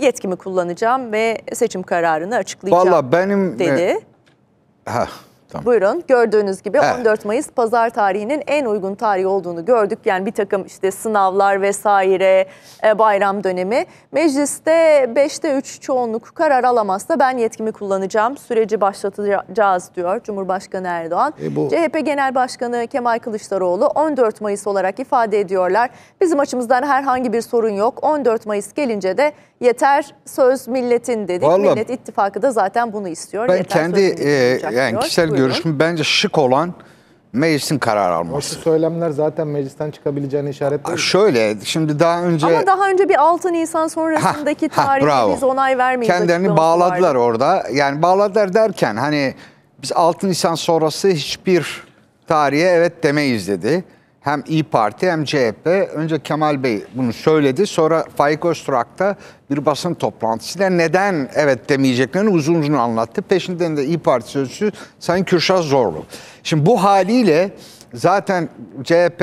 yetkimi kullanacağım ve seçim kararını açıklayacağım Vallahi benim... dedi. e, ha, tamam. Buyurun gördüğünüz gibi Evet. 14 Mayıs pazar tarihinin en uygun tarih olduğunu gördük. Yani bir takım işte sınavlar vesaire e, bayram dönemi. Mecliste 5'te 3 çoğunluk karar alamazsa ben yetkimi kullanacağım. Süreci başlatacağız diyor Cumhurbaşkanı Erdoğan. E bu- CHP Genel Başkanı Kemal Kılıçdaroğlu 14 Mayıs olarak ifade ediyorlar. Bizim açımızdan herhangi bir sorun yok. 14 Mayıs gelince de yeter söz milletin dedik. Vallahi- Millet İttifakı da zaten bunu istiyor. Ben Yeter kendi e, yani diyor. kişisel Buyurun. görüşüm bence şık olan meclisin karar alması. şu söylemler zaten meclisten çıkabileceğini işaret mi? Şöyle şimdi daha önce Ama daha önce bir 6 Nisan sonrasındaki Ha, ha, tarihte biz onay vermeyiz Kendilerini bağladılar vardı. orada. Yani bağladılar derken hani biz 6 Nisan sonrası hiçbir tarihe evet demeyiz dedi. Hem İyi Parti hem CHP önce Kemal Bey bunu söyledi. Sonra Faik Öztürk'ta bir basın toplantısıyla neden evet demeyeceklerini uzun uzun anlattı. Peşinden de İyi Parti sözcüsü Sayın Kürşat Zorlu. Şimdi bu haliyle zaten CHP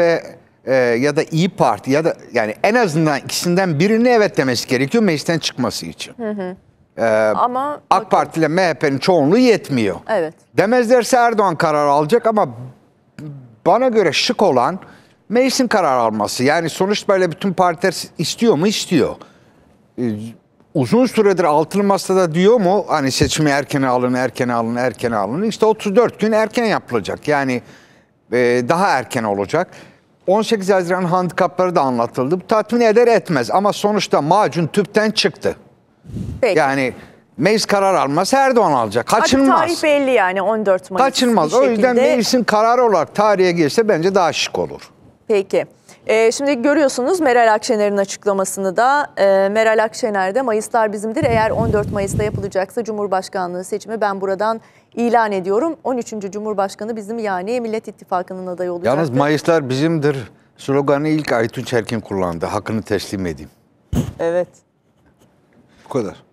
e, ya da İyi Parti ya da yani en azından ikisinden birini evet demesi gerekiyor meclisten çıkması için. Ama AK Parti ile MHP'nin çoğunluğu yetmiyor. Evet. Demezlerse Erdoğan karar alacak ama bana göre şık olan meclisin karar alması. Yani sonuç böyle bütün partiler istiyor mu? İstiyor. Ee, Uzun süredir altılı masada diyor mu hani seçimi erkene alın, erkene alın, erkene alın. İşte 34 gün erken yapılacak. Yani e, daha erken olacak. 18 Haziran handikapları da anlatıldı. Bu tatmin eder etmez ama sonuçta macun tüpten çıktı. peki. Yani meclis karar almaz Erdoğan alacak. Artık Kaçınmaz. tarih belli yani 14 Mayıs. Kaçınmaz. bir O yüzden şekilde. meclisin kararı olarak tarihe girse bence daha şık olur. Peki. Ee, şimdi görüyorsunuz Meral Akşener'in açıklamasını da. Ee, Meral Akşener de Mayıslar bizimdir. Eğer 14 Mayıs'ta yapılacaksa Cumhurbaşkanlığı seçimi ben buradan ilan ediyorum. 13. Cumhurbaşkanı bizim yani Millet İttifakı'nın adayı olacak. Yalnız Mayıslar bizimdir sloganı ilk Aytunç Erkin kullandı. Hakkını teslim edeyim. Evet. Kadar.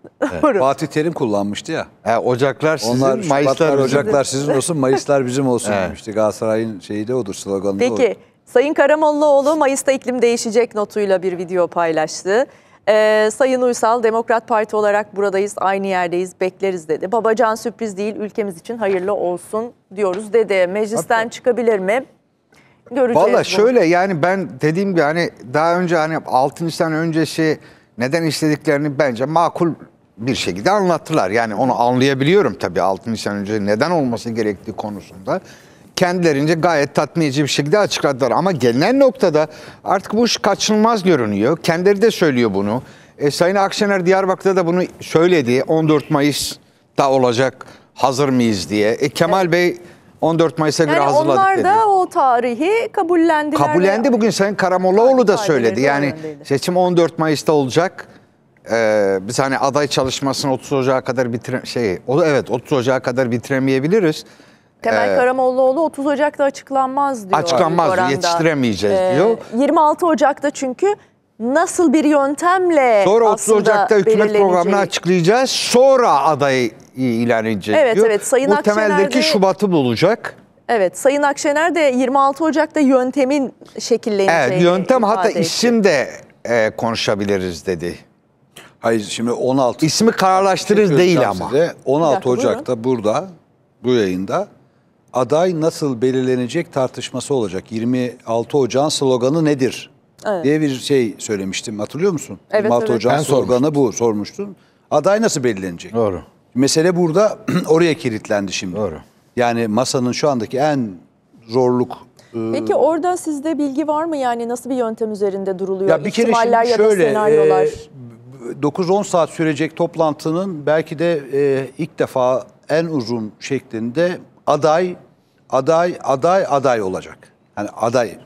Fatih Terim kullanmıştı ya. He, ocaklar sizin, Onlar Mayıslar bizim. Ocaklar sizin olsun, Mayıslar bizim olsun <laughs> Evet. demişti. Galatasaray'ın şeyi de odur, sloganı da odur. Peki Sayın Karamollaoğlu Mayıs'ta iklim değişecek notuyla bir video paylaştı. Ee, Sayın Uysal Demokrat Parti olarak buradayız, aynı yerdeyiz, bekleriz dedi. Babacan sürpriz değil, ülkemiz için hayırlı olsun diyoruz dedi. Meclisten çıkabilir mi? Göreceğiz. Valla şöyle yani ben dediğim gibi hani daha önce hani 6 Nisan öncesi neden istediklerini bence makul bir şekilde anlattılar. Yani onu anlayabiliyorum tabii 6 Nisan önce neden olması gerektiği konusunda. Kendilerince gayet tatmin bir şekilde açıkladılar. Ama gelinen noktada artık bu iş kaçınılmaz görünüyor. Kendileri de söylüyor bunu. E, Sayın Akşener Diyarbakır'da da bunu söyledi. 14 Mayıs'ta olacak hazır mıyız diye. E, Kemal Bey 14 Mayıs'a göre Yani hazırladık onlar dedi. da o tarihi kabullendiler. Kabullendi bugün Sayın Karamollaoğlu da söyledi. Yani seçim 14 Mayıs'ta olacak. Ee, biz hani aday çalışmasını 30 Ocak'a kadar bitire şey o evet 30 Ocak'a kadar bitiremeyebiliriz. Temel Ee, Karamollaoğlu 30 Ocak'ta açıklanmaz diyor. Açıklanmaz, oranda. yetiştiremeyeceğiz Ee, diyor. 26 Ocak'ta çünkü nasıl bir yöntemle Sonra 30 aslında Ocak'ta hükümet programını açıklayacağız. Sonra adayı ilan edeceğiz Evet, diyor. evet, Sayın Bu Akşener temeldeki de- Şubat'ı bulacak. Evet Sayın Akşener de 26 Ocak'ta yöntemin şekilleneceğini Evet, yöntem hatta etti. isim de e, konuşabiliriz dedi. Hayır şimdi 16 İsmi kararlaştırır değil ama. size. 16 Bir dakika, buyurun. Ocak'ta burada bu yayında aday nasıl belirlenecek tartışması olacak. 26 Ocak'ın sloganı nedir? Diye bir şey söylemiştim. Hatırlıyor musun? Evet, 26 evet. Ocak'ın Ben bu sormuştun. Aday nasıl belirlenecek? Doğru. Mesele burada <clears throat> oraya kilitlendi şimdi. Doğru. Yani masanın şu andaki en zorluk e, Peki orada sizde bilgi var mı yani nasıl bir yöntem üzerinde duruluyor? Ya bir kere İhtimaller şimdi ya da şöyle senaryolar. e, 9-10 saat sürecek toplantının belki de e, ilk defa en uzun şeklinde aday aday aday aday olacak. Yani aday.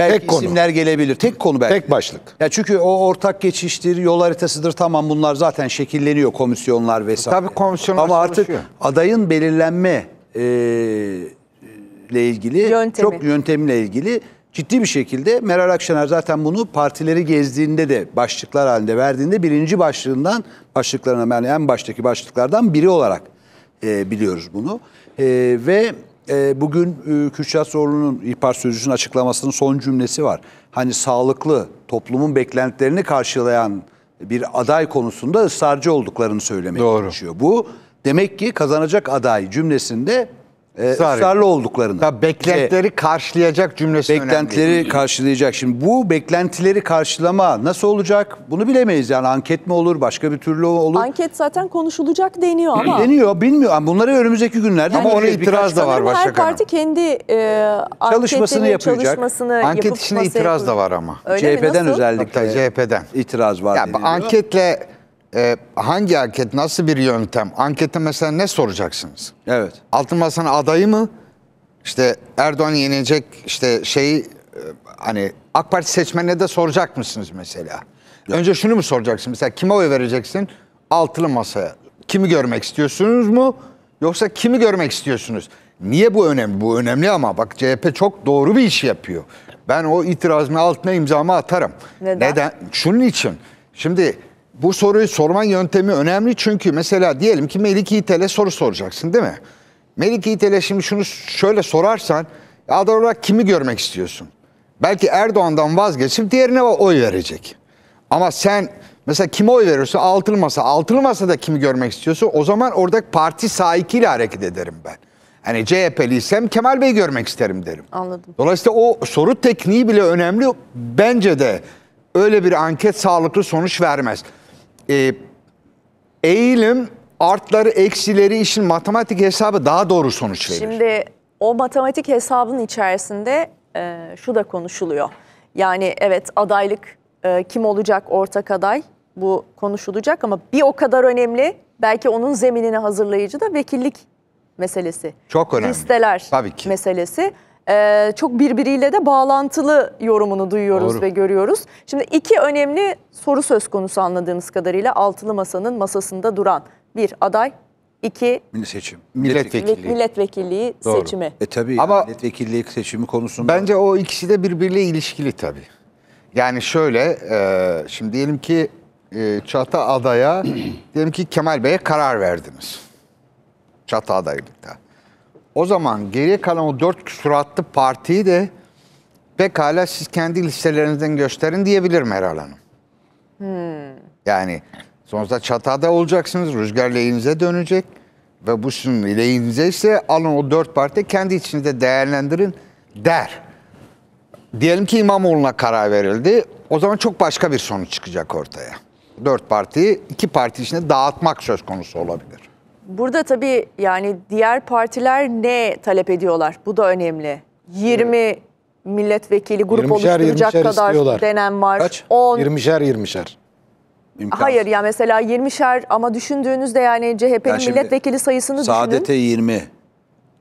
Belki Tek konu. isimler gelebilir. Tek konu belki. Tek başlık. Ya çünkü o ortak geçiştir, yol haritasıdır tamam bunlar zaten şekilleniyor komisyonlar vesaire. Tabii komisyonlar Ama artık çalışıyor. adayın belirlenme e, ile ilgili Yöntemi. çok yöntemle ilgili ciddi bir şekilde Meral Akşener zaten bunu partileri gezdiğinde de başlıklar halinde verdiğinde birinci başlığından başlıklarına yani en baştaki başlıklardan biri olarak e, biliyoruz bunu. E, ve e, bugün e, Kürşat Zorlu'nun İhbar Sözcüsü'nün açıklamasının son cümlesi var. Hani sağlıklı toplumun beklentilerini karşılayan bir aday konusunda ısrarcı olduklarını söylemeye Doğru. çalışıyor. Bu demek ki kazanacak aday cümlesinde e, Israr ısrarlı olduklarını. Tabii beklentileri E, karşılayacak cümlesi önemli. beklentileri karşılayacak. Şimdi bu beklentileri karşılama nasıl olacak? Bunu bilemeyiz. Yani anket mi olur, başka bir türlü olur. Anket zaten konuşulacak deniyor ama. Deniyor, bilmiyor. Yani bunları önümüzdeki günlerde Ama ona itiraz da var her Başak Hanım. parti kendi e, Çalışmasını yapacak. Çalışmasını Anket yapıp işine itiraz da koyacak. var ama. Öyle mi? CHP'den Nasıl? özellikle CHP'den. itiraz var Ya anketle e, hangi anket, nasıl bir yöntem? Ankette mesela ne soracaksınız? Evet. Altın Masa'nın adayı mı? İşte Erdoğan yenecek işte şeyi e, hani AK Parti seçmenine de soracak mısınız mesela? Önce şunu mu soracaksın? Mesela kime oy vereceksin? Altılı masaya. Kimi görmek istiyorsunuz mu? Yoksa kimi görmek istiyorsunuz? Niye bu önemli? Bu önemli ama bak CHP çok doğru bir iş yapıyor. Ben o itirazın altına imzamı atarım. Neden? Şunun için. Şimdi bu soruyu sorma yöntemi önemli çünkü mesela diyelim ki Melike İtel'e soru soracaksın değil mi? Melike İtel'e şimdi şunu şöyle sorarsan aday olarak kimi görmek istiyorsun? Belki Erdoğan'dan vazgeçip diğerine oy verecek. Ama sen mesela kime oy veriyorsun? Altılı masa. Altılı masada kimi görmek istiyorsun? O zaman oradaki parti sahikiyle hareket ederim ben. Hani CHP'liysem Kemal Bey görmek isterim derim. Anladım. Dolayısıyla o soru tekniği bile önemli. Bence de öyle bir anket sağlıklı sonuç vermez. Ee, eğilim artları eksileri işin matematik hesabı daha doğru sonuç verir. Şimdi o matematik hesabın içerisinde e, şu da konuşuluyor. Yani evet adaylık e, kim olacak ortak aday bu konuşulacak ama bir o kadar önemli belki onun zeminini hazırlayıcı da vekillik meselesi. Çok önemli. Listeler Tabii ki. meselesi. E, çok birbiriyle de bağlantılı yorumunu duyuyoruz Doğru. ve görüyoruz. Şimdi iki önemli soru söz konusu anladığımız kadarıyla altılı masanın masasında duran bir aday, iki seçim. Milletvekili. ve- milletvekilliği Doğru. seçimi. E tabii Ama- Ama, milletvekilliği seçimi konusunda Bence o ikisi de birbiriyle ilişkili tabii. Yani şöyle, e, şimdi diyelim ki e, Çatı adaya, <clears throat> diyelim ki Kemal Bey'e karar verdiniz. Çatı adaylıkta. O zaman geriye kalan o dört küsuratlı partiyi de pekala siz kendi listelerinizden gösterin diyebilir Meral Hanım. Yani sonuçta çatada olacaksınız, rüzgar lehinize dönecek ve bu sizin lehinize ise alın o dört parti kendi içinizde değerlendirin der. Diyelim ki İmamoğlu'na karar verildi. O zaman çok başka bir sonuç çıkacak ortaya. Dört partiyi iki parti içinde dağıtmak söz konusu olabilir. Burada tabii yani diğer partiler ne talep ediyorlar? Bu da önemli. 20 milletvekili grup 20'şer, oluşturacak 20'şer kadar istiyorlar. denen var. Kaç? 10 20'şer 20'şer. imkansız. Hayır ya mesela 20'şer ama düşündüğünüzde yani CHP'nin Yani milletvekili sayısını düşünün. Saadet'e 20,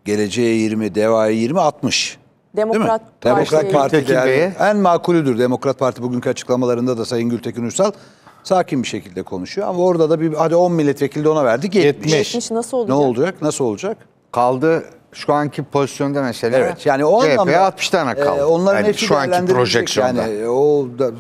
Geleceğe 20, Deva'ya 20, 60. Demokrat mi? Demokrat Parti- Parti Gültekin değerli- Bey'e. en makulüdür. Demokrat Parti bugünkü açıklamalarında da Sayın Gültekin Uysal sakin bir şekilde konuşuyor. Ama orada da bir hadi 10 milletvekili de ona verdik 70. 70. 70 nasıl Ne olacak? olacak? Nasıl olacak? Kaldı şu anki pozisyonda mesela Evet. Yani o CHP'ye anlamda 60 tane kaldı. e, onların yani hepsi şu anki projeksiyonda. Yani o da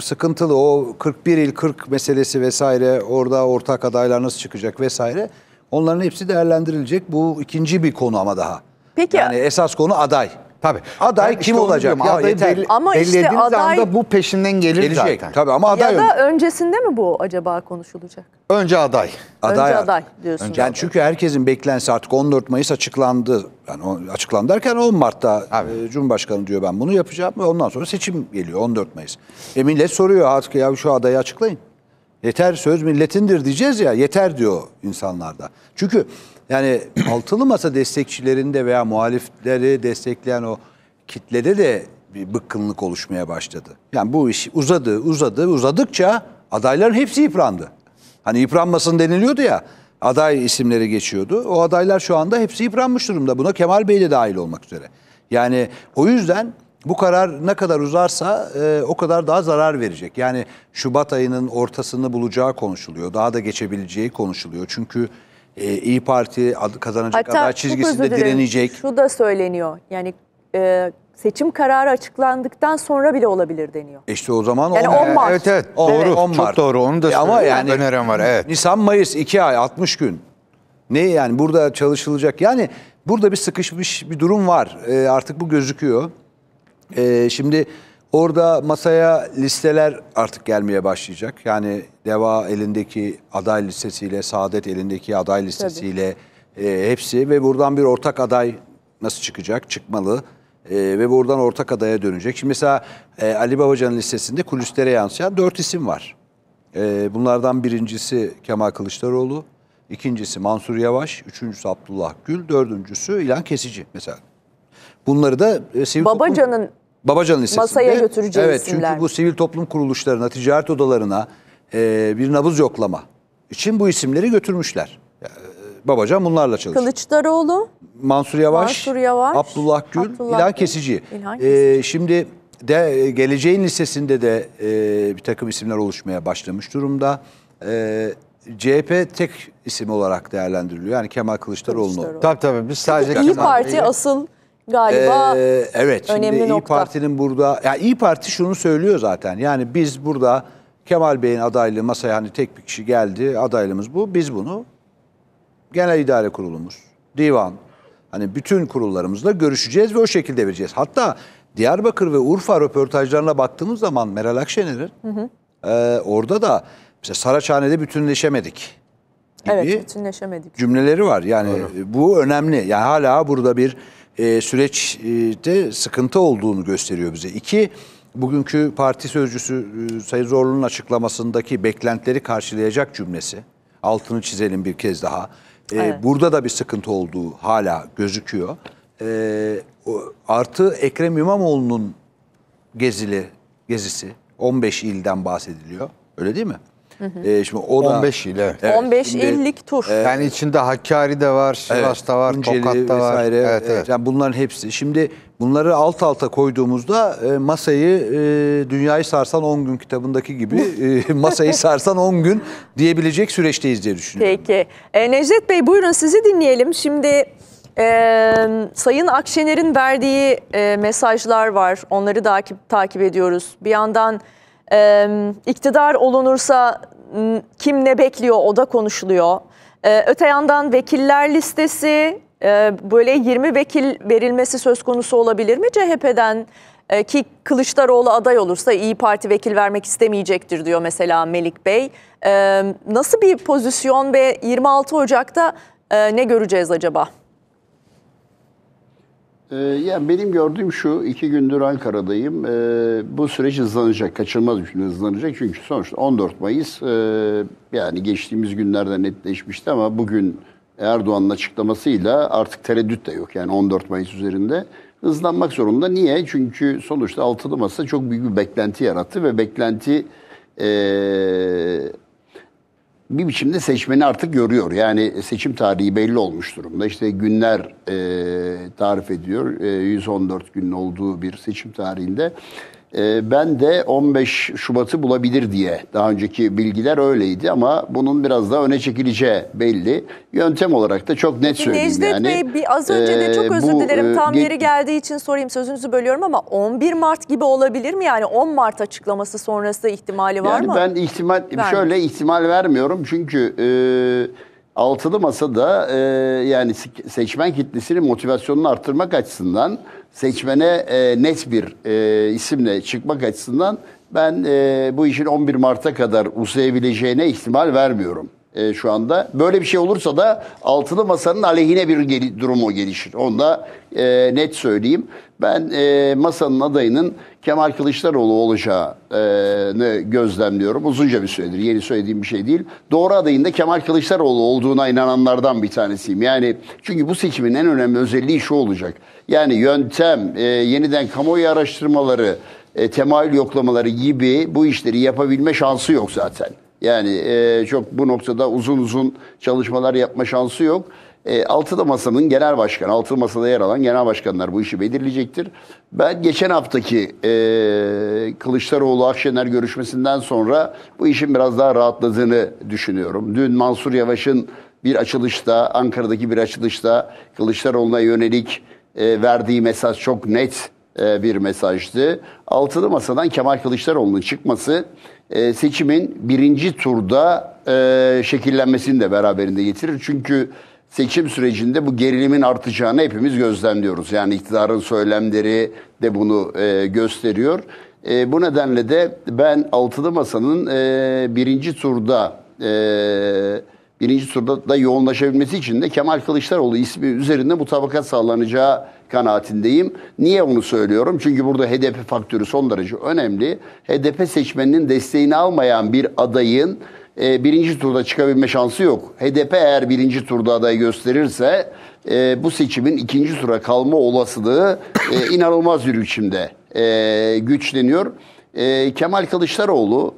sıkıntılı o 41 il 40 meselesi vesaire orada ortak adaylar nasıl çıkacak vesaire. Onların hepsi değerlendirilecek. Bu ikinci bir konu ama daha. Peki- Yani esas konu aday. Tabii. Aday Ben kim işte olacak? Ya yeter. belli- Ama işte aday- anda bu peşinden gelir Gelecek. zaten. Tabii ama aday Ya da öncesinde mi bu acaba konuşulacak? Önce aday. Önce aday diyorsun. Yani çünkü herkesin beklentisi artık 14 Mayıs açıklandı. Yani o- açıklandı derken 10 Mart'ta Abi. e, Cumhurbaşkanı diyor ben bunu yapacağım ve ondan sonra seçim geliyor 14 Mayıs. E millet soruyor artık ya şu adayı açıklayın. Yeter söz milletindir diyeceğiz ya yeter diyor insanlarda. Çünkü yani <clears throat> altılı masa destekçilerinde veya muhalifleri destekleyen o kitlede de bir bıkkınlık oluşmaya başladı. Yani bu iş uzadı uzadı uzadıkça adayların hepsi yıprandı. Hani yıpranmasın deniliyordu ya aday isimleri geçiyordu. O adaylar şu anda hepsi yıpranmış durumda. Buna Kemal Bey de dahil olmak üzere. Yani o yüzden bu karar ne kadar uzarsa e, o kadar daha zarar verecek. Yani Şubat ayının ortasını bulacağı konuşuluyor. Daha da geçebileceği konuşuluyor. Çünkü e, İyi Parti ad- kazanacak aday çok özür çizgisinde direnecek. Şu da söyleniyor. Yani e, seçim kararı açıklandıktan sonra bile olabilir deniyor. İşte o zaman Yani on- 10 Mart. Evet evet. Doğru. on Çok Mart. doğru. Onu da E ama yani önerim var. Evet. Nisan Mayıs 2 ay 60 gün. Ne yani burada çalışılacak? Yani burada bir sıkışmış bir durum var. Ee, artık bu gözüküyor. Ee, şimdi orada masaya listeler artık gelmeye başlayacak. Yani Deva elindeki aday listesiyle, Saadet elindeki aday listesiyle e, hepsi ve buradan bir ortak aday nasıl çıkacak? Çıkmalı. E, ve buradan ortak adaya dönecek. Şimdi mesela e, Ali Babacan'ın listesinde kulislere yansıyan dört isim var. E, bunlardan birincisi Kemal Kılıçdaroğlu, ikincisi Mansur Yavaş, üçüncüsü Abdullah Gül, dördüncüsü İlhan Kesici mesela. Bunları da e, sivil toplum- Babacan'ın Babacan Lisesi'nde. masaya götüreceği Evet isimler. çünkü bu sivil toplum kuruluşlarına, ticaret odalarına e, bir nabız yoklama için bu isimleri götürmüşler. E, Babacan bunlarla çalışıyor. Kılıçdaroğlu, Mansur Yavaş, Mansur Yavaş, Abdullah Gül, Abdullah İlhan Gül, Kesici. İlhan E, Kesici. şimdi de e, geleceğin listesinde de e, bir takım isimler oluşmaya başlamış durumda. E, CHP tek isim olarak değerlendiriliyor. Yani Kemal Kılıçdaroğlu'nu Kılıçdaroğlu. Tabii tabii. Biz sadece İyi Kemal Parti Bey'i- asıl galiba Ee, evet. Şimdi önemli İyi nokta. Parti'nin burada ya İyi Parti şunu söylüyor zaten. Yani biz burada Kemal Bey'in adaylığı masaya hani tek bir kişi geldi. Adaylığımız bu. Biz bunu Genel İdare Kurulumuz, divan, hani bütün kurullarımızla görüşeceğiz ve o şekilde vereceğiz. Hatta Diyarbakır ve Urfa röportajlarına baktığımız zaman Meral Akşener'in e, orada da mesela Saraçhane'de bütünleşemedik gibi evet bütünleşemedik. cümleleri var. Yani bu önemli. Yani hala burada bir e, süreçte sıkıntı olduğunu gösteriyor bize. İki, bugünkü parti sözcüsü e, Sayın Zorlu'nun açıklamasındaki beklentileri karşılayacak cümlesi. Altını çizelim bir kez daha. E, Evet. Burada da bir sıkıntı olduğu hala gözüküyor. E, artı Ekrem İmamoğlu'nun gezili gezisi 15 ilden bahsediliyor. Öyle değil mi? E, şimdi o da 15 il evet. Evet, 15 şimdi- illik tur. Yani içinde Hakkari'de var, Sivas'ta var, Tunceli Tokat'ta var. vesaire. Evet, evet. Yani bunların hepsi. Şimdi bunları alt alta koyduğumuzda e, masayı e, dünyayı sarsan 10 gün kitabındaki gibi e, <laughs> masayı sarsan 10 gün diyebilecek süreçteyiz diye düşünüyorum. Peki. E, Necdet Bey buyurun sizi dinleyelim. Şimdi e, Sayın Akşener'in verdiği e, mesajlar var. Onları takip, takip ediyoruz. Bir yandan e, iktidar olunursa kim ne bekliyor o da konuşuluyor. E, öte yandan vekiller listesi e, böyle 20 vekil verilmesi söz konusu olabilir mi CHP'den? E, ki Kılıçdaroğlu aday olursa İyi Parti vekil vermek istemeyecektir diyor mesela Melik Bey. Nasıl bir pozisyon ve 26 Ocak'ta e, ne göreceğiz acaba? Ee, yani benim gördüğüm şu, iki gündür Ankara'dayım. Ee, bu süreç hızlanacak, kaçınılmaz bir şekilde hızlanacak. Çünkü sonuçta 14 Mayıs e, yani geçtiğimiz günlerde netleşmişti ama bugün Erdoğan'ın açıklamasıyla artık tereddüt de yok. Yani 14 Mayıs üzerinde hızlanmak zorunda. Niye? Çünkü sonuçta altılı masa çok büyük bir beklenti yarattı ve beklenti e, bir biçimde seçmeni artık görüyor. Yani seçim tarihi belli olmuş durumda. İşte günler e, tarif ediyor. E, 114 günün olduğu bir seçim tarihinde. E, ben de 15 Şubat'ı bulabilir diye daha önceki bilgiler öyleydi ama bunun biraz daha öne çekileceği belli. Yöntem olarak da çok net söyleyeyim Necdet yani. Bey bir az önce de çok E, özür bu, dilerim e, tam yeri geldiği için sorayım sözünüzü bölüyorum ama 11 Mart gibi olabilir mi? Yani 10 Mart açıklaması sonrası ihtimali var yani mı? ben ihtimal Vermiyor. şöyle ihtimal vermiyorum çünkü e, altılı masada e, yani se- seçmen kitlesinin motivasyonunu arttırmak açısından seçmene e, net bir e, isimle çıkmak açısından ben e, bu işin 11 Mart'a kadar uzayabileceğine ihtimal vermiyorum e, şu anda. Böyle bir şey olursa da altılı masanın aleyhine bir geli, durumu gelişir. Onu da e, net söyleyeyim. Ben e, masanın adayının Kemal Kılıçdaroğlu olacağını gözlemliyorum. Uzunca bir süredir. Yeni söylediğim bir şey değil. Doğru adayın da Kemal Kılıçdaroğlu olduğuna inananlardan bir tanesiyim. Yani çünkü bu seçimin en önemli özelliği şu olacak. Yani yöntem, e, yeniden kamuoyu araştırmaları, e, temayül yoklamaları gibi bu işleri yapabilme şansı yok zaten. Yani e, çok bu noktada uzun uzun çalışmalar yapma şansı yok. E, altılı Masa'nın genel başkanı, altılı Masa'da yer alan genel başkanlar bu işi belirleyecektir. Ben geçen haftaki e, Kılıçdaroğlu-Akşener görüşmesinden sonra bu işin biraz daha rahatladığını düşünüyorum. Dün Mansur Yavaş'ın bir açılışta, Ankara'daki bir açılışta Kılıçdaroğlu'na yönelik e, verdiği mesaj çok net e, bir mesajdı. Altılı Masa'dan Kemal Kılıçdaroğlu'nun çıkması e, seçimin birinci turda e, şekillenmesini de beraberinde getirir. Çünkü seçim sürecinde bu gerilimin artacağını hepimiz gözlemliyoruz. Yani iktidarın söylemleri de bunu e, gösteriyor. E, bu nedenle de ben Altılı Masa'nın e, birinci turda e, birinci turda da yoğunlaşabilmesi için de Kemal Kılıçdaroğlu ismi üzerinde mutabakat sağlanacağı kanaatindeyim. Niye onu söylüyorum? Çünkü burada HDP faktörü son derece önemli. HDP seçmeninin desteğini almayan bir adayın e, birinci turda çıkabilme şansı yok. HDP eğer birinci turda aday gösterirse e, bu seçimin ikinci tura kalma olasılığı e, <coughs> inanılmaz bir biçimde e, güçleniyor. E, Kemal Kılıçdaroğlu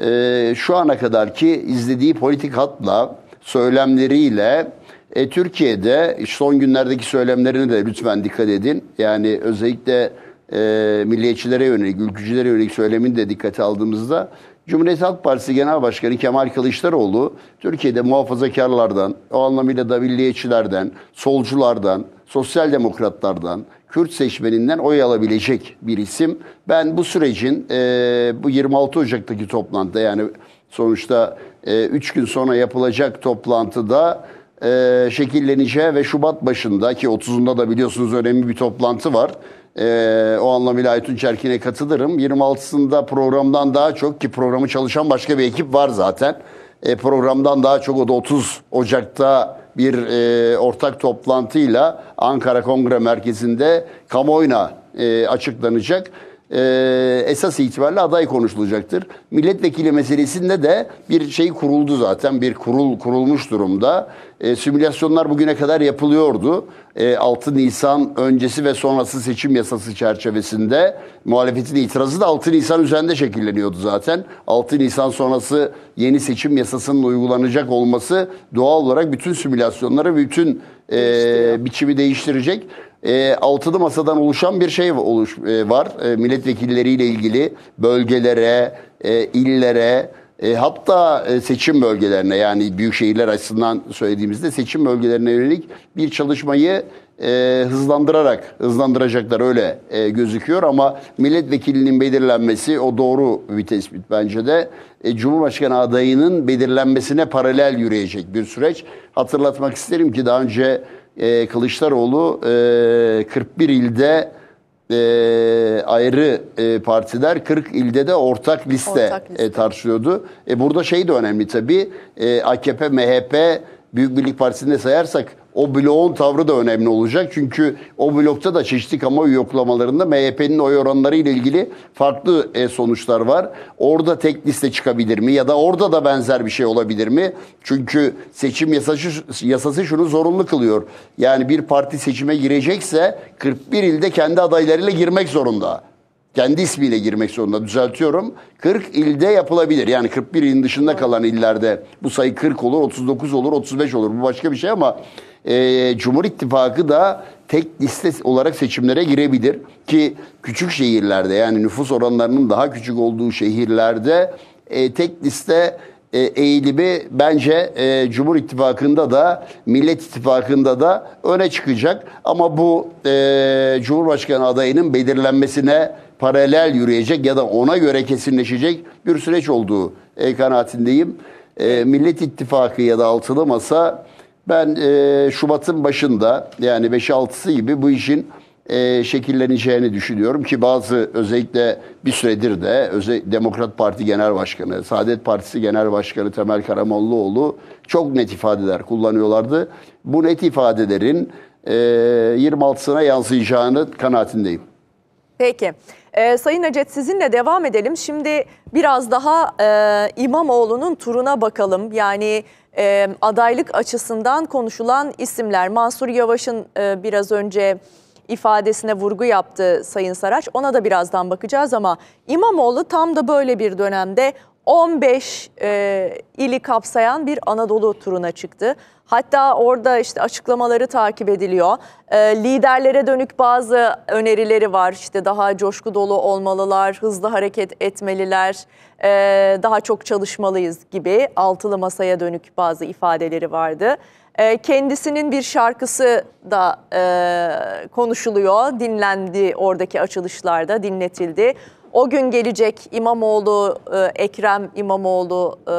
e, şu ana kadarki izlediği politik hatla, söylemleriyle e, Türkiye'de son günlerdeki söylemlerine de lütfen dikkat edin. Yani özellikle e, milliyetçilere yönelik, ülkücülere yönelik söylemini de dikkate aldığımızda Cumhuriyet Halk Partisi Genel Başkanı Kemal Kılıçdaroğlu Türkiye'de muhafazakarlardan, o anlamıyla da milliyetçilerden, solculardan, sosyal demokratlardan, Kürt seçmeninden oy alabilecek bir isim. Ben bu sürecin e, bu 26 Ocak'taki toplantıda yani sonuçta 3 gün sonra yapılacak toplantıda e, şekilleneceği ve Şubat başında ki 30'unda da biliyorsunuz önemli bir toplantı var. E, o anlamıyla Aytun Çerkin'e katılırım. 26'sında programdan daha çok ki programı çalışan başka bir ekip var zaten. E, programdan daha çok o da 30 Ocak'ta bir e, ortak toplantıyla Ankara Kongre Merkezi'nde kamuoyuna e, açıklanacak. E, esas itibariyle aday konuşulacaktır. Milletvekili meselesinde de bir şey kuruldu zaten. Bir kurul kurulmuş durumda. E, simülasyonlar bugüne kadar yapılıyordu. E, 6 Nisan öncesi ve sonrası seçim yasası çerçevesinde muhalefetin itirazı da 6 Nisan üzerinde şekilleniyordu zaten. 6 Nisan sonrası yeni seçim yasasının uygulanacak olması doğal olarak bütün simülasyonları, bütün e, biçimi değiştirecek. E, altılı masadan oluşan bir şey oluş, e, var. E, milletvekilleriyle ilgili bölgelere, e, illere, e, hatta e, seçim bölgelerine yani büyük şehirler açısından söylediğimizde seçim bölgelerine yönelik bir çalışmayı e, hızlandırarak hızlandıracaklar öyle e, gözüküyor ama milletvekilinin belirlenmesi o doğru bir tespit bence de e, Cumhurbaşkanı adayının belirlenmesine paralel yürüyecek bir süreç. Hatırlatmak isterim ki daha önce e, Kılıçdaroğlu e, 41 ilde e, ayrı e, partiler 40 ilde de ortak liste, Ortak liste. E, tartışıyordu. E, burada şey de önemli tabii. E, AKP, MHP, Büyük Birlik Partisi'nde sayarsak o bloğun tavrı da önemli olacak. Çünkü o blokta da çeşitli kamuoyu yoklamalarında MHP'nin oy oranları ile ilgili farklı e, sonuçlar var. Orada tek liste çıkabilir mi? Ya da orada da benzer bir şey olabilir mi? Çünkü seçim yasası, yasası şunu zorunlu kılıyor. Yani bir parti seçime girecekse 41 ilde kendi adaylarıyla girmek zorunda kendi ismiyle girmek zorunda düzeltiyorum. 40 ilde yapılabilir. Yani 41 ilin dışında kalan illerde bu sayı 40 olur, 39 olur, 35 olur. Bu başka bir şey ama e, Cumhur İttifakı da tek liste olarak seçimlere girebilir. Ki küçük şehirlerde yani nüfus oranlarının daha küçük olduğu şehirlerde e, tek liste e, eğilimi bence e, Cumhur İttifakı'nda da Millet İttifakı'nda da öne çıkacak. Ama bu e, Cumhurbaşkanı adayının belirlenmesine paralel yürüyecek ya da ona göre kesinleşecek bir süreç olduğu e, kanaatindeyim. E, Millet İttifakı ya da altılı masa ben e, Şubat'ın başında yani 5-6'sı gibi bu işin e, şekilleneceğini düşünüyorum ki bazı özellikle bir süredir de özel, Demokrat Parti Genel Başkanı, Saadet Partisi Genel Başkanı Temel Karamollaoğlu çok net ifadeler kullanıyorlardı. Bu net ifadelerin e, 26'sına yansıyacağını kanaatindeyim. Peki. Ee, Sayın Acet sizinle devam edelim. Şimdi biraz daha e, İmamoğlu'nun turuna bakalım. Yani e, adaylık açısından konuşulan isimler. Mansur Yavaş'ın e, biraz önce ifadesine vurgu yaptı Sayın Saraç. Ona da birazdan bakacağız ama İmamoğlu tam da böyle bir dönemde 15 e, ili kapsayan bir Anadolu turuna çıktı. Hatta orada işte açıklamaları takip ediliyor. E, liderlere dönük bazı önerileri var. İşte daha coşku dolu olmalılar, hızlı hareket etmeliler, e, daha çok çalışmalıyız gibi altılı masaya dönük bazı ifadeleri vardı. E, kendisinin bir şarkısı da e, konuşuluyor, dinlendi oradaki açılışlarda, dinletildi. O gün gelecek İmamoğlu, e, Ekrem İmamoğlu e,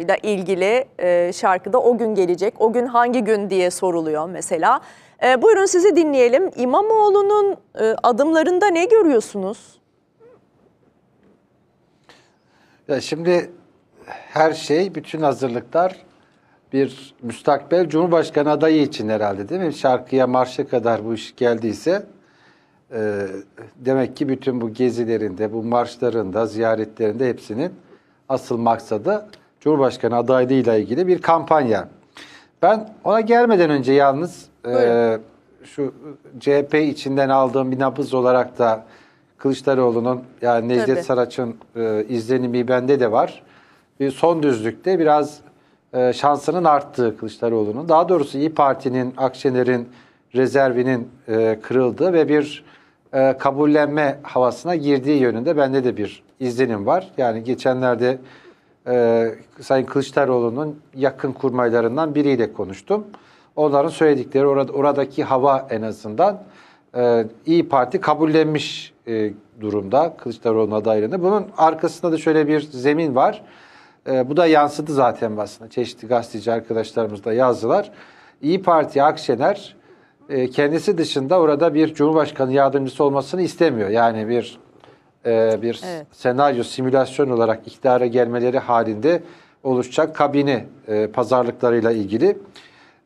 ile ilgili e, şarkıda o gün gelecek. O gün hangi gün diye soruluyor mesela. Buyurun sizi dinleyelim. İmamoğlu'nun adımlarında ne görüyorsunuz? Ya şimdi her şey, bütün hazırlıklar bir müstakbel Cumhurbaşkanı adayı için herhalde değil mi? Şarkıya, marşa kadar bu iş geldiyse e, demek ki bütün bu gezilerinde, bu marşlarında, ziyaretlerinde hepsinin asıl maksadı Cumhurbaşkanı adaylığıyla ilgili bir kampanya. Ben ona gelmeden önce yalnız e, şu CHP içinden aldığım bir nabız olarak da Kılıçdaroğlu'nun yani Necdet Tabii. Saraç'ın e, izlenimi bende de var. Bir son düzlükte biraz e, şansının arttığı Kılıçdaroğlu'nun. Daha doğrusu İyi Parti'nin, Akşener'in rezervinin e, kırıldığı ve bir e, kabullenme havasına girdiği yönünde bende de bir izlenim var. Yani geçenlerde e, Sayın Kılıçdaroğlu'nun yakın kurmaylarından biriyle konuştum. Onların söyledikleri orada, oradaki hava en azından e, İyi Parti kabullenmiş e, durumda Kılıçdaroğlu'nun adaylığını. Bunun arkasında da şöyle bir zemin var. E, bu da yansıdı zaten basına. Çeşitli gazeteci arkadaşlarımız da yazdılar. İyi Parti Akşener e, kendisi dışında orada bir Cumhurbaşkanı yardımcısı olmasını istemiyor. Yani bir e, bir Evet. senaryo, simülasyon olarak iktidara gelmeleri halinde oluşacak kabine e, pazarlıklarıyla ilgili.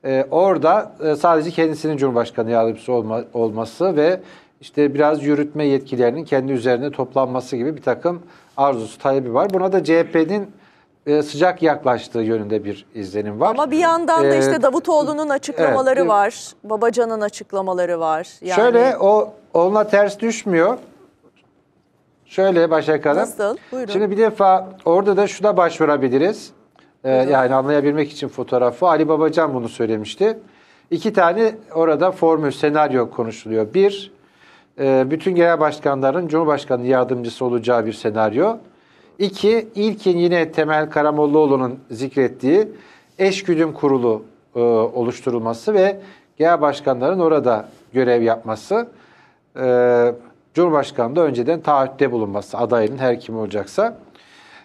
E, orada e, sadece kendisinin Cumhurbaşkanı yardımcısı olma, olması ve işte biraz yürütme yetkilerinin kendi üzerine toplanması gibi bir takım arzusu, talebi var. Buna da CHP'nin e, sıcak yaklaştığı yönünde bir izlenim var. Ama bir yandan da Ee, işte Davutoğlu'nun açıklamaları evet. var. Babacan'ın açıklamaları var. Yani Şöyle o onunla ters düşmüyor. Şöyle Başak Hanım. Nasıl? Buyurun. Şimdi bir defa orada da şuna başvurabiliriz. Ee, yani anlayabilmek için fotoğrafı. Ali Babacan bunu söylemişti. İki tane orada formül, senaryo konuşuluyor. Bir, e, bütün genel başkanların Cumhurbaşkanı yardımcısı olacağı bir senaryo. İki, ilkin yine Temel Karamollaoğlu'nun zikrettiği eşgüdüm kurulu e, oluşturulması ve genel başkanların orada görev yapması. E, Cumhurbaşkanı da önceden taahhütte bulunması adayın her kim olacaksa.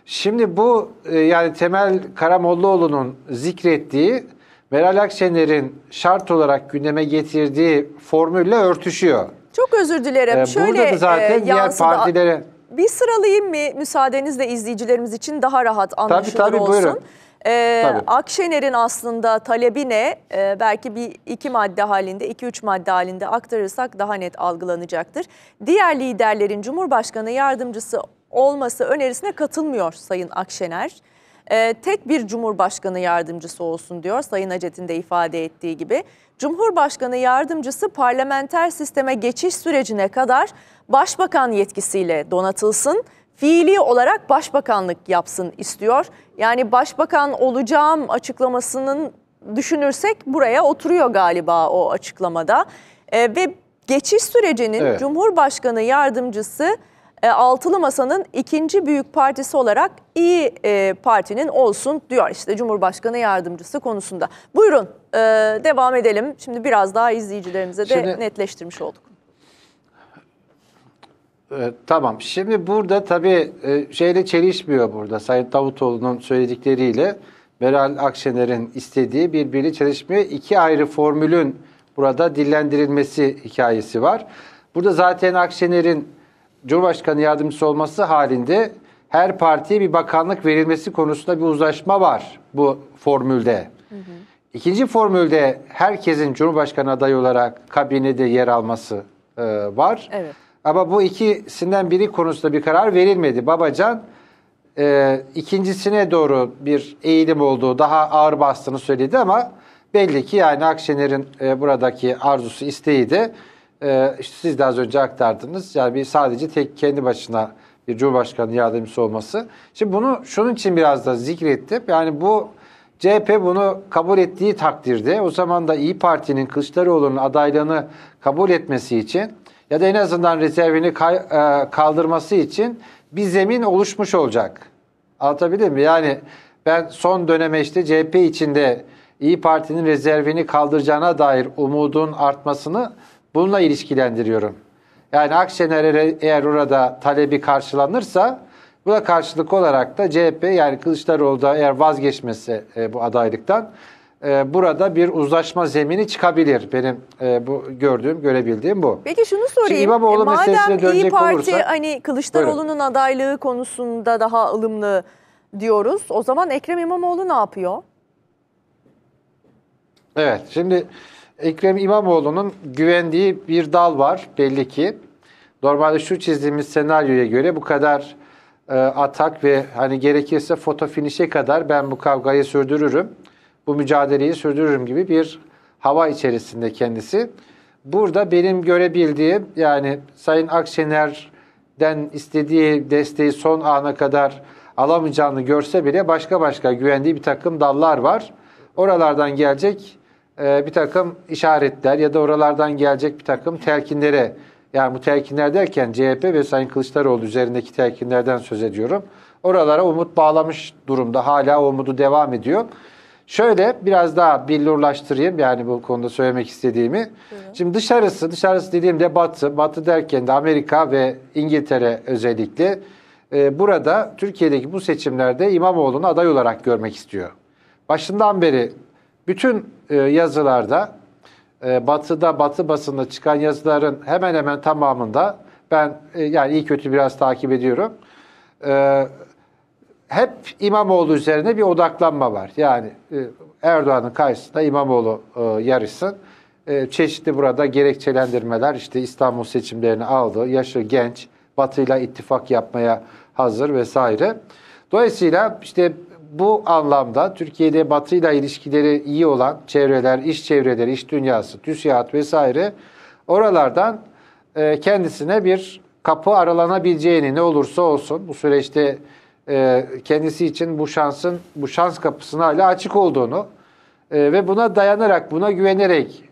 Şimdi bu e, yani Temel Karamollaoğlu'nun zikrettiği Meral Akşener'in şart olarak gündeme getirdiği formülle örtüşüyor. Çok özür dilerim. Ee, Şöyle burada da zaten e, diğer yansıdı. partilere Bir sıralayayım mı müsaadenizle izleyicilerimiz için daha rahat anlaşılır tabii, olsun. buyurun. Ee, Tabii. Akşener'in aslında talebi ne? Ee, belki bir iki madde halinde, iki üç madde halinde aktarırsak daha net algılanacaktır. Diğer liderlerin Cumhurbaşkanı yardımcısı olması önerisine katılmıyor Sayın Akşener. Ee, tek bir Cumhurbaşkanı yardımcısı olsun diyor Sayın Hacet'in de ifade ettiği gibi. Cumhurbaşkanı yardımcısı parlamenter sisteme geçiş sürecine kadar başbakan yetkisiyle donatılsın fiili olarak başbakanlık yapsın istiyor. Yani başbakan olacağım açıklamasının düşünürsek buraya oturuyor galiba o açıklamada. Ee, ve geçiş sürecinin Evet. Cumhurbaşkanı yardımcısı e, Altılı Masa'nın ikinci büyük partisi olarak İyi e, Parti'nin olsun diyor işte Cumhurbaşkanı yardımcısı konusunda. Buyurun e, devam edelim. Şimdi biraz daha izleyicilerimize de Şimdi- netleştirmiş olduk. Ee, tamam. Şimdi burada tabii e, şeyle çelişmiyor burada. Sayın Davutoğlu'nun söyledikleriyle Meral Akşener'in istediği birbiriyle çelişmiyor. İki ayrı formülün burada dillendirilmesi hikayesi var. Burada zaten Akşener'in Cumhurbaşkanı yardımcısı olması halinde her partiye bir bakanlık verilmesi konusunda bir uzlaşma var bu formülde. İkinci formülde herkesin Cumhurbaşkanı adayı olarak kabinede yer alması e, var. Evet. Ama bu ikisinden biri konusunda bir karar verilmedi. Babacan e, ikincisine doğru bir eğilim olduğu, daha ağır bastığını söyledi ama belli ki yani Akşener'in e, buradaki arzusu, isteği de e, işte siz de az önce aktardınız. Yani bir sadece tek kendi başına bir Cumhurbaşkanı yardımcısı olması. Şimdi bunu şunun için biraz da zikrettim. Yani bu CHP bunu kabul ettiği takdirde o zaman da İyi Parti'nin Kılıçdaroğlu'nun adaylığını kabul etmesi için ya da en azından rezervini e, kaldırması için bir zemin oluşmuş olacak. Anlatabildim mi? Yani ben son döneme işte CHP içinde İyi Parti'nin rezervini kaldıracağına dair umudun artmasını bununla ilişkilendiriyorum. Yani Akşener'e eğer orada talebi karşılanırsa buna karşılık olarak da CHP yani Kılıçdaroğlu da eğer vazgeçmesi e, bu adaylıktan e, burada bir uzlaşma zemini çıkabilir. Benim e, bu gördüğüm, görebildiğim bu. Peki şunu sorayım. Şimdi İmamoğlu E, Madem İyi Parti olursak- hani Kılıçdaroğlu'nun adaylığı konusunda daha ılımlı diyoruz. O zaman Ekrem İmamoğlu ne yapıyor? Evet, şimdi Ekrem İmamoğlu'nun güvendiği bir dal var belli ki. Normalde şu çizdiğimiz senaryoya göre bu kadar e, atak ve hani gerekirse foto finişe kadar ben bu kavgayı sürdürürüm, bu mücadeleyi sürdürürüm gibi bir hava içerisinde kendisi. Burada benim görebildiğim yani Sayın Akşener'den istediği desteği son ana kadar alamayacağını görse bile başka başka güvendiği bir takım dallar var. Oralardan gelecek e, bir takım işaretler ya da oralardan gelecek bir takım telkinlere yani bu telkinler derken CHP ve Sayın Kılıçdaroğlu üzerindeki telkinlerden söz ediyorum. Oralara umut bağlamış durumda. Hala umudu devam ediyor. Şöyle biraz daha billurlaştırayım yani bu konuda söylemek istediğimi. Şimdi dışarısı, dışarısı dediğimde batı, batı derken de Amerika ve İngiltere özellikle e, burada Türkiye'deki bu seçimlerde İmamoğlu'nu aday olarak görmek istiyor. Başından beri bütün e, yazılarda e, batıda, batı basında çıkan yazıların hemen hemen tamamında ben e, yani iyi kötü biraz takip ediyorum. E, hep İmamoğlu üzerine bir odaklanma var. Yani e, Erdoğan'ın karşısında İmamoğlu e, yarışsın. E, çeşitli burada gerekçelendirmeler işte İstanbul seçimlerini aldı. Yaşı genç, Batı'yla ittifak yapmaya hazır vesaire. Dolayısıyla işte bu anlamda Türkiye'de Batı'yla ilişkileri iyi olan çevreler, iş çevreleri, iş dünyası, TÜSİAD vesaire oralardan e, kendisine bir kapı aralanabileceğini ne olursa olsun bu süreçte e, kendisi için bu şansın bu şans kapısının hala açık olduğunu e, ve buna dayanarak buna güvenerek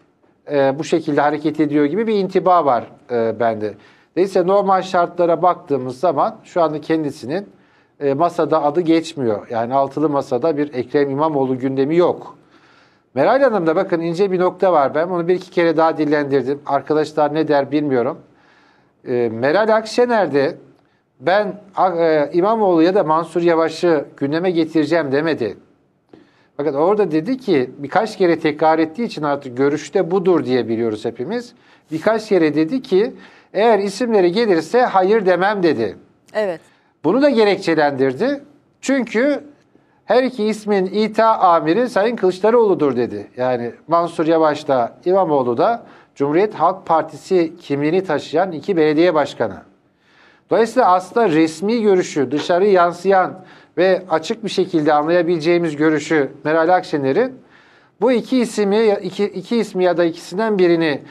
e, bu şekilde hareket ediyor gibi bir intiba var e, bende. Dolayısıyla normal şartlara baktığımız zaman şu anda kendisinin e, masada adı geçmiyor. Yani altılı masada bir Ekrem İmamoğlu gündemi yok. Meral Hanım'da bakın ince bir nokta var. Ben onu bir iki kere daha dillendirdim. Arkadaşlar ne der bilmiyorum. E, Meral Akşener'de ben e, İmamoğlu ya da Mansur Yavaş'ı gündeme getireceğim demedi. Fakat orada dedi ki birkaç kere tekrar ettiği için artık görüşte budur diye biliyoruz hepimiz. Birkaç kere dedi ki eğer isimleri gelirse hayır demem dedi. Evet. Bunu da gerekçelendirdi. Çünkü her iki ismin ita amiri Sayın Kılıçdaroğlu'dur dedi. Yani Mansur Yavaş da İmamoğlu da Cumhuriyet Halk Partisi kimliğini taşıyan iki belediye başkanı. Dolayısıyla aslında resmi görüşü, dışarı yansıyan ve açık bir şekilde anlayabileceğimiz görüşü Meral Akşener'in bu iki ismi, iki, iki ismi ya da ikisinden birini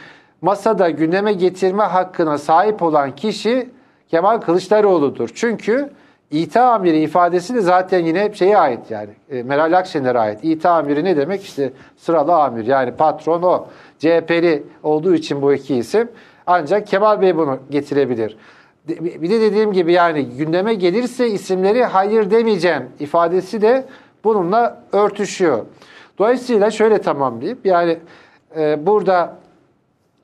masada gündeme getirme hakkına sahip olan kişi Kemal Kılıçdaroğlu'dur. Çünkü İTA amiri ifadesi de zaten yine şeye ait yani e, Meral Akşener'e ait. İTA amiri ne demek? İşte sıralı amir yani patron o. CHP'li olduğu için bu iki isim. Ancak Kemal Bey bunu getirebilir. Bir de dediğim gibi yani gündeme gelirse isimleri hayır demeyeceğim ifadesi de bununla örtüşüyor. Dolayısıyla şöyle tamamlayayım. Yani e, burada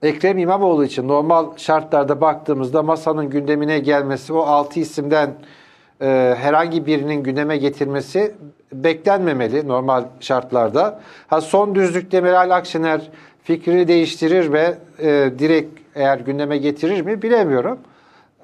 Ekrem İmamoğlu için normal şartlarda baktığımızda masanın gündemine gelmesi, o altı isimden e, herhangi birinin gündeme getirmesi beklenmemeli normal şartlarda. Ha son düzlükte Meral Akşener fikrini değiştirir ve e, direkt eğer gündeme getirir mi bilemiyorum.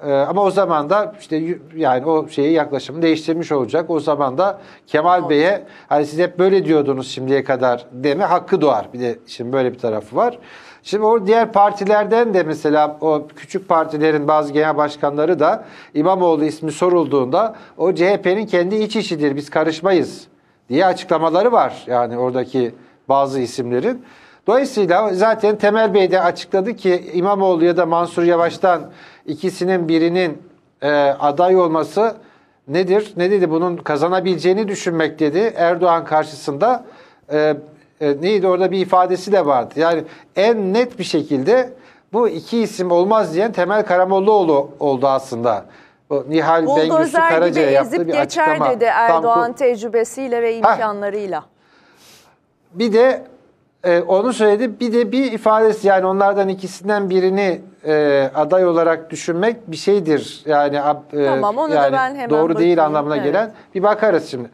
E, ama o zaman da işte yani o şeyi yaklaşımı değiştirmiş olacak. O zaman da Kemal Bey'e hani siz hep böyle diyordunuz şimdiye kadar deme hakkı doğar. Bir de şimdi böyle bir tarafı var. Şimdi o diğer partilerden de mesela o küçük partilerin bazı genel başkanları da İmamoğlu ismi sorulduğunda o CHP'nin kendi iç işidir biz karışmayız diye açıklamaları var. Yani oradaki bazı isimlerin. Dolayısıyla zaten Temel Bey de açıkladı ki İmamoğlu ya da Mansur Yavaş'tan ikisinin birinin e, aday olması nedir? Ne dedi? Bunun kazanabileceğini düşünmek dedi. Erdoğan karşısında e, e, neydi orada bir ifadesi de vardı. Yani en net bir şekilde bu iki isim olmaz diyen Temel Karamollaoğlu oldu aslında. Bu Nihal Bengüsü Buldozer gibi Karaca'ya yaptığı bir geçer açıklama. dedi Tam Erdoğan tecrübesiyle ve imkanlarıyla. Bir de e, onu söyledi. Bir de bir ifadesi yani onlardan ikisinden birini e, aday olarak düşünmek bir şeydir. Yani e, Tamam, onu da yani ben hemen doğru değil bakayım. anlamına Evet. gelen bir bakarız şimdi.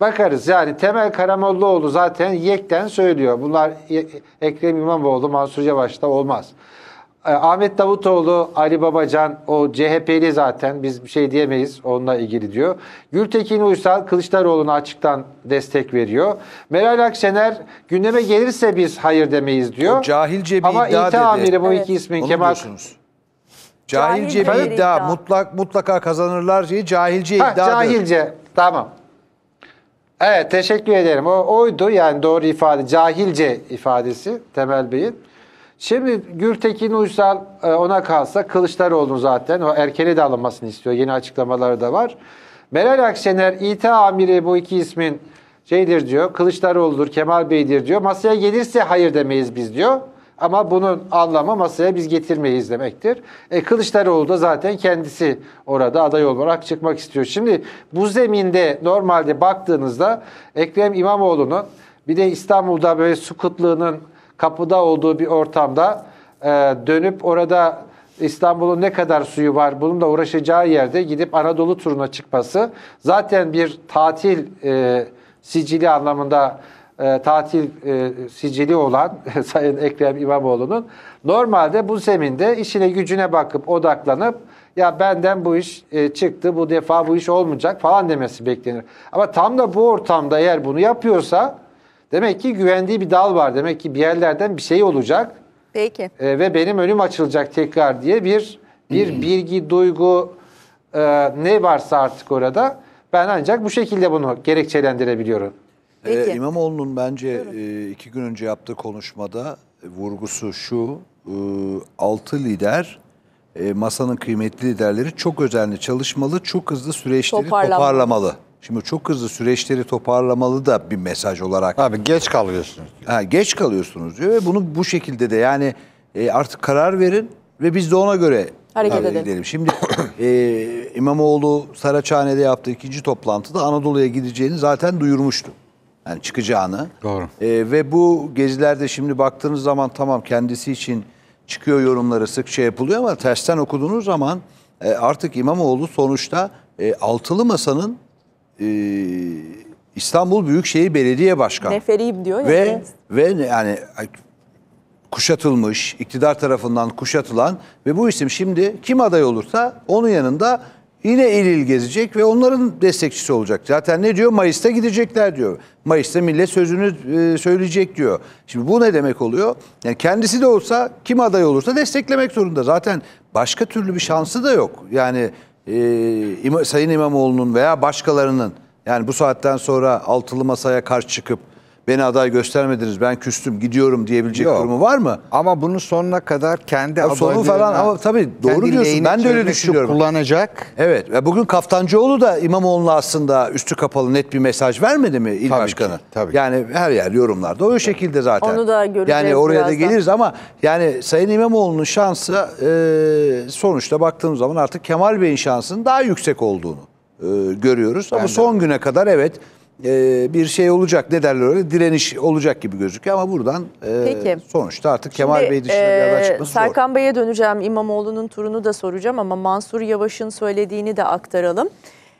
Bakarız yani Temel Karamollaoğlu zaten yekten söylüyor. Bunlar E- Ekrem İmamoğlu, Mansur Yavaş da olmaz. E, Ahmet Davutoğlu, Ali Babacan o CHP'li zaten biz bir şey diyemeyiz onunla ilgili diyor. Gültekin Uysal Kılıçdaroğlu'na açıktan destek veriyor. Meral Akşener gündeme gelirse biz hayır demeyiz diyor. O cahilce bir Ama iddia dedi. amiri bu Evet. iki ismin Onu Kemal diyorsunuz. Cahilce Cahilce bir iddia. iddia. Mutlak mutlaka kazanırlar diye cahilce Ha, iddiadır. cahilce. Tamam. Evet teşekkür ederim. O oydu yani doğru ifade. Cahilce ifadesi Temel Bey'in. Şimdi Gültekin Uysal e, ona kalsa Kılıçdaroğlu zaten o erkene de alınmasını istiyor. Yeni açıklamaları da var. Meral Akşener İTA amiri bu iki ismin şeydir diyor. Kılıçdaroğlu'dur, Kemal Bey'dir diyor. Masaya gelirse hayır demeyiz biz diyor. Ama bunun anlamı masaya biz getirmeyiz demektir. E, Kılıçdaroğlu da zaten kendisi orada aday olarak çıkmak istiyor. Şimdi bu zeminde normalde baktığınızda Ekrem İmamoğlu'nun bir de İstanbul'da böyle su kıtlığının kapıda olduğu bir ortamda e, dönüp orada İstanbul'un ne kadar suyu var bununla uğraşacağı yerde gidip Anadolu turuna çıkması zaten bir tatil e, sicili anlamında e, tatil e, sicili olan <laughs> Sayın Ekrem İmamoğlu'nun normalde bu zeminde işine gücüne bakıp odaklanıp ya benden bu iş e, çıktı bu defa bu iş olmayacak falan demesi beklenir. Ama tam da bu ortamda eğer bunu yapıyorsa demek ki güvendiği bir dal var. Demek ki bir yerlerden bir şey olacak Peki. e, ve benim önüm açılacak tekrar diye bir bir bilgi, duygu e, ne varsa artık orada ben ancak bu şekilde bunu gerekçelendirebiliyorum. Peki. Ee, İmamoğlu'nun bence e, iki gün önce yaptığı konuşmada e, vurgusu şu, e, altı lider, e, masanın kıymetli liderleri çok özenli çalışmalı, çok hızlı süreçleri Toparlanmalı. toparlamalı. Şimdi çok hızlı süreçleri toparlamalı da bir mesaj olarak. Abi geç kalıyorsunuz. Ha, geç kalıyorsunuz diyor ve bunu bu şekilde de yani e, artık karar verin ve biz de ona göre Hareket edelim. Şimdi e, İmamoğlu Saraçhane'de yaptığı ikinci toplantıda Anadolu'ya gideceğini zaten duyurmuştu. Yani çıkacağını. Doğru. E, ve bu gezilerde şimdi baktığınız zaman tamam kendisi için çıkıyor yorumları sıkça yapılıyor ama tersten okuduğunuz zaman e, artık İmamoğlu sonuçta e, altılı masanın e, İstanbul Büyükşehir Belediye Başkanı. Neferiyim diyor ya. Ve Evet. ve yani kuşatılmış, iktidar tarafından kuşatılan ve bu isim şimdi kim aday olursa onun yanında yine il il gezecek ve onların destekçisi olacak. Zaten ne diyor? Mayıs'ta gidecekler diyor. Mayıs'ta millet sözünü e, söyleyecek diyor. Şimdi bu ne demek oluyor? Yani kendisi de olsa kim aday olursa desteklemek zorunda. Zaten başka türlü bir şansı da yok. Yani e, Sayın İmamoğlu'nun veya başkalarının yani bu saatten sonra altılı masaya karşı çıkıp beni aday göstermediniz ben küstüm gidiyorum diyebilecek Yok. durumu var mı? Ama bunun sonuna kadar kendi Ya adaylarına, falan ama tabii doğru diyorsun. Ben de öyle düşünüyorum. Kullanacak. Evet ve bugün Kaftancıoğlu da İmamoğlu'na aslında üstü kapalı net bir mesaj vermedi mi il Tabii başkanı? ki, tabii. Yani her yer yorumlarda o şekilde zaten. Onu da göreceğiz Yani oraya da birazdan. geliriz ama yani Sayın İmamoğlu'nun şansı e, sonuçta baktığımız zaman artık Kemal Bey'in şansının daha yüksek olduğunu e, görüyoruz. Ama de. son güne kadar evet e, bir şey olacak ne derler öyle direniş olacak gibi gözüküyor ama buradan e, Peki. sonuçta artık Kemal Şimdi, Bey dışında bir aday e, çıkması zor. Serkan Bey'e döneceğim. İmamoğlu'nun turunu da soracağım ama Mansur Yavaş'ın söylediğini de aktaralım.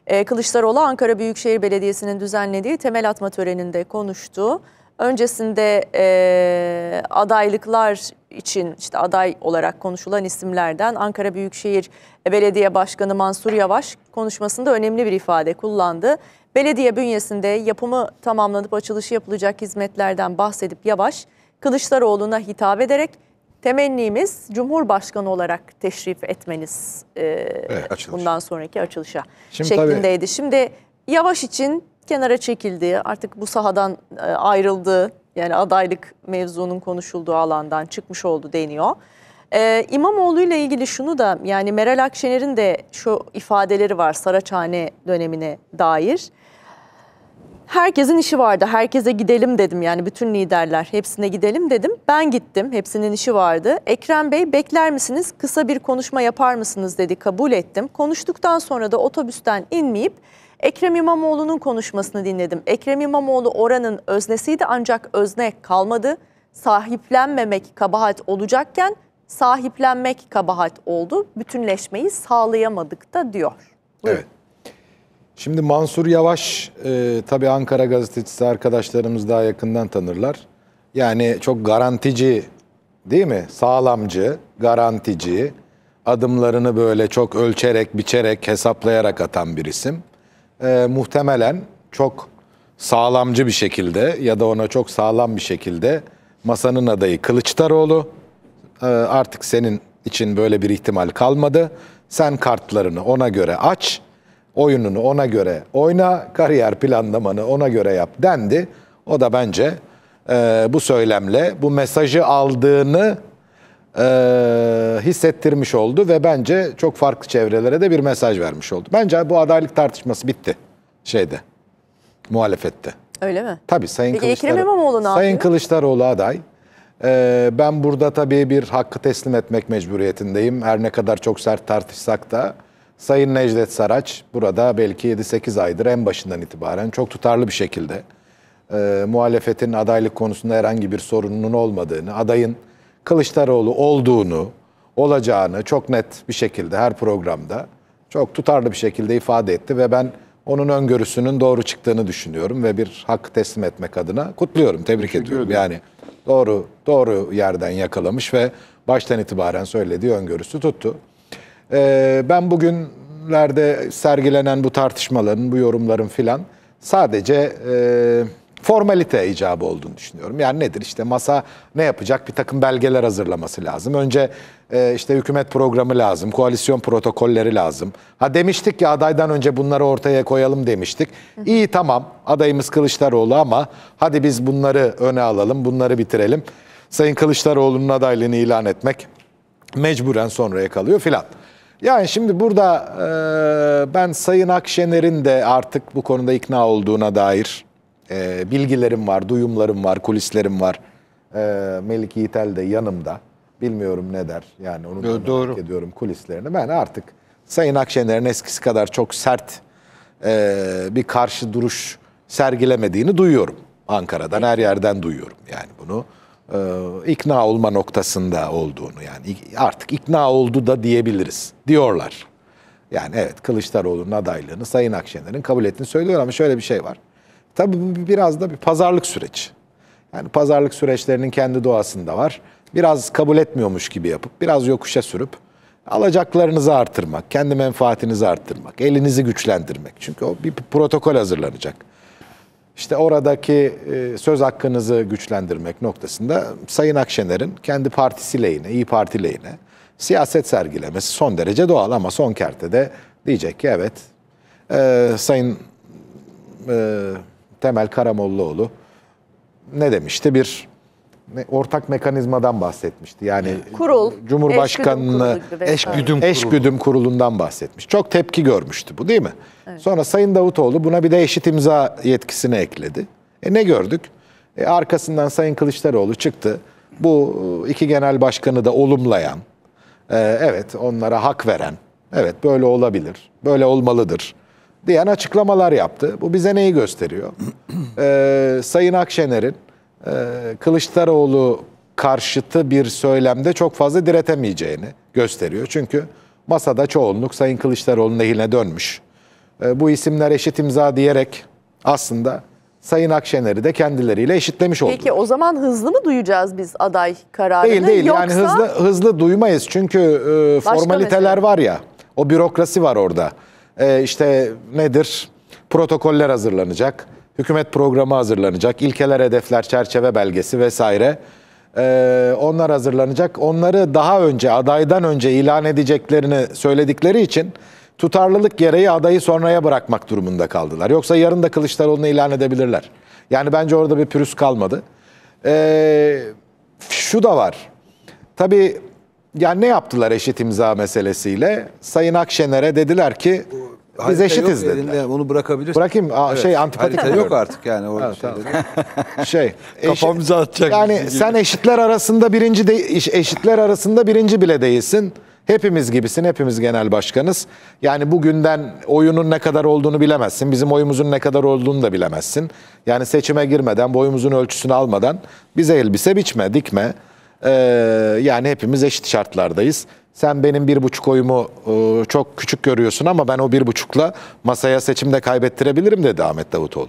E, Kılıçdaroğlu Ankara Büyükşehir Belediyesi'nin düzenlediği temel atma töreninde konuştu. Öncesinde e, adaylıklar için işte aday olarak konuşulan isimlerden Ankara Büyükşehir Belediye Başkanı Mansur Yavaş konuşmasında önemli bir ifade kullandı. Belediye bünyesinde yapımı tamamlanıp açılışı yapılacak hizmetlerden bahsedip Yavaş, Kılıçdaroğlu'na hitap ederek temennimiz Cumhurbaşkanı olarak teşrif etmeniz e, açılış. bundan sonraki açılışa Şimdi şeklindeydi. Şimdi Yavaş için kenara çekildi, artık bu sahadan e, ayrıldı. Yani adaylık mevzunun konuşulduğu alandan çıkmış oldu deniyor. Ee, İmamoğlu ile ilgili şunu da yani Meral Akşener'in de şu ifadeleri var Saraçhane dönemine dair. Herkesin işi vardı. Herkese gidelim dedim yani bütün liderler hepsine gidelim dedim. Ben gittim. Hepsinin işi vardı. Ekrem Bey bekler misiniz? Kısa bir konuşma yapar mısınız dedi. Kabul ettim. Konuştuktan sonra da otobüsten inmeyip Ekrem İmamoğlu'nun konuşmasını dinledim. Ekrem İmamoğlu oranın öznesiydi ancak özne kalmadı. Sahiplenmemek kabahat olacakken sahiplenmek kabahat oldu. Bütünleşmeyi sağlayamadık da diyor. Buyurun. Evet. Şimdi Mansur Yavaş e, tabii Ankara gazetecisi arkadaşlarımız daha yakından tanırlar. Yani çok garantici değil mi? Sağlamcı, garantici, adımlarını böyle çok ölçerek, biçerek, hesaplayarak atan bir isim. E, muhtemelen çok sağlamcı bir şekilde ya da ona çok sağlam bir şekilde masanın adayı Kılıçdaroğlu. Ee, artık senin için böyle bir ihtimal kalmadı. Sen kartlarını ona göre aç, oyununu ona göre oyna, kariyer planlamanı ona göre yap dendi. O da bence e, bu söylemle bu mesajı aldığını e, hissettirmiş oldu ve bence çok farklı çevrelere de bir mesaj vermiş oldu. Bence bu adaylık tartışması bitti şeyde, muhalefette. Öyle mi? Tabii Sayın Peki Ekrem Kılıçdaroğlu. İmamoğlu ne Sayın yapıyor? Kılıçdaroğlu aday. Ee, ben burada tabii bir hakkı teslim etmek mecburiyetindeyim. Her ne kadar çok sert tartışsak da Sayın Necdet Saraç burada belki 7-8 aydır en başından itibaren çok tutarlı bir şekilde e, muhalefetin adaylık konusunda herhangi bir sorununun olmadığını, adayın Kılıçdaroğlu olduğunu, olacağını çok net bir şekilde her programda çok tutarlı bir şekilde ifade etti ve ben onun öngörüsünün doğru çıktığını düşünüyorum ve bir hakkı teslim etmek adına kutluyorum, tebrik ediyorum. Yani doğru doğru yerden yakalamış ve baştan itibaren söylediği öngörüsü tuttu. Ee, ben bugünlerde sergilenen bu tartışmaların, bu yorumların filan sadece e, formalite icabı olduğunu düşünüyorum. Yani nedir işte masa ne yapacak? Bir takım belgeler hazırlaması lazım. Önce e, işte hükümet programı lazım, koalisyon protokolleri lazım. Ha demiştik ya adaydan önce bunları ortaya koyalım demiştik. İyi tamam adayımız Kılıçdaroğlu ama hadi biz bunları öne alalım, bunları bitirelim. Sayın Kılıçdaroğlu'nun adaylığını ilan etmek mecburen sonraya kalıyor filan. Yani şimdi burada e, ben Sayın Akşener'in de artık bu konuda ikna olduğuna dair e, bilgilerim var, duyumlarım var, kulislerim var. E, Melik Yiğitel de yanımda. Bilmiyorum ne der. Yani onu da merak doğru. ediyorum kulislerini. Ben artık Sayın Akşener'in eskisi kadar çok sert e, bir karşı duruş sergilemediğini duyuyorum. Ankara'dan her yerden duyuyorum yani bunu. E, ikna olma noktasında olduğunu yani artık ikna oldu da diyebiliriz diyorlar. Yani evet Kılıçdaroğlu'nun adaylığını Sayın Akşener'in kabul ettiğini söylüyor ama şöyle bir şey var. Tabii bu biraz da bir pazarlık süreci. Yani pazarlık süreçlerinin kendi doğasında var. Biraz kabul etmiyormuş gibi yapıp, biraz yokuşa sürüp alacaklarınızı artırmak, kendi menfaatinizi artırmak, elinizi güçlendirmek. Çünkü o bir protokol hazırlanacak. İşte oradaki e, söz hakkınızı güçlendirmek noktasında Sayın Akşener'in kendi partisi lehine, İyi Parti lehine siyaset sergilemesi son derece doğal ama son kertede diyecek ki evet e, Sayın e, Temel Karamollaoğlu ne demişti? Bir ortak mekanizmadan bahsetmişti. Yani Kurul, Cumhurbaşkanlığı eşgüdüm kurulu eşgüdüm, kurulundan bahsetmiş. Çok tepki görmüştü bu değil mi? Sonra Sayın Davutoğlu buna bir de eşit imza yetkisini ekledi. E ne gördük? E arkasından Sayın Kılıçdaroğlu çıktı. Bu iki genel başkanı da olumlayan, e, evet onlara hak veren, evet böyle olabilir, böyle olmalıdır diyen açıklamalar yaptı. Bu bize neyi gösteriyor? <clears throat> E, Sayın Akşener'in e, Kılıçdaroğlu karşıtı bir söylemde çok fazla diretemeyeceğini gösteriyor. Çünkü masada çoğunluk Sayın Kılıçdaroğlu'nun lehine dönmüş. E, bu isimler eşit imza diyerek aslında Sayın Akşener'i de kendileriyle eşitlemiş oldular. Peki o zaman hızlı mı duyacağız biz aday kararını? Değil değil Yoksa yani hızlı hızlı duymayız çünkü e, formaliteler var ya o bürokrasi var orada. E, işte nedir? Protokoller hazırlanacak, hükümet programı hazırlanacak, ilkeler, hedefler, çerçeve belgesi vesaire. E, onlar hazırlanacak. Onları daha önce adaydan önce ilan edeceklerini söyledikleri için tutarlılık gereği adayı sonraya bırakmak durumunda kaldılar. Yoksa yarın da Kılıçdaroğlu'nu ilan edebilirler. Yani bence orada bir pürüz kalmadı. E, şu da var. Tabii yani ne yaptılar eşit imza meselesiyle? Sayın Akşener'e dediler ki biz eşitiz yok dediler. elinde, Onu bırakabilirsin. Bırakayım Aa, şey antipatik Harita yok artık yani orada şeyleri. <laughs> Şey. Kafamıza atacak Yani gibi. sen eşitler arasında birinci de, eşitler arasında birinci bile değilsin. Hepimiz gibisin, hepimiz genel başkanız. Yani bugünden oyunun ne kadar olduğunu bilemezsin. Bizim oyumuzun ne kadar olduğunu da bilemezsin. Yani seçime girmeden, boyumuzun ölçüsünü almadan bize elbise biçme, dikme. Ee, yani hepimiz eşit şartlardayız. Sen benim bir buçuk oyumu e, çok küçük görüyorsun ama ben o bir buçukla masaya seçimde kaybettirebilirim dedi Ahmet Davutoğlu.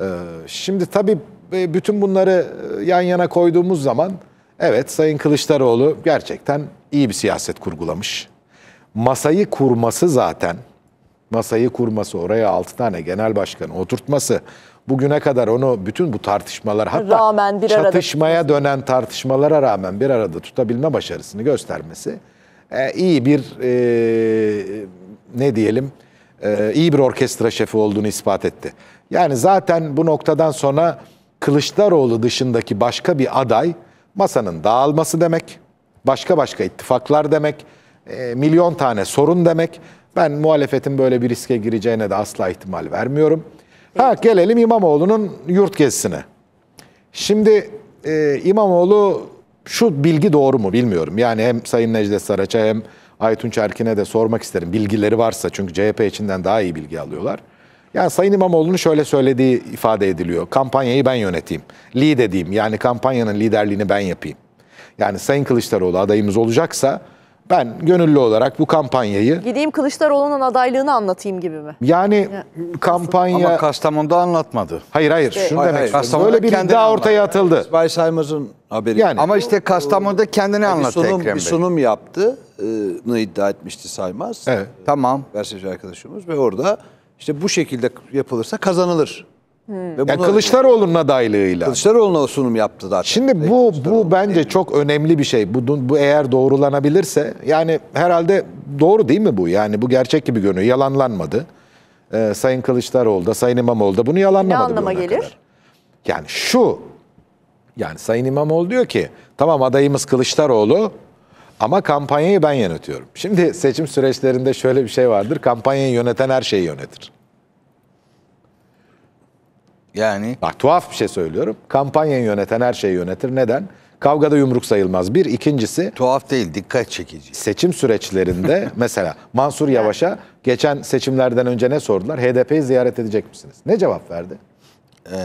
Ee, Şimdi tabii e, bütün bunları e, yan yana koyduğumuz zaman evet Sayın Kılıçdaroğlu gerçekten iyi bir siyaset kurgulamış. Masayı kurması zaten, masayı kurması oraya 6 tane genel başkanı oturtması, bugüne kadar onu bütün bu tartışmalar hatta Rağmen bir arada çatışmaya dönen tartışmalara rağmen bir arada tutabilme başarısını göstermesi e, iyi bir e, ne diyelim e, iyi bir orkestra şefi olduğunu ispat etti. Yani zaten bu noktadan sonra Kılıçdaroğlu dışındaki başka bir aday masanın dağılması demek, başka başka ittifaklar demek, e, milyon tane sorun demek. Ben muhalefetin böyle bir riske gireceğine de asla ihtimal vermiyorum. Ha gelelim İmamoğlu'nun yurt gezisine. Şimdi e, İmamoğlu şu bilgi doğru mu bilmiyorum. Yani hem Sayın Necdet Saraç'a hem Aytunç Erkin'e de sormak isterim. Bilgileri varsa çünkü CHP içinden daha iyi bilgi alıyorlar. Yani Sayın İmamoğlu'nun şöyle söylediği ifade ediliyor. Kampanyayı ben yöneteyim. Lead edeyim. Yani kampanyanın liderliğini ben yapayım. Yani Sayın Kılıçdaroğlu adayımız olacaksa ben gönüllü olarak bu kampanyayı Gideyim Kılıçdaroğlu'nun adaylığını anlatayım gibi mi? yani kampanya Ama Kastamonu'da anlatmadı. hayır hayır şunu Hayır, demek hayır. Böyle bir kendini iddia ortaya atıldı. İsmail Saymaz'ın haberi. Yani Ama işte Kastamonu'da kendini bir anlattı sunum, Ekrem bir Bey. sunum yaptığını iddia etmişti Saymaz. Evet. Tamam. Gazeteci arkadaşımız ve orada işte bu şekilde yapılırsa kazanılır. Ve yani bunu- Kılıçdaroğlu'nun adaylığıyla. Kılıçdaroğlu'na o sunum yaptı zaten. Şimdi bu bu bence çok önemli bir şey. Bu bu eğer doğrulanabilirse yani herhalde doğru değil mi bu? Yani bu gerçek gibi görünüyor. Yalanlanmadı. Ee, Sayın Kılıçdaroğlu da Sayın İmamoğlu da bunu yalanlamadı. Ne anlama gelir? kadar. Yani şu yani Sayın İmamoğlu diyor ki tamam adayımız Kılıçdaroğlu ama kampanyayı ben yönetiyorum. Şimdi seçim süreçlerinde şöyle bir şey vardır. Kampanyayı yöneten her şeyi yönetir. Yani Bak tuhaf bir şey söylüyorum. Kampanyayı yöneten her şeyi yönetir. Neden? Kavgada yumruk sayılmaz. Bir. ikincisi tuhaf değil, dikkat çekici. seçim süreçlerinde <laughs> mesela Mansur Yavaş'a geçen seçimlerden önce ne sordular? HDP'yi ziyaret edecek misiniz? Ne cevap verdi? Ee,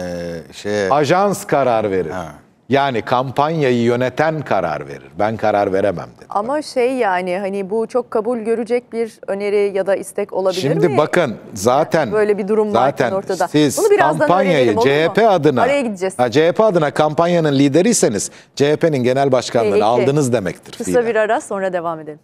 şey, Ajans karar verir. Ha. Yani kampanyayı yöneten karar verir. Ben karar veremem dedi. Ama şey yani hani bu çok kabul görecek bir öneri ya da istek olabilir Şimdi mi? bakın zaten Böyle bir durum varken zaten ortada. siz Bunu kampanyayı öğrenelim, mu? CHP adına Araya gideceğiz. Ha, CHP adına kampanyanın lideriyseniz CHP'nin genel başkanlığını Peki. aldınız demektir. Kısa fiilen. bir ara sonra devam edelim.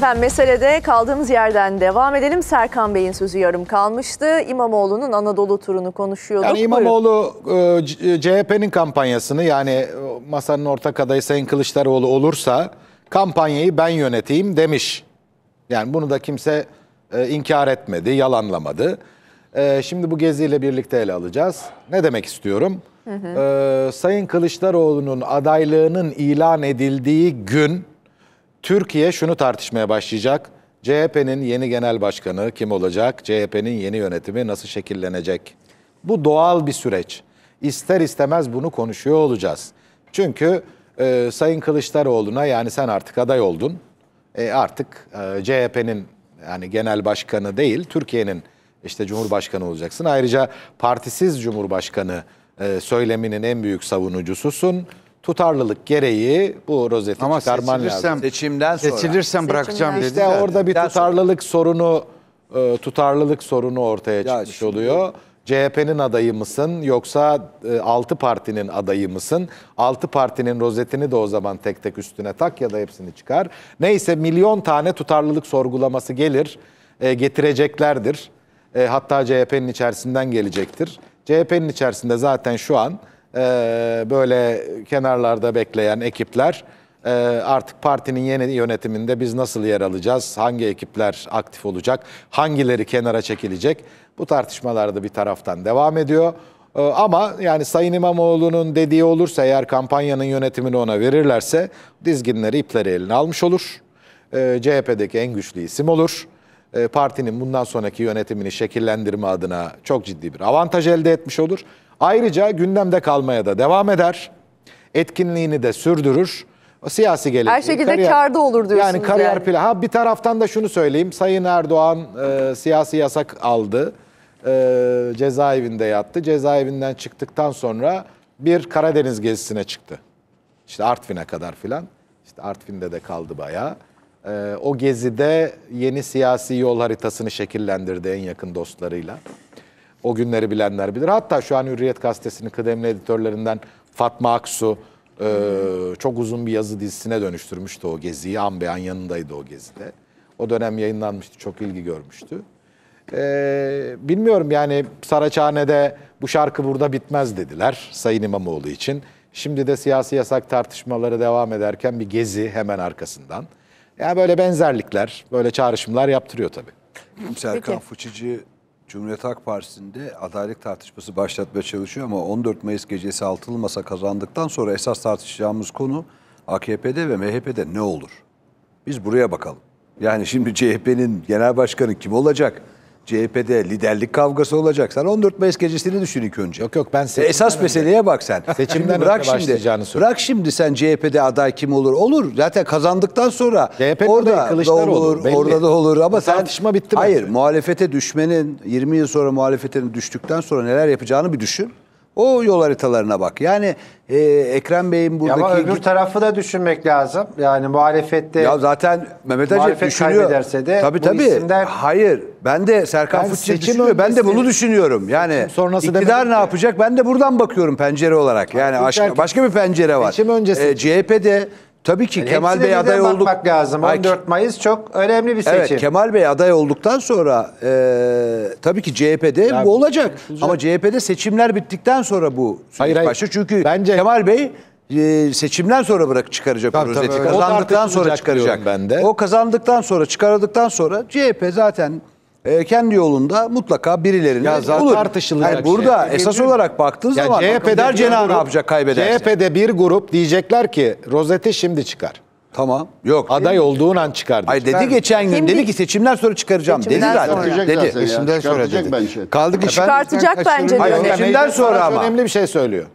Efendim meselede kaldığımız yerden devam edelim. Serkan Bey'in sözü yarım kalmıştı. İmamoğlu'nun Anadolu turunu konuşuyorduk. Yani. İmamoğlu e, CHP'nin kampanyasını yani e, masanın ortak adayı Sayın Kılıçdaroğlu olursa kampanyayı ben yöneteyim demiş. Yani bunu da kimse e, inkar etmedi, yalanlamadı. E, şimdi bu geziyle birlikte ele alacağız. Ne demek istiyorum? E, Sayın Kılıçdaroğlu'nun adaylığının ilan edildiği gün Türkiye şunu tartışmaya başlayacak. CHP'nin yeni genel başkanı kim olacak? CHP'nin yeni yönetimi nasıl şekillenecek? Bu doğal bir süreç. İster istemez bunu konuşuyor olacağız. Çünkü e, Sayın Kılıçdaroğlu'na yani sen artık aday oldun. E, artık e, CHP'nin yani genel başkanı değil, Türkiye'nin işte cumhurbaşkanı olacaksın. Ayrıca partisiz cumhurbaşkanı e, söyleminin en büyük savunucususun. Tutarlılık gereği bu rozeti Ama çıkarman lazım. seçilirsem, Seçimden sonra. seçilirsem bırakacağım dedi İşte zaten. orada bir tutarlılık sorunu e, tutarlılık sorunu ortaya Ya çıkmış şimdi- oluyor. CHP'nin adayı mısın yoksa e, 6 partinin adayı mısın? 6 partinin rozetini de o zaman tek tek üstüne tak ya da hepsini çıkar. Neyse milyon tane tutarlılık sorgulaması gelir, e, getireceklerdir. E, hatta CHP'nin içerisinden gelecektir. CHP'nin içerisinde zaten şu an e, böyle kenarlarda bekleyen ekipler ee, artık partinin yeni yönetiminde biz nasıl yer alacağız? Hangi ekipler aktif olacak? Hangileri kenara çekilecek? Bu tartışmalar da bir taraftan devam ediyor. Ee, ama yani Sayın İmamoğlu'nun dediği olursa eğer kampanyanın yönetimini ona verirlerse dizginleri ipleri eline almış olur. Ee, CHP'deki en güçlü isim olur. Partinin bundan sonraki yönetimini şekillendirme adına çok ciddi bir avantaj elde etmiş olur. Ayrıca gündemde kalmaya da devam eder. Etkinliğini de sürdürür. O siyasi geleceği. Her şekilde kârda olur diyorsunuz Yani kariyer yani. planı. Ha bir taraftan da şunu söyleyeyim. Sayın Erdoğan e, siyasi yasak aldı. E, cezaevinde yattı. Cezaevinden çıktıktan sonra bir Karadeniz gezisine çıktı. İşte Artvin'e kadar filan. İşte Artvin'de de kaldı bayağı. E, o gezide yeni siyasi yol haritasını şekillendirdi en yakın dostlarıyla. O günleri bilenler bilir. Hatta şu an Hürriyet Gazetesi'nin kıdemli editörlerinden Fatma Aksu e, çok uzun bir yazı dizisine dönüştürmüştü o geziyi. An be an yanındaydı o gezide. O dönem yayınlanmıştı, çok ilgi görmüştü. E, bilmiyorum yani Saraçhane'de bu şarkı burada bitmez dediler Sayın İmamoğlu için. Şimdi de siyasi yasak tartışmaları devam ederken bir gezi hemen arkasından. Yani böyle benzerlikler, böyle çağrışımlar yaptırıyor tabii. Serkan Peki. Fıçıcı Cumhuriyet Halk Partisi'nde adaylık tartışması başlatmaya çalışıyor ama 14 Mayıs gecesi altılı masa kazandıktan sonra esas tartışacağımız konu AKP'de ve MHP'de ne olur? Biz buraya bakalım. Yani şimdi CHP'nin genel başkanı kim olacak? CHP'de liderlik kavgası olacak. Sen 14 Mayıs gecesini düşün ilk önce. Yok yok ben E, seçimden Esas önce- meseleye bak sen. <laughs> Seçimden Şimdi bırak önce şimdi. başlayacağını söyle. Bırak şimdi sen CHP'de aday kim olur? Olur. Zaten kazandıktan sonra CHP'de orada da olur, belli. orada da olur ama Bu sen tartışma bitti Hayır, bence. muhalefete düşmenin 20 yıl sonra muhalefetin düştükten sonra neler yapacağını bir düşün. O yol haritalarına bak. Yani e, Ekrem Bey'in Ya buradaki Ama öbür tarafı da düşünmek lazım. Yani muhalefette ya zaten Mehmet Acep Muhalefet düşünüyor. kaybederse de tabii bu tabii. isimler- Hayır. Ben de Serkan Ben Fıçı düşünüyor. Ben de bunu düşünüyorum. Yani sonrası iktidar ne yapacak? Ben de buradan bakıyorum pencere olarak. Yani Türker- başka, bir pencere var. Seçim öncesi- Ee, CHP'de tabii ki Kemal hepsine Bey aday olduk. bakmak lazım. Ay, 14 Mayıs çok önemli bir seçim. Evet Kemal Bey aday olduktan sonra e, tabii ki CHP'de Ya, bu olacak. güzel. Ama CHP'de seçimler bittikten sonra bu Hayır, hayır. başlıyor. Çünkü Bence- Kemal Bey e, seçimden sonra bırak çıkaracak Tabii, tabii, rozeti. O Kazandıktan sonra çıkaracak. ben de. O kazandıktan sonra çıkarıldıktan sonra CHP zaten e, kendi yolunda mutlaka birilerini Ya zaten bulur. tartışılacak Yani burada şey. esas olarak baktığın Ya zaman bir cenahı ne yapacak kaybederse. CHP'de bir grup diyecekler ki rozeti şimdi çıkar. Tamam. Yok. Aday olduğun an çıkar. Ay dedi geçen gün dedi ki seçimden sonra çıkaracağım Seçimden dedi zaten. Dedi. Seçimden sonra dedi. bence. Kaldı ki Çıkartacak bence Hayır, diyor. seçimden Necdet sonra ama. Önemli bir şey söylüyor.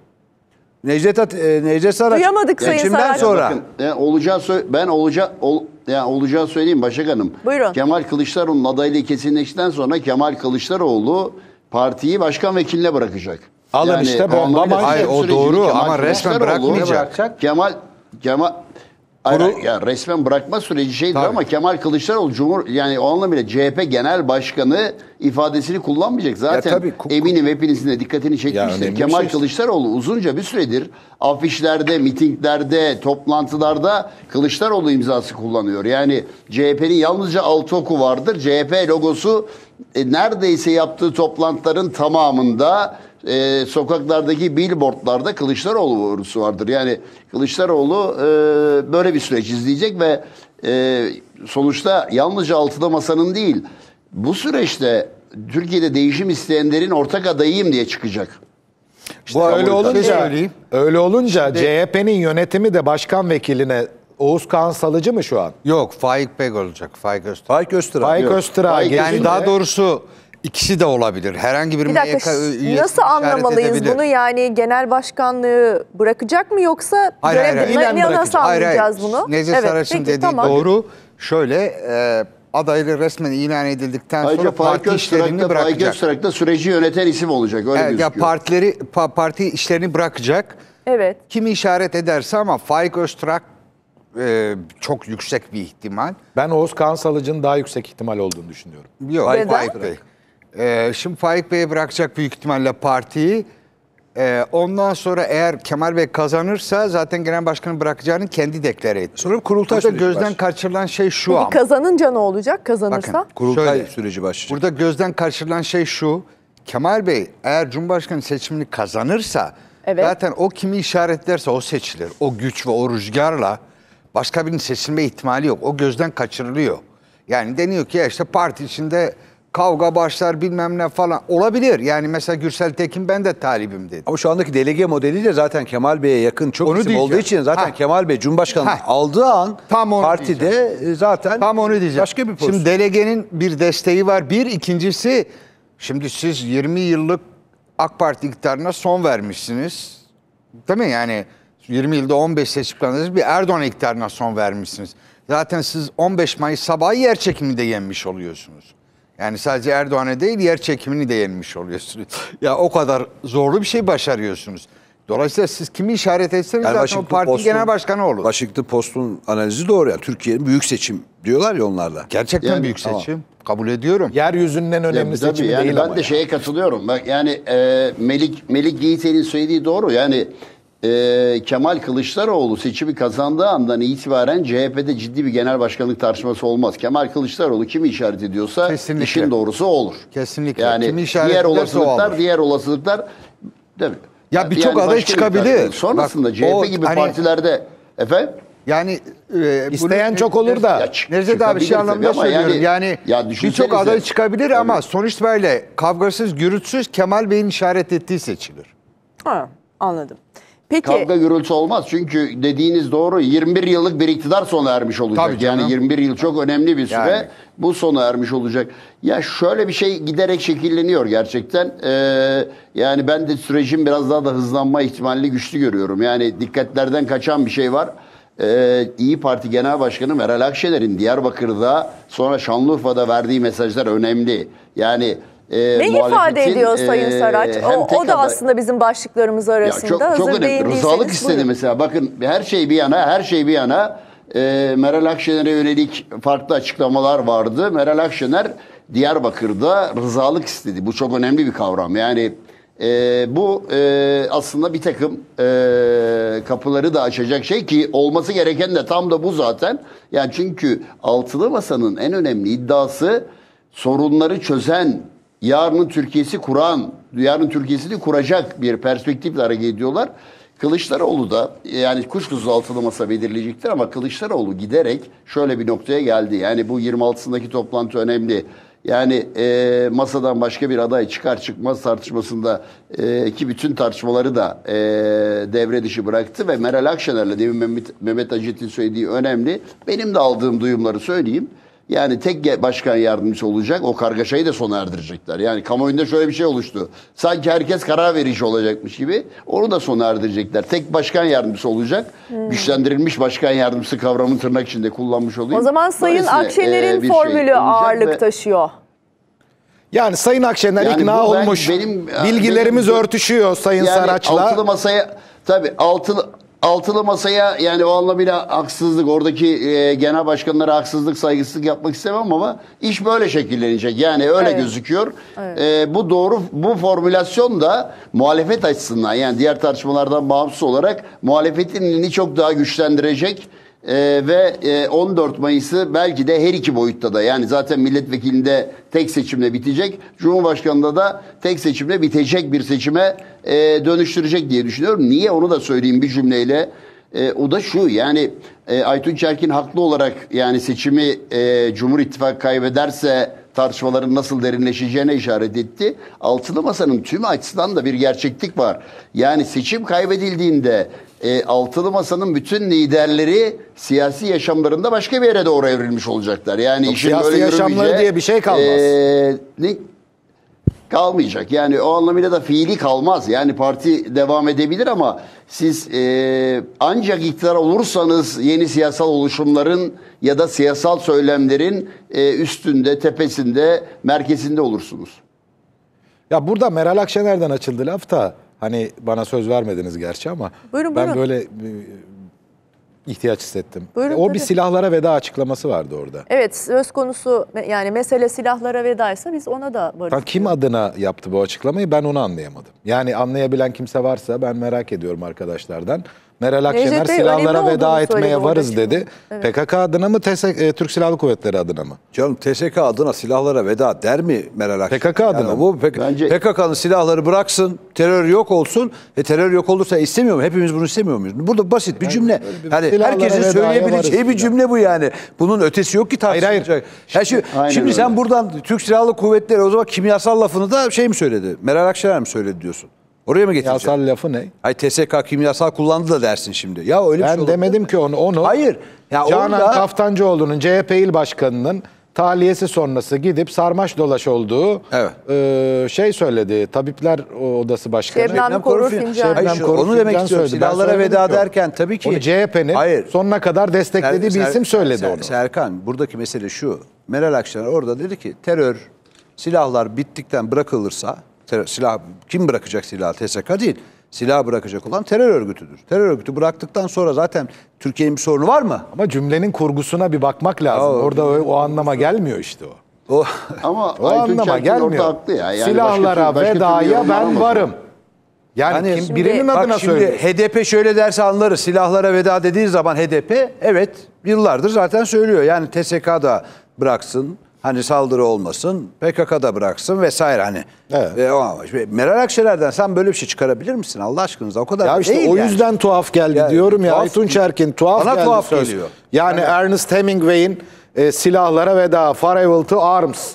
Necdet, At- e, Necdet Saraç. Duyamadık Sayın seçimden Saraç. sonra. Bakın yani olacağı sö- ben olacağı ol, yani olacağı söyleyeyim Başak Hanım. Buyurun. Kemal Kılıçdaroğlu'nun adaylığı kesinleştikten sonra Kemal Kılıçdaroğlu partiyi başkan vekiline bırakacak. Alın işte bomba Hayır, o doğru Kemal ama resmen bırakmayacak. Kemal Kemal Hayır, hayır, ya resmen bırakma süreci şeydir ama Kemal Kılıçdaroğlu Cumhur yani o anlamıyla CHP Genel Başkanı ifadesini kullanmayacak. Zaten tabii, ku- eminim hepinizin de dikkatini çekmiştir. Kemal şey. Kılıçdaroğlu uzunca bir süredir afişlerde, mitinglerde, toplantılarda Kılıçdaroğlu imzası kullanıyor. Yani CHP'nin yalnızca altı oku vardır. CHP logosu e, neredeyse yaptığı toplantıların tamamında e, sokaklardaki billboardlarda Kılıçdaroğlu vurgusu vardır. Yani Kılıçdaroğlu e, böyle bir süreç izleyecek ve e, sonuçta yalnızca altıda masanın değil bu süreçte Türkiye'de değişim isteyenlerin ortak adayıyım diye çıkacak. Bu öyle olunca, söyleyeyim. öyle olunca CHP'nin yönetimi de başkan vekiline Oğuz Kağan Salıcı mı şu an? Yok Faik Bey olacak. Faik Öztürk. Faik Öztürk. Faik gelince- Yani daha doğrusu ikisi de olabilir. Herhangi bir, Bir dakika MYK üyesi nasıl anlamalıyız edebilir. bunu yani genel başkanlığı bırakacak mı yoksa Hayır, hayır, görev- hayır. ne- nasıl bırakacak. Hayır, hayır. anlayacağız bunu? Necdet Saraç'ın peki, dediği tamam. doğru. Şöyle e, adaylığı resmen ilan edildikten Ayrıca sonra Faik parti işlerini Faik bırakacak. Öztürk de süreci yöneten isim olacak. Öyle Evet, ya partileri pa- parti işlerini bırakacak. Evet. Kimi işaret ederse ama Faik Öztürk e, çok yüksek bir ihtimal. Ben Oğuz Kağan Salıcı'nın daha yüksek ihtimal olduğunu düşünüyorum. Yok Neden? Faik Bey. E, şimdi Faik Bey'e bırakacak büyük ihtimalle partiyi. E, ondan sonra eğer Kemal Bey kazanırsa zaten genel başkanı bırakacağını kendi deklare etti. Sonra kurultay Burada süreci gözden başlıyor. kaçırılan şey şu Peki ama. kazanınca ne olacak kazanırsa? Bakın. Kurultay Şöyle. süreci başlayacak. Burada gözden kaçırılan şey şu. Kemal Bey eğer Cumhurbaşkanı seçimini kazanırsa Evet. zaten o kimi işaretlerse o seçilir. O güç ve o rüzgarla başka birinin seçilme ihtimali yok. O gözden kaçırılıyor. Yani deniyor ki ya işte parti içinde kavga başlar bilmem ne falan olabilir. Yani mesela Gürsel Tekin ben de talibim dedi. Ama şu andaki delege modeliyle zaten Kemal Bey'e yakın çok Onu isim diyeceğim. olduğu için zaten Ha. Kemal Bey Cumhurbaşkanı Ha. aldığı an Tam onu partide e, zaten Tam onu diyeceğim. başka bir pozisyon. Şimdi delegenin bir desteği var. Bir ikincisi şimdi siz 20 yıllık AK Parti iktidarına son vermişsiniz. Değil mi? Yani 20 yılda 15 seçim kazandınız. Bir Erdoğan iktidarına son vermişsiniz. Zaten siz 15 Mayıs sabahı yer çekimini de yenmiş oluyorsunuz. Yani sadece Erdoğan'a değil yer çekimini de yenmiş oluyorsunuz. ya o kadar zorlu bir şey başarıyorsunuz. Dolayısıyla siz kimi işaret etseniz Yani zaten o parti Post'un- genel başkanı olur. Washington Post'un analizi doğru. Yani Türkiye'nin büyük seçim diyorlar ya onlarla. Gerçekten Yani- büyük seçim. Kabul ediyorum. Yeryüzünün en önemli Ya, seçimi yani değil ben ama. de yani. şeye katılıyorum. Bak yani e, Melik Melik Yiğiter'in söylediği doğru. Yani e, Kemal Kılıçdaroğlu seçimi kazandığı andan itibaren CHP'de ciddi bir genel başkanlık tartışması olmaz. Kemal Kılıçdaroğlu kimi işaret ediyorsa Kesinlikle. işin doğrusu o olur. Kesinlikle. Yani Kimi işaret diğer olasılıklar, diğer olasılıklar tabii. Ya birçok aday başka bir çıkabilir. Sonrasında Bak, CHP o gibi hani- partilerde efendim Yani e, İsteyen bunu- çok olur da. Nevzat abi şey anlamda ama söylüyorum. yani- Yani, ya birçok aday çıkabilir ama Tabii. sonuç böyle kavgasız, gürültüsüz Kemal Bey'in işaret ettiği seçilir. Ha, anladım. Peki Kavga gürültü olmaz çünkü dediğiniz doğru 21 yıllık bir iktidar sona ermiş olacak. Tabii canım. yani 21 yıl çok önemli bir süre. Yani. Bu sona ermiş olacak. Ya şöyle bir şey giderek şekilleniyor gerçekten. Ee, yani ben de sürecin biraz daha da hızlanma ihtimalini güçlü görüyorum. Yani dikkatlerden kaçan bir şey var. Ee, İyi Parti Genel Başkanı Meral Akşener'in Diyarbakır'da sonra Şanlıurfa'da verdiği mesajlar önemli. Yani e, ne ifade ediyor Sayın e, Saraç? hem O, o da aslında bizim başlıklarımız arasında. çok, Hazır çok önemli. değindiyseniz Rızalık istedi buyurun. mesela. Bakın her şey bir yana, her şey bir yana e, Meral Akşener'e yönelik farklı açıklamalar vardı. Meral Akşener Diyarbakır'da rızalık istedi. Bu çok önemli bir kavram. Yani e, bu e, aslında bir takım e, kapıları da açacak şey ki olması gereken de tam da bu zaten. Yani çünkü altılı masanın en önemli iddiası sorunları çözen yarının Türkiye'si kuran, yarın Türkiye'sini kuracak bir perspektifle hareket ediyorlar. Kılıçdaroğlu da yani kuşkusuz altılı masa belirleyecektir ama Kılıçdaroğlu giderek şöyle bir noktaya geldi. Yani bu 26'sındaki toplantı önemli. Yani e, masadan başka bir aday çıkar çıkmaz tartışmasında e, ki bütün tartışmaları da e, devre dışı bıraktı ve Meral Akşener'le demin Mehmet, Mehmet Acet'in söylediği önemli. Benim de aldığım duyumları söyleyeyim. Yani tek başkan yardımcısı olacak. O kargaşayı da sona erdirecekler. Yani kamuoyunda şöyle bir şey oluştu. Sanki herkes karar verici olacakmış gibi. Onu da sona erdirecekler. Tek başkan yardımcısı olacak. Güçlendirilmiş başkan yardımcısı kavramını tırnak içinde kullanmış olayım. O zaman Sayın Böylesine, Akşener'in e, şey formülü olacak ağırlık ve- taşıyor. Yani Sayın Akşener Yani ikna bu ben- olmuş. benim- Bilgilerimiz benim- örtüşüyor Sayın yani Saraç'la. Altılı masaya tabii altılı altılı masaya yani o anlamıyla haksızlık oradaki e, genel başkanlara haksızlık saygısızlık yapmak istemem ama iş böyle şekillenecek. Yani öyle Evet. gözüküyor. E, bu doğru bu formülasyon da muhalefet açısından yani diğer tartışmalardan bağımsız olarak muhalefetin elini çok daha güçlendirecek. Ee, ve e, 14 Mayıs'ı belki de her iki boyutta da yani zaten milletvekilinde tek seçimle bitecek. Cumhurbaşkanında da tek seçimle bitecek bir seçime e, dönüştürecek diye düşünüyorum. Niye onu da söyleyeyim bir cümleyle. E, o da şu yani e, Aytunç Erkin haklı olarak yani seçimi e, Cumhur İttifakı kaybederse tartışmaların nasıl derinleşeceğine işaret etti. Altılı Masa'nın tüm açısından da bir gerçeklik var. Yani seçim kaybedildiğinde e, Altılı Masa'nın bütün liderleri siyasi yaşamlarında başka bir yere doğru evrilmiş olacaklar. Yani Yok, işin siyasi böyle yaşamları diye bir şey kalmaz. e, ne, kalmayacak. Yani o anlamıyla da fiili kalmaz. Yani parti devam edebilir ama siz e, ancak iktidar olursanız yeni siyasal oluşumların ya da siyasal söylemlerin e, üstünde, tepesinde, merkezinde olursunuz. Ya burada Meral Akşener'den açıldı laf da hani bana söz vermediniz gerçi ama Buyurun, ben buyurun. böyle e, ihtiyaç hissettim. Buyurun, o bir tabii. silahlara veda açıklaması vardı orada. Evet söz konusu yani mesele silahlara vedaysa biz ona da varız. Ha, kim adına yaptı bu açıklamayı ben onu anlayamadım. Yani anlayabilen kimse varsa ben merak ediyorum arkadaşlardan. Meral Akşener Necdet Bey silahlara önemli veda olduğunu etmeye söyledi varız orada dedi. PKK adına mı TSK, e, Türk Silahlı Kuvvetleri adına mı? Canım TSK adına silahlara veda der mi Meral Akşener? PKK adına mı? bu PK Bence- PKK'nın silahları bıraksın, terör yok olsun. E terör yok olursa istemiyor mu? Hepimiz bunu istemiyor muyuz? Burada basit bir cümle. Yani silahlara herkesin vedaya söyleyebileceği bir cümle bu yani. Bunun ötesi yok ki Hayır, hayır. tartışılacak. Ya şimdi, Aynen şimdi sen buradan Türk Silahlı Kuvvetleri o zaman kimyasal lafını da şey mi söyledi? Meral Akşener mi söyledi diyorsun? Oraya mı getireceksin? Yasal lafı ne? Ay TSK kimyasal kullandı da dersin şimdi. Ya öyle bir şey Ben olur. demedim ki onu. onu Hayır. Ya Canan orada- Kaftancıoğlu'nun CHP il başkanının tahliyesi sonrası gidip sarmaş dolaş olduğu Evet. e, şey söyledi. Tabipler Odası Başkanı. Şebnem Şebnem Korur Korur Fincan. Hayır, Şebnem şu- Korur onu demek Fincan istiyorum. söyledi. Ben Silahlara söylemedim veda ki derken tabii ki. Onu CHP'nin Hayır. sonuna kadar desteklediği bir Ser- isim söyledi Ser- onu. Serkan buradaki mesele şu. Meral Akşener orada dedi ki terör silahlar bittikten bırakılırsa terör, silah kim bırakacak silahı TSK değil. Silah bırakacak olan terör örgütüdür. Terör örgütü bıraktıktan sonra zaten Türkiye'nin bir sorunu var mı? Ama cümlenin kurgusuna bir bakmak lazım. Ya, Orada o, o anlama gelmiyor işte o. O Ama <laughs> O anlama Erkin gelmiyor. orada haklı ya. Yani Silahlara başka türlü- başka türlü vedaya ben varım. Yani, Yani kim, birinin Bak adına şimdi söylüyor. HDP şöyle derse anlarız. Silahlara veda dediği zaman HDP evet yıllardır zaten söylüyor. Yani TSK da bıraksın. Hani saldırı olmasın, PKK'da bıraksın vesaire hani. Evet. E, o ama Meral Akşener'den sen böyle bir şey çıkarabilir misin Allah aşkınıza? O kadar Ya işte değil o yani. yüzden tuhaf geldi Yani diyorum ya tuhaf- Aytunç Erkin tuhaf Bana geldi tuhaf söz. geliyor. Yani Ernest Hemingway'in e, silahlara veda Farewell to Arms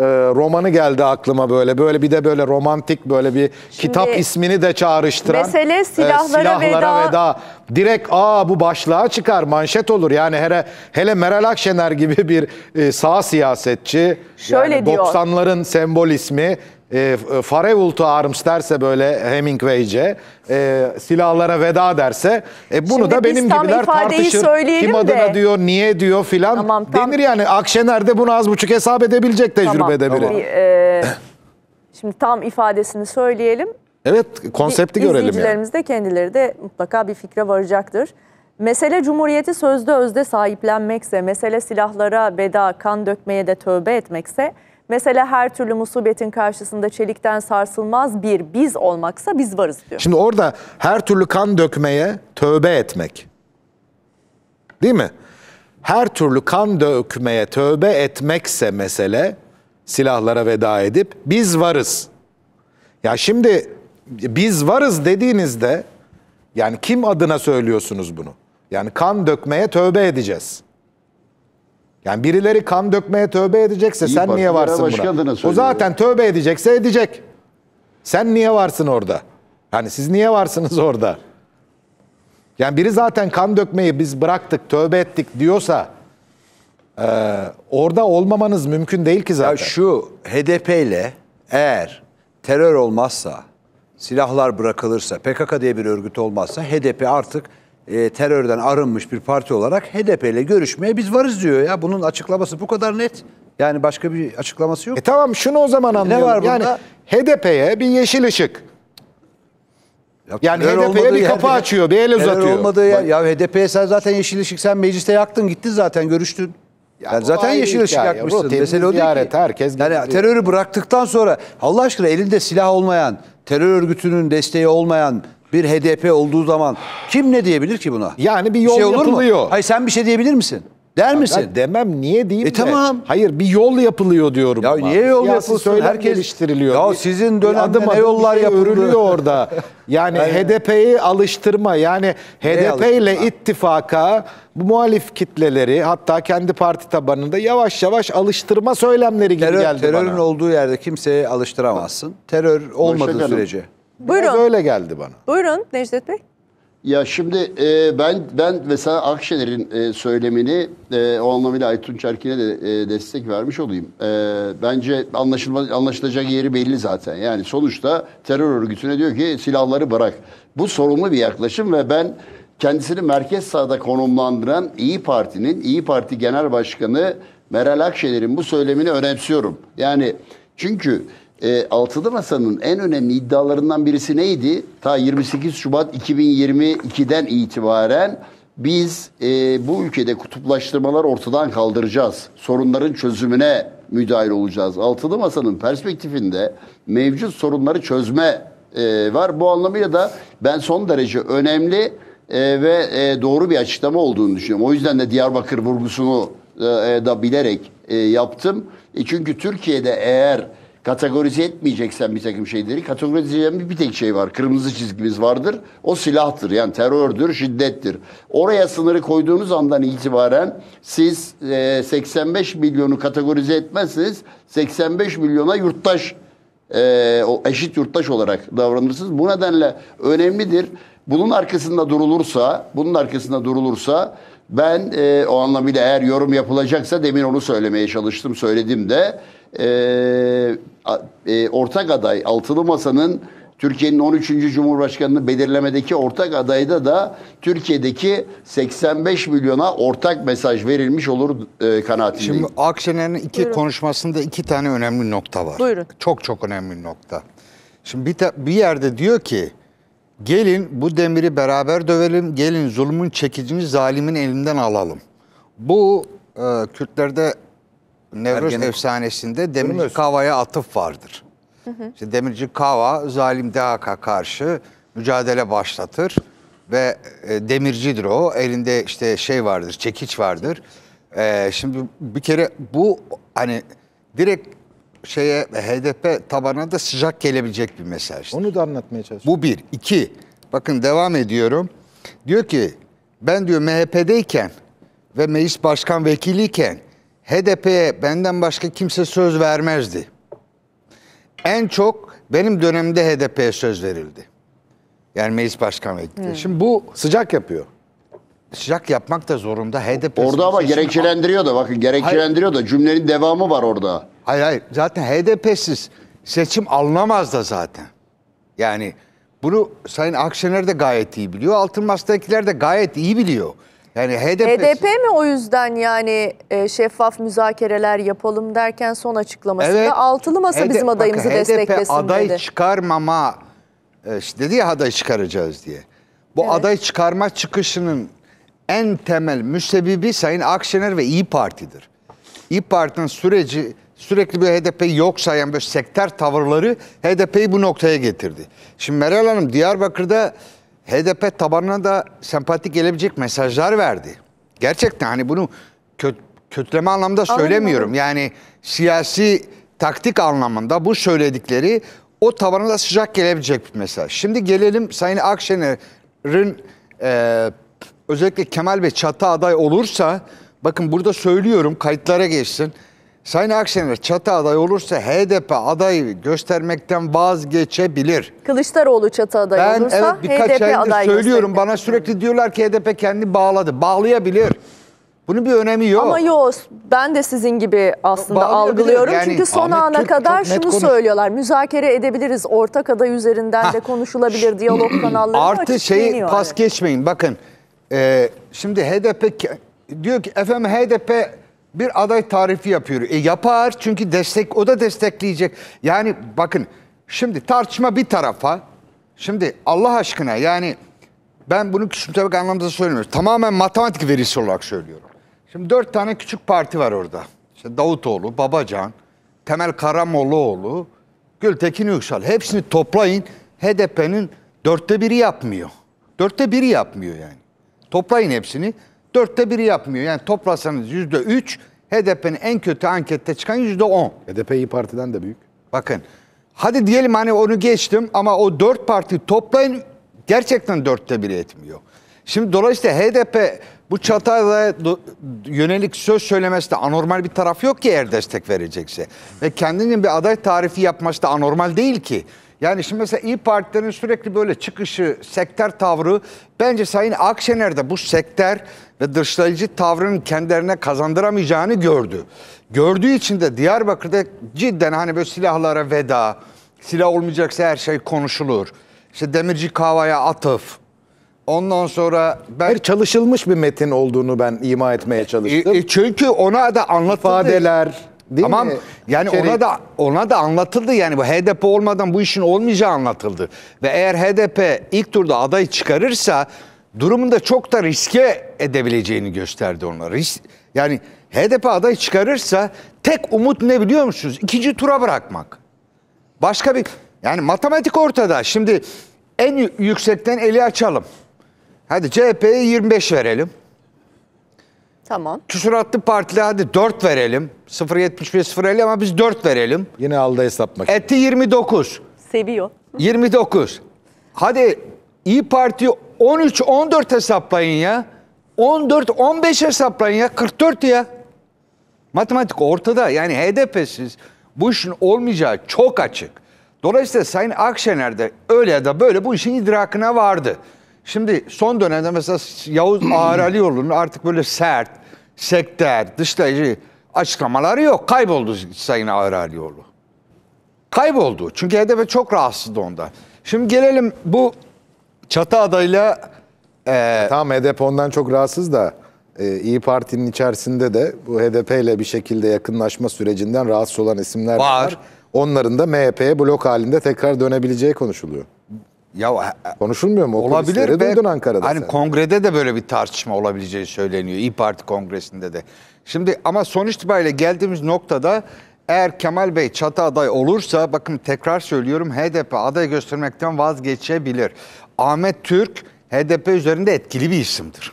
e, romanı geldi aklıma böyle. Böyle bir de böyle romantik böyle bir kitap ismini de çağrıştıran. mesele silahlara veda- Direkt aa bu başlığa çıkar manşet olur. Yani hele, hele Meral Akşener gibi bir e, sağ siyasetçi. Şöyle yani diyor. 90'ların sembol ismi e, Farewell to Arms derse böyle Hemingway'ce e, silahlara veda derse e, bunu Şimdi da benim gibiler tartışır. Kim adına de. diyor niye diyor filan Tamam, tam- denir yani Akşener de bunu az buçuk hesap edebilecek tecrübede Tamam. biri. Bir, e, şimdi tam ifadesini söyleyelim. Evet konsepti görelim yani. İzleyicilerimiz de kendileri de mutlaka bir fikre varacaktır. Mesele Cumhuriyeti sözde özde sahiplenmekse, mesele silahlara veda, kan dökmeye de tövbe etmekse, mesele her türlü musibetin karşısında çelikten sarsılmaz bir biz olmaksa biz varız diyor. Şimdi orada her türlü kan dökmeye tövbe etmek. Değil mi? Her türlü kan dökmeye tövbe etmekse mesele silahlara veda edip biz varız. Ya şimdi biz varız dediğinizde yani kim adına söylüyorsunuz bunu? Yani kan dökmeye tövbe edeceğiz. Yani birileri kan dökmeye tövbe edecekse İyi sen niye varsın buna? O zaten tövbe edecekse edecek. Sen niye varsın orada? Yani siz niye varsınız orada? Yani biri zaten kan dökmeyi biz bıraktık, tövbe ettik diyorsa e, orada olmamanız mümkün değil ki zaten. Ya şu HDP ile eğer terör olmazsa, silahlar bırakılırsa, PKK diye bir örgüt olmazsa HDP artık e, terörden arınmış bir parti olarak HDP ile görüşmeye biz varız diyor ya. Bunun açıklaması bu kadar net. Yani başka bir açıklaması yok. E tamam şunu o zaman anlayalım. var yani bunda? HDP'ye bir yeşil ışık. Yani terör HDP'ye bir kapı açıyor, bir el uzatıyor. olmadığı yer. Ya HDP'ye sen zaten yeşil ışık sen mecliste yaktın gittin zaten görüştün. Ya Yani zaten yeşil ışık hikaye. yakmışsın. Mesele o değil ziyaret, ki. herkes yani gidiyor. terörü bıraktıktan sonra Allah aşkına elinde silah olmayan, terör örgütünün desteği olmayan bir HDP olduğu zaman kim ne diyebilir ki buna? Yani bir yol şey olur mu? yapılıyor. Hayır sen bir şey diyebilir misin? Der misin? Ben demem niye diyeyim E de. tamam. Hayır bir yol yapılıyor diyorum. Ya ama. niye yol söylem Herkes- geliştiriliyor. Ya Bir- sizin bir dönemde adım ne yollar bir şey yapıldı? örülüyor orada. <laughs> Yani HDP'yi alıştırma yani HDP ile ittifaka bu muhalif kitleleri hatta kendi parti tabanında yavaş yavaş alıştırma söylemleri gibi Terör, geldi terörün bana. olduğu yerde kimseye alıştıramazsın. Terör olmadığı Hanım. sürece. Buyurun, Biraz öyle geldi bana. buyurun Necdet Bey. Ya şimdi e, ben ben mesela Akşener'in e, söylemini e, o anlamıyla Aytunç Erkin'e de e, destek vermiş olayım. E, bence anlaşılma, anlaşılacak yeri belli zaten. Yani sonuçta terör örgütüne diyor ki silahları bırak. Bu sorumlu bir yaklaşım ve ben kendisini merkez sağda konumlandıran İyi Parti'nin İyi Parti Genel Başkanı Meral Akşener'in bu söylemini önemsiyorum. Yani çünkü e, Altılı Masa'nın en önemli iddialarından birisi neydi? Ta 28 Şubat 2022'den itibaren biz e, bu ülkede kutuplaştırmalar ortadan kaldıracağız. Sorunların çözümüne müdahil olacağız. Altılı Masa'nın perspektifinde mevcut sorunları çözme e, var. Bu anlamıyla da ben son derece önemli e, ve e, doğru bir açıklama olduğunu düşünüyorum. O yüzden de Diyarbakır vurgusunu e, da bilerek e, yaptım. E, çünkü Türkiye'de eğer kategorize etmeyeceksen bir takım şeyleri kategorize bir, bir tek şey var. Kırmızı çizgimiz vardır. O silahtır. Yani terördür, şiddettir. Oraya sınırı koyduğunuz andan itibaren siz e, 85 milyonu kategorize etmezseniz 85 milyona yurttaş e, o eşit yurttaş olarak davranırsınız. Bu nedenle önemlidir. Bunun arkasında durulursa, bunun arkasında durulursa ben e, o anlamıyla eğer yorum yapılacaksa demin onu söylemeye çalıştım, söyledim de e, e, ortak aday Altılı Masa'nın Türkiye'nin 13. Cumhurbaşkanını belirlemedeki ortak adayda da Türkiye'deki 85 milyona ortak mesaj verilmiş olur e, kanaatindeyim. Şimdi Akşener'in iki Buyurun. konuşmasında iki tane önemli nokta var. Buyurun. Çok çok önemli nokta. Şimdi bir, ta- bir yerde diyor ki gelin bu demiri beraber dövelim, gelin zulmün çekicini zalimin elinden alalım. Bu e, Kürtlerde Nevruz Ergenekon. efsanesinde Demirci Kava'ya atıf vardır. İşte Demirci Kava zalim DAK'a karşı mücadele başlatır ve e, demircidir o. Elinde işte şey vardır, çekiç vardır. Ee, şimdi bir kere bu hani direkt şeye HDP tabanına da sıcak gelebilecek bir mesaj. Onu da anlatmaya çalışıyorum. Bu bir. iki. Bakın devam ediyorum. Diyor ki ben diyor MHP'deyken ve meclis başkan vekiliyken HDP'ye benden başka kimse söz vermezdi. En çok benim dönemimde HDP'ye söz verildi. Yani meclis başkan vekili. Şimdi bu Sıcak yapıyor. sıcak yapmak da zorunda. HDP Orada ama seçim- gerekçelendiriyor da bakın gerekçelendiriyor da cümlenin devamı var orada. Hayır hayır. Zaten HDP'siz seçim alınamaz da zaten. Yani bunu Sayın Akşener de gayet iyi biliyor. Altın Masa'dakiler de gayet iyi biliyor. Yani HDP, HDP mi o yüzden yani e, şeffaf müzakereler yapalım derken son açıklamasında Evet. altılı masa HDP bizim adayımızı bakın, desteklesin HDP aday dedi. çıkarmama e, işte dedi ya aday çıkaracağız diye. Bu Evet. aday çıkarma çıkışının en temel müsebbibi Sayın Akşener ve İyi Parti'dir. İyi Parti'nin süreci sürekli bir HDP'yi yok sayan böyle sektör tavırları HDP'yi bu noktaya getirdi. Şimdi Meral Hanım Diyarbakır'da HDP tabanına da sempatik gelebilecek mesajlar verdi. Gerçekten hani bunu kö- kötüleme anlamda söylemiyorum. Yani siyasi taktik anlamında bu söyledikleri o tabana da sıcak gelebilecek bir mesaj. Şimdi gelelim Sayın Akşener'in e, özellikle Kemal Bey çatı aday olursa bakın burada söylüyorum kayıtlara geçsin. Sayın Akşener çatı aday olursa HDP adayı göstermekten vazgeçebilir. Kılıçdaroğlu çatı adayı Ben olursa evet birkaç HDP aday söylüyorum. Bana sürekli diyorlar ki HDP kendi bağladı. Bağlayabilir. Bunun bir önemi yok. Ama yok ben de sizin gibi aslında algılıyorum. Yani Çünkü son Ahmet ana Türk kadar şunu konuş- söylüyorlar. Müzakere edebiliriz. Ortak aday üzerinden de konuşulabilir. Diyalog kanalları Artı şeyi pas geçmeyin. Bakın e, şimdi HDP diyor ki efendim HDP bir aday tarifi yapıyor. E yapar çünkü destek o da destekleyecek. Yani bakın şimdi tartışma bir tarafa. Şimdi Allah aşkına yani ben bunu küçümsemek anlamda söylemiyorum. Tamamen matematik verisi olarak söylüyorum. Şimdi dört tane küçük parti var orada. İşte Davutoğlu, Babacan, Temel Karamollaoğlu, Gültekin Yüksel. Hepsini toplayın. HDP'nin dörtte biri yapmıyor. Dörtte biri yapmıyor yani. Toplayın hepsini. Dörtte biri yapmıyor. Yani toplasanız yüzde üç, HDP'nin en kötü ankette çıkan yüzde on. HDP İyi Parti'den de büyük. Bakın hadi diyelim hani onu geçtim ama o dört parti toplayın gerçekten dörtte biri etmiyor. Şimdi dolayısıyla HDP bu çataya yönelik söz söylemesi de anormal bir taraf yok ki eğer destek verecekse. Ve kendinin bir aday tarifi yapması da anormal değil ki. Yani şimdi mesela İyi Partilerin sürekli böyle çıkışı, sektör tavrı bence Sayın Akşener de bu sektör ve dışlayıcı tavrının kendilerine kazandıramayacağını gördü. Gördüğü için de Diyarbakır'da cidden hani böyle silahlara veda, silah olmayacaksa her şey konuşulur. İşte demirci kavaya atıf. Ondan sonra ben Hayır çalışılmış bir metin olduğunu ben ima etmeye çalıştım. e, e, çünkü ona da anlatıldı. İfadeler değil tamam. mi? Yani İçerik. ona da ona da anlatıldı yani bu HDP olmadan bu işin olmayacağı anlatıldı. Ve eğer HDP ilk turda aday çıkarırsa durumunda çok da riske edebileceğini gösterdi onlara. Ris- yani HDP aday çıkarırsa tek umut ne biliyor musunuz? İkinci tura bırakmak. Başka bir yani matematik ortada. Şimdi en yü- yüksekten eli açalım. Hadi CHP'ye 25 verelim. Tamam. Küsuratlı partile hadi 4 verelim. 0.75 0.50 ama biz 4 verelim. Yine aldı hesap makinesi. Etti 29. Seviyor. 29. Hadi İyi Parti 13 14 hesaplayın ya. 14 15 hesaplayın ya. 44 ya. Matematik ortada. Yani HDP'siz bu işin olmayacağı çok açık. Dolayısıyla Sayın Akşener de öyle ya da böyle bu işin idrakına vardı. Şimdi son dönemde mesela Yavuz Ağar Alioğlu'nun artık böyle sert, sektör, dışlayıcı açıklamaları yok. Kayboldu Sayın Ağar Alioğlu. Kayboldu. Çünkü HDP çok rahatsızdı ondan. Şimdi gelelim bu çatı adayla e, Tamam HDP ondan çok rahatsız da e, İyi Parti'nin içerisinde de bu HDP ile bir şekilde yakınlaşma sürecinden rahatsız olan isimler Var. var. Onların da MHP'ye blok halinde tekrar dönebileceği konuşuluyor. Ya Konuşulmuyor mu? O olabilir ve Ankara'da hani sen. kongrede de böyle bir tartışma olabileceği söyleniyor. İyi Parti kongresinde de. Şimdi ama sonuç itibariyle geldiğimiz noktada eğer Kemal Bey çatı aday olursa bakın tekrar söylüyorum HDP aday göstermekten vazgeçebilir. Ahmet Türk HDP üzerinde etkili bir isimdir.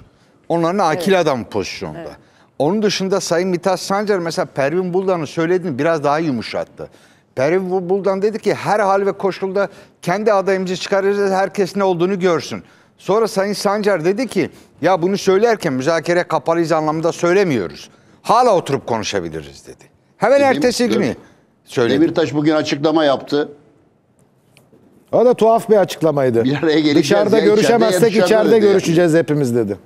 Onların akil adam pozisyonda. Onun dışında Sayın Mithat Sancar mesela Pervin Buldan'ın söylediğini biraz daha yumuşattı. Pervin Buldan dedi ki her hal ve koşulda kendi adayımızı çıkaracağız herkes ne olduğunu görsün. Sonra Sayın Sancar dedi ki ya bunu söylerken müzakere kapalıyız anlamında söylemiyoruz. Hala oturup konuşabiliriz dedi. Hemen Demir- ertesi günü söyledi. Demirtaş bugün açıklama yaptı. O da tuhaf bir açıklamaydı. Bir araya geleceğiz Dışarıda ya, içeride görüşemezsek içeride, dedi. görüşeceğiz hepimiz dedi.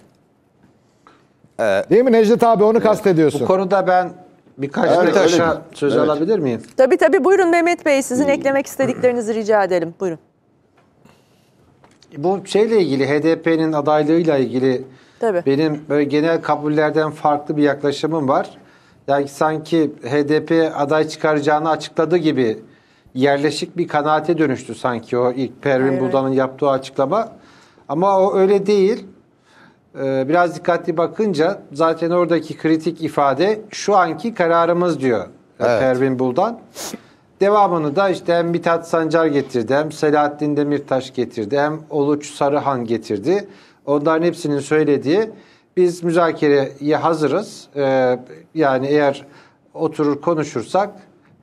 Değil mi Necdet abi onu kastediyorsun. Bu konuda ben birkaç Evet, dakika öyle. söz Evet. alabilir miyim? Tabii tabii buyurun Mehmet Bey sizin eklemek istediklerinizi rica edelim. Buyurun. Bu şeyle ilgili HDP'nin adaylığıyla ilgili Tabii. benim böyle genel kabullerden farklı bir yaklaşımım var. Yani sanki HDP aday çıkaracağını açıkladı gibi yerleşik bir kanaate dönüştü sanki o ilk Pervin Hayır, Buldan'ın yaptığı açıklama. Ama o öyle değil. Ee, biraz dikkatli bakınca zaten oradaki kritik ifade şu anki kararımız diyor Evet. Pervin Buldan. Devamını da işte hem Mithat Sancar getirdi, hem Selahattin Demirtaş getirdi, hem Oluç Sarıhan getirdi. Onların hepsinin söylediği biz müzakereye hazırız. Ee, yani eğer oturur konuşursak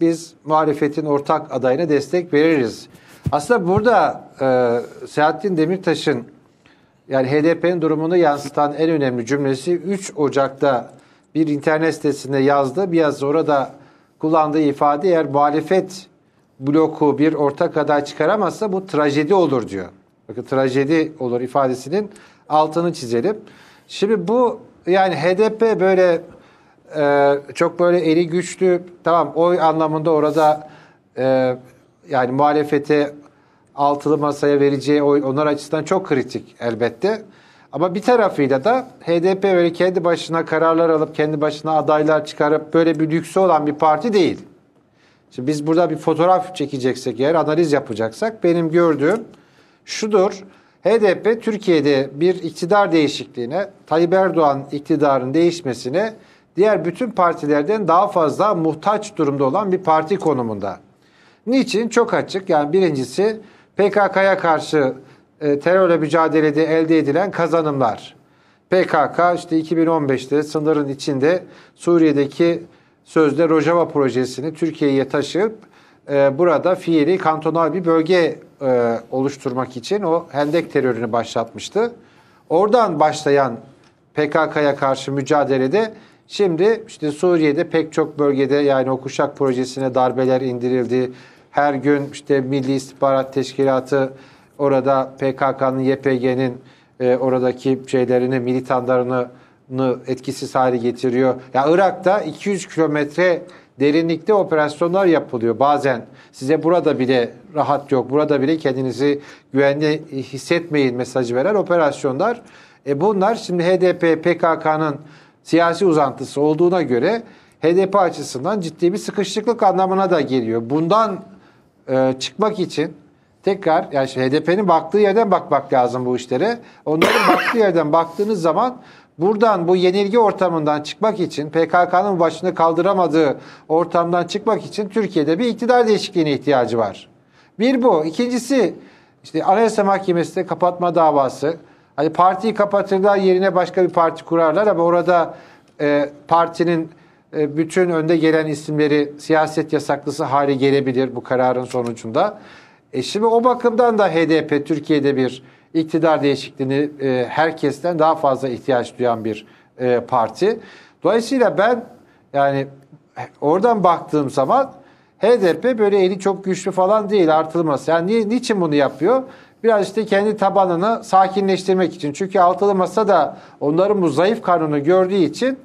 biz muhalefetin ortak adayına destek veririz. Aslında burada e, Selahattin Demirtaş'ın yani HDP'nin durumunu yansıtan en önemli cümlesi 3 Ocak'ta bir internet sitesinde yazdı. Biraz orada kullandığı ifade eğer muhalefet bloku bir ortak aday çıkaramazsa bu trajedi olur diyor. Bakın trajedi olur ifadesinin altını çizelim. Şimdi bu yani HDP böyle e, çok böyle eli güçlü tamam oy anlamında orada e, yani muhalefete altılı masaya vereceği oy onlar açısından çok kritik elbette. Ama bir tarafıyla da HDP böyle kendi başına kararlar alıp kendi başına adaylar çıkarıp böyle bir lüksü olan bir parti değil. Şimdi biz burada bir fotoğraf çekeceksek eğer analiz yapacaksak benim gördüğüm şudur. HDP Türkiye'de bir iktidar değişikliğine, Tayyip Erdoğan iktidarın değişmesine diğer bütün partilerden daha fazla muhtaç durumda olan bir parti konumunda. Niçin? Çok açık. Yani birincisi PKK'ya karşı e, terörle mücadelede elde edilen kazanımlar. PKK işte 2015'te sınırın içinde Suriye'deki sözde Rojava projesini Türkiye'ye taşıyıp e, burada fiili kantonal bir bölge e, oluşturmak için o hendek terörünü başlatmıştı. Oradan başlayan PKK'ya karşı mücadelede şimdi işte Suriye'de pek çok bölgede yani o kuşak projesine darbeler indirildi. Her gün işte Milli İstihbarat Teşkilatı orada PKK'nın, YPG'nin e, oradaki şeylerini, militanlarını etkisiz hale getiriyor. Ya Irak'ta 200 kilometre derinlikte operasyonlar yapılıyor. Bazen size burada bile rahat yok, burada bile kendinizi güvenli hissetmeyin mesajı veren operasyonlar. E bunlar şimdi HDP, PKK'nın siyasi uzantısı olduğuna göre HDP açısından ciddi bir sıkışıklık anlamına da geliyor. Bundan e, çıkmak için tekrar yani işte HDP'nin baktığı yerden bakmak lazım bu işlere. Onların baktığı yerden baktığınız zaman buradan bu yenilgi ortamından çıkmak için PKK'nın başını kaldıramadığı ortamdan çıkmak için Türkiye'de bir iktidar değişikliğine ihtiyacı var. Bir bu. İkincisi işte Anayasa Mahkemesi'nde kapatma davası. Hani partiyi kapatırlar yerine başka bir parti kurarlar ama orada e, partinin bütün önde gelen isimleri siyaset yasaklısı hale gelebilir bu kararın sonucunda. E şimdi o bakımdan da HDP Türkiye'de bir iktidar değişikliğini e, herkesten daha fazla ihtiyaç duyan bir e, parti. Dolayısıyla ben yani oradan baktığım zaman HDP böyle eli çok güçlü falan değil artılması. Yani ni, niçin bunu yapıyor? Biraz işte kendi tabanını sakinleştirmek için. Çünkü altılı masa da onların bu zayıf kanunu gördüğü için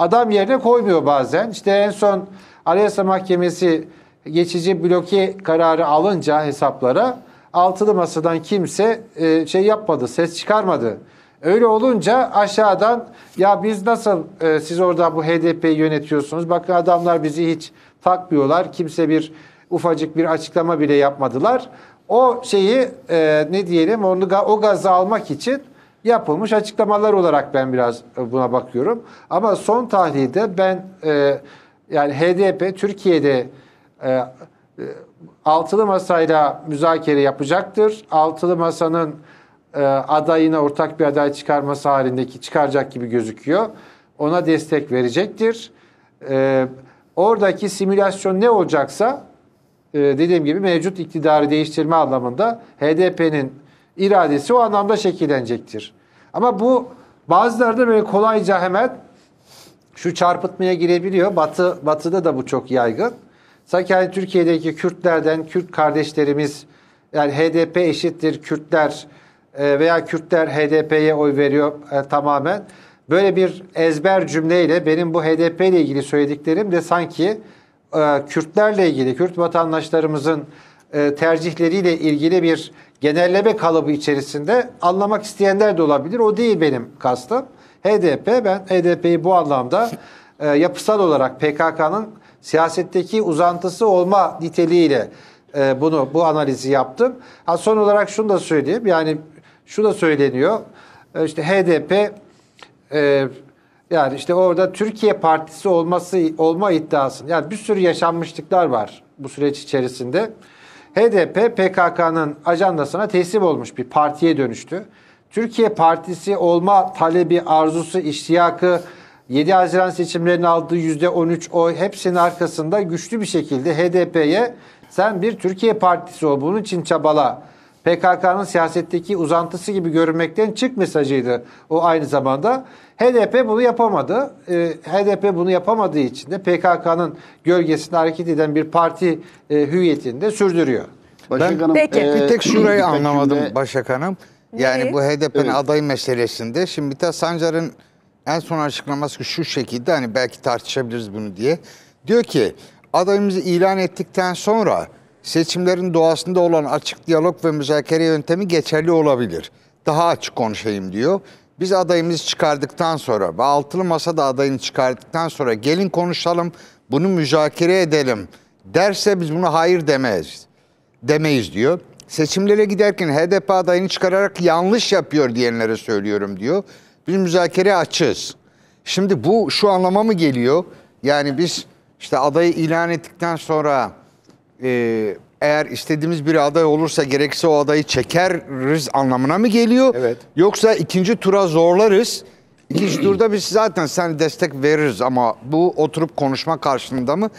adam yerine koymuyor bazen. İşte en son Anayasa Mahkemesi geçici bloke kararı alınca hesaplara altılı masadan kimse e, şey yapmadı, ses çıkarmadı. Öyle olunca aşağıdan ya biz nasıl e, siz orada bu HDP'yi yönetiyorsunuz? Bakın adamlar bizi hiç takmıyorlar. Kimse bir ufacık bir açıklama bile yapmadılar. O şeyi e, ne diyelim onu o gazı almak için yapılmış açıklamalar olarak ben biraz buna bakıyorum. Ama son tahlilde ben e, yani HDP Türkiye'de e, e, altılı masayla müzakere yapacaktır. Altılı masanın e, adayına ortak bir aday çıkarması halindeki çıkaracak gibi gözüküyor. ona destek verecektir. Ee, oradaki simülasyon ne olacaksa e, dediğim gibi mevcut iktidarı değiştirme anlamında HDP'nin iradesi o anlamda şekillenecektir. Ama bu bazıları da böyle kolayca hemen şu çarpıtmaya girebiliyor. Batı Batı'da da bu çok yaygın. Sanki hani Türkiye'deki Kürtlerden Kürt kardeşlerimiz yani HDP eşittir Kürtler e, veya Kürtler HDP'ye oy veriyor e, tamamen. Böyle bir ezber cümleyle benim bu HDP ile ilgili söylediklerim de sanki e, Kürtlerle ilgili, Kürt vatandaşlarımızın e, tercihleriyle ilgili bir genelleme kalıbı içerisinde anlamak isteyenler de olabilir. O değil benim kastım. HDP, ben HDP'yi bu anlamda e, yapısal olarak PKK'nın siyasetteki uzantısı olma niteliğiyle e, bunu bu analizi yaptım. Ha, son olarak şunu da söyleyeyim. Yani şu da söyleniyor. E, işte HDP yani işte orada Türkiye Partisi olması olma iddiası. Yani bir sürü yaşanmışlıklar var bu süreç içerisinde. HDP PKK'nın ajandasına teslim olmuş bir partiye dönüştü. Türkiye Partisi olma talebi, arzusu, iştiyakı 7 Haziran seçimlerinin aldığı %13 oy hepsinin arkasında güçlü bir şekilde HDP'ye sen bir Türkiye Partisi ol, bunun için çabala. PKK'nın siyasetteki uzantısı gibi görünmekten çık mesajıydı o aynı zamanda. HDP bunu yapamadı. Ee, HDP bunu yapamadığı için de PKK'nın gölgesinde hareket eden bir parti e, hüviyetini de sürdürüyor. Başak Hanım, Peki. e, Bir tek şurayı anlamadım cümle- Başak Hanım. Yani Neyi? bu HDP'nin Evet. aday meselesinde şimdi Mithat Sancar'ın en son açıklaması şu şekilde hani belki tartışabiliriz bunu diye. Diyor ki adayımızı ilan ettikten sonra seçimlerin doğasında olan açık diyalog ve müzakere yöntemi geçerli olabilir. Daha açık konuşayım diyor. Biz adayımızı çıkardıktan sonra ve altılı masada adayını çıkardıktan sonra gelin konuşalım, bunu müzakere edelim derse biz buna hayır demeyiz demeyiz diyor. Seçimlere giderken HDP adayını çıkararak yanlış yapıyor diyenlere söylüyorum diyor. Biz müzakere açığız. Şimdi bu şu anlama mı geliyor? Yani biz işte adayı ilan ettikten sonra e, eğer istediğimiz bir aday olursa gerekse o adayı çekeriz anlamına mı geliyor? Evet. Yoksa ikinci tura zorlarız. İkinci <clears throat> turda biz zaten sen destek veririz ama bu oturup konuşma karşılığında mı?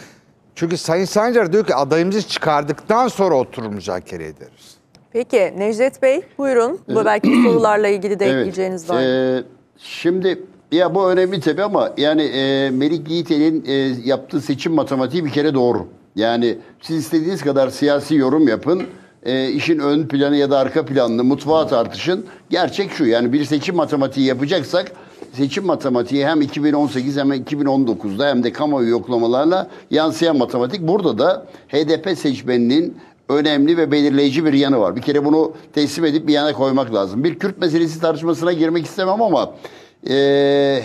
Çünkü Sayın Sancar diyor ki adayımızı çıkardıktan sonra oturur müzakere ederiz. Peki Necdet Bey buyurun. Bu belki <clears throat> sorularla ilgili de ekleyeceğiniz var. Ee, şimdi ya bu önemli tabii ama yani e, Melik Yiğitel'in e, yaptığı seçim matematiği bir kere doğru. Yani siz istediğiniz kadar siyasi yorum yapın. E, işin ön planı ya da arka planını mutfağa tartışın. Gerçek şu yani bir seçim matematiği yapacaksak seçim matematiği hem 2018 hem 2019'da hem de kamuoyu yoklamalarla yansıyan matematik. Burada da HDP seçmeninin önemli ve belirleyici bir yanı var. Bir kere bunu teslim edip bir yana koymak lazım. Bir Kürt meselesi tartışmasına girmek istemem ama e,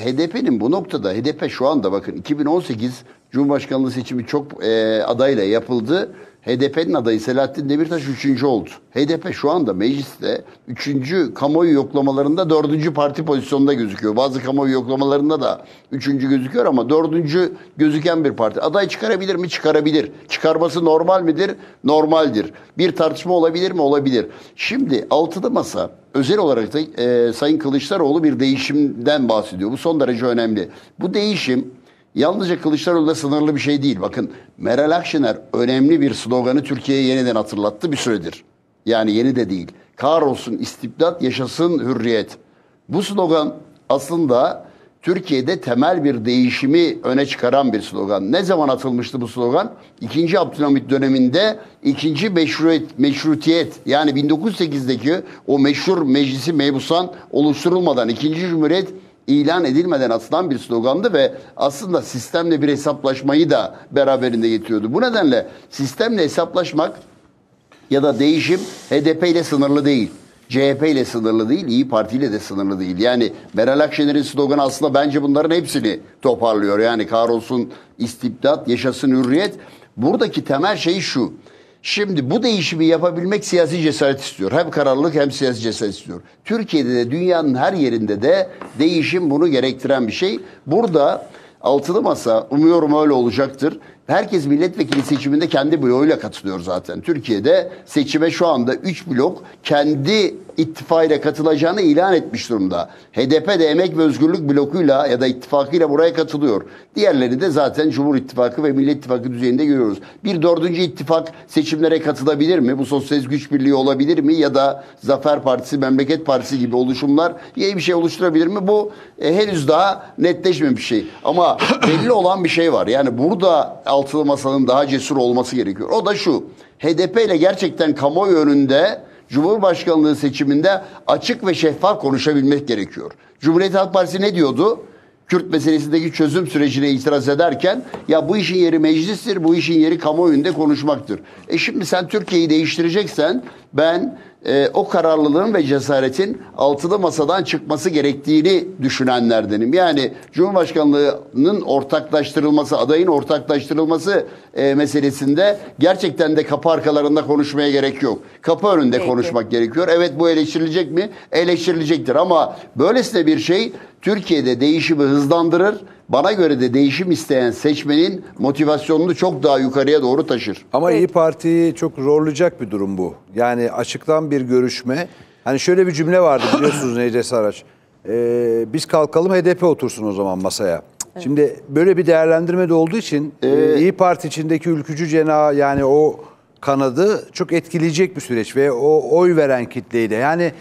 HDP'nin bu noktada, HDP şu anda bakın 2018 Cumhurbaşkanlığı seçimi çok e, adayla yapıldı. HDP'nin adayı Selahattin Demirtaş üçüncü oldu. HDP şu anda mecliste üçüncü kamuoyu yoklamalarında dördüncü parti pozisyonunda gözüküyor. Bazı kamuoyu yoklamalarında da üçüncü gözüküyor ama dördüncü gözüken bir parti. Aday çıkarabilir mi? Çıkarabilir. Çıkarması normal midir? Normaldir. Bir tartışma olabilir mi? Olabilir. Şimdi altıda masa özel olarak da e, Sayın Kılıçdaroğlu bir değişimden bahsediyor. Bu son derece önemli. Bu değişim Yalnızca Kılıçdaroğlu'na sınırlı bir şey değil. Bakın Meral Akşener önemli bir sloganı Türkiye'ye yeniden hatırlattı bir süredir. Yani yeni de değil. Kahrolsun istibdat, yaşasın hürriyet. Bu slogan aslında Türkiye'de temel bir değişimi öne çıkaran bir slogan. Ne zaman atılmıştı bu slogan? İkinci Abdülhamit döneminde ikinci meşruiyet, meşrutiyet yani 1908'deki o meşhur meclisi mebusan oluşturulmadan ikinci cumhuriyet ilan edilmeden atılan bir slogandı ve aslında sistemle bir hesaplaşmayı da beraberinde getiriyordu. Bu nedenle sistemle hesaplaşmak ya da değişim HDP ile sınırlı değil. CHP ile sınırlı değil, İyi Parti ile de sınırlı değil. Yani Meral Akşener'in sloganı aslında bence bunların hepsini toparlıyor. Yani kahrolsun istibdat, yaşasın hürriyet. Buradaki temel şey şu. Şimdi bu değişimi yapabilmek siyasi cesaret istiyor. Hem kararlılık hem siyasi cesaret istiyor. Türkiye'de de dünyanın her yerinde de değişim bunu gerektiren bir şey. Burada altılı masa umuyorum öyle olacaktır. Herkes milletvekili seçiminde kendi bloğuyla katılıyor zaten. Türkiye'de seçime şu anda 3 blok kendi ittifakıyla katılacağını ilan etmiş durumda. HDP de Emek ve Özgürlük blokuyla ya da ittifakıyla buraya katılıyor. Diğerleri de zaten Cumhur İttifakı ve Millet İttifakı düzeyinde görüyoruz. Bir dördüncü ittifak seçimlere katılabilir mi? Bu sosyalist güç birliği olabilir mi? Ya da Zafer Partisi, Memleket Partisi gibi oluşumlar iyi bir şey oluşturabilir mi? Bu e, henüz daha netleşmemiş bir şey. Ama belli olan bir şey var. Yani burada altılı masanın daha cesur olması gerekiyor. O da şu. HDP ile gerçekten kamuoyu önünde Cumhurbaşkanlığı seçiminde açık ve şeffaf konuşabilmek gerekiyor. Cumhuriyet Halk Partisi ne diyordu? Kürt meselesindeki çözüm sürecine itiraz ederken ya bu işin yeri meclistir, bu işin yeri kamuoyunda konuşmaktır. E şimdi sen Türkiye'yi değiştireceksen ben e, o kararlılığın ve cesaretin altılı masadan çıkması gerektiğini düşünenlerdenim. Yani Cumhurbaşkanlığının ortaklaştırılması, adayın ortaklaştırılması e, meselesinde gerçekten de kapı arkalarında konuşmaya gerek yok. Kapı önünde Peki. konuşmak gerekiyor. Evet bu eleştirilecek mi? Eleştirilecektir ama böylesine bir şey Türkiye'de değişimi hızlandırır. Bana göre de değişim isteyen seçmenin motivasyonunu çok daha yukarıya doğru taşır. Ama İyi Parti'yi çok zorlayacak bir durum bu. Yani açıktan bir görüşme. Hani şöyle bir cümle vardı <coughs> biliyorsunuz Necdet Saraç. Ee, biz kalkalım HDP otursun o zaman masaya. Şimdi böyle bir değerlendirme de olduğu için e, İyi Parti içindeki ülkücü cenah yani o kanadı çok etkileyecek bir süreç ve o oy veren kitleyi de. Yani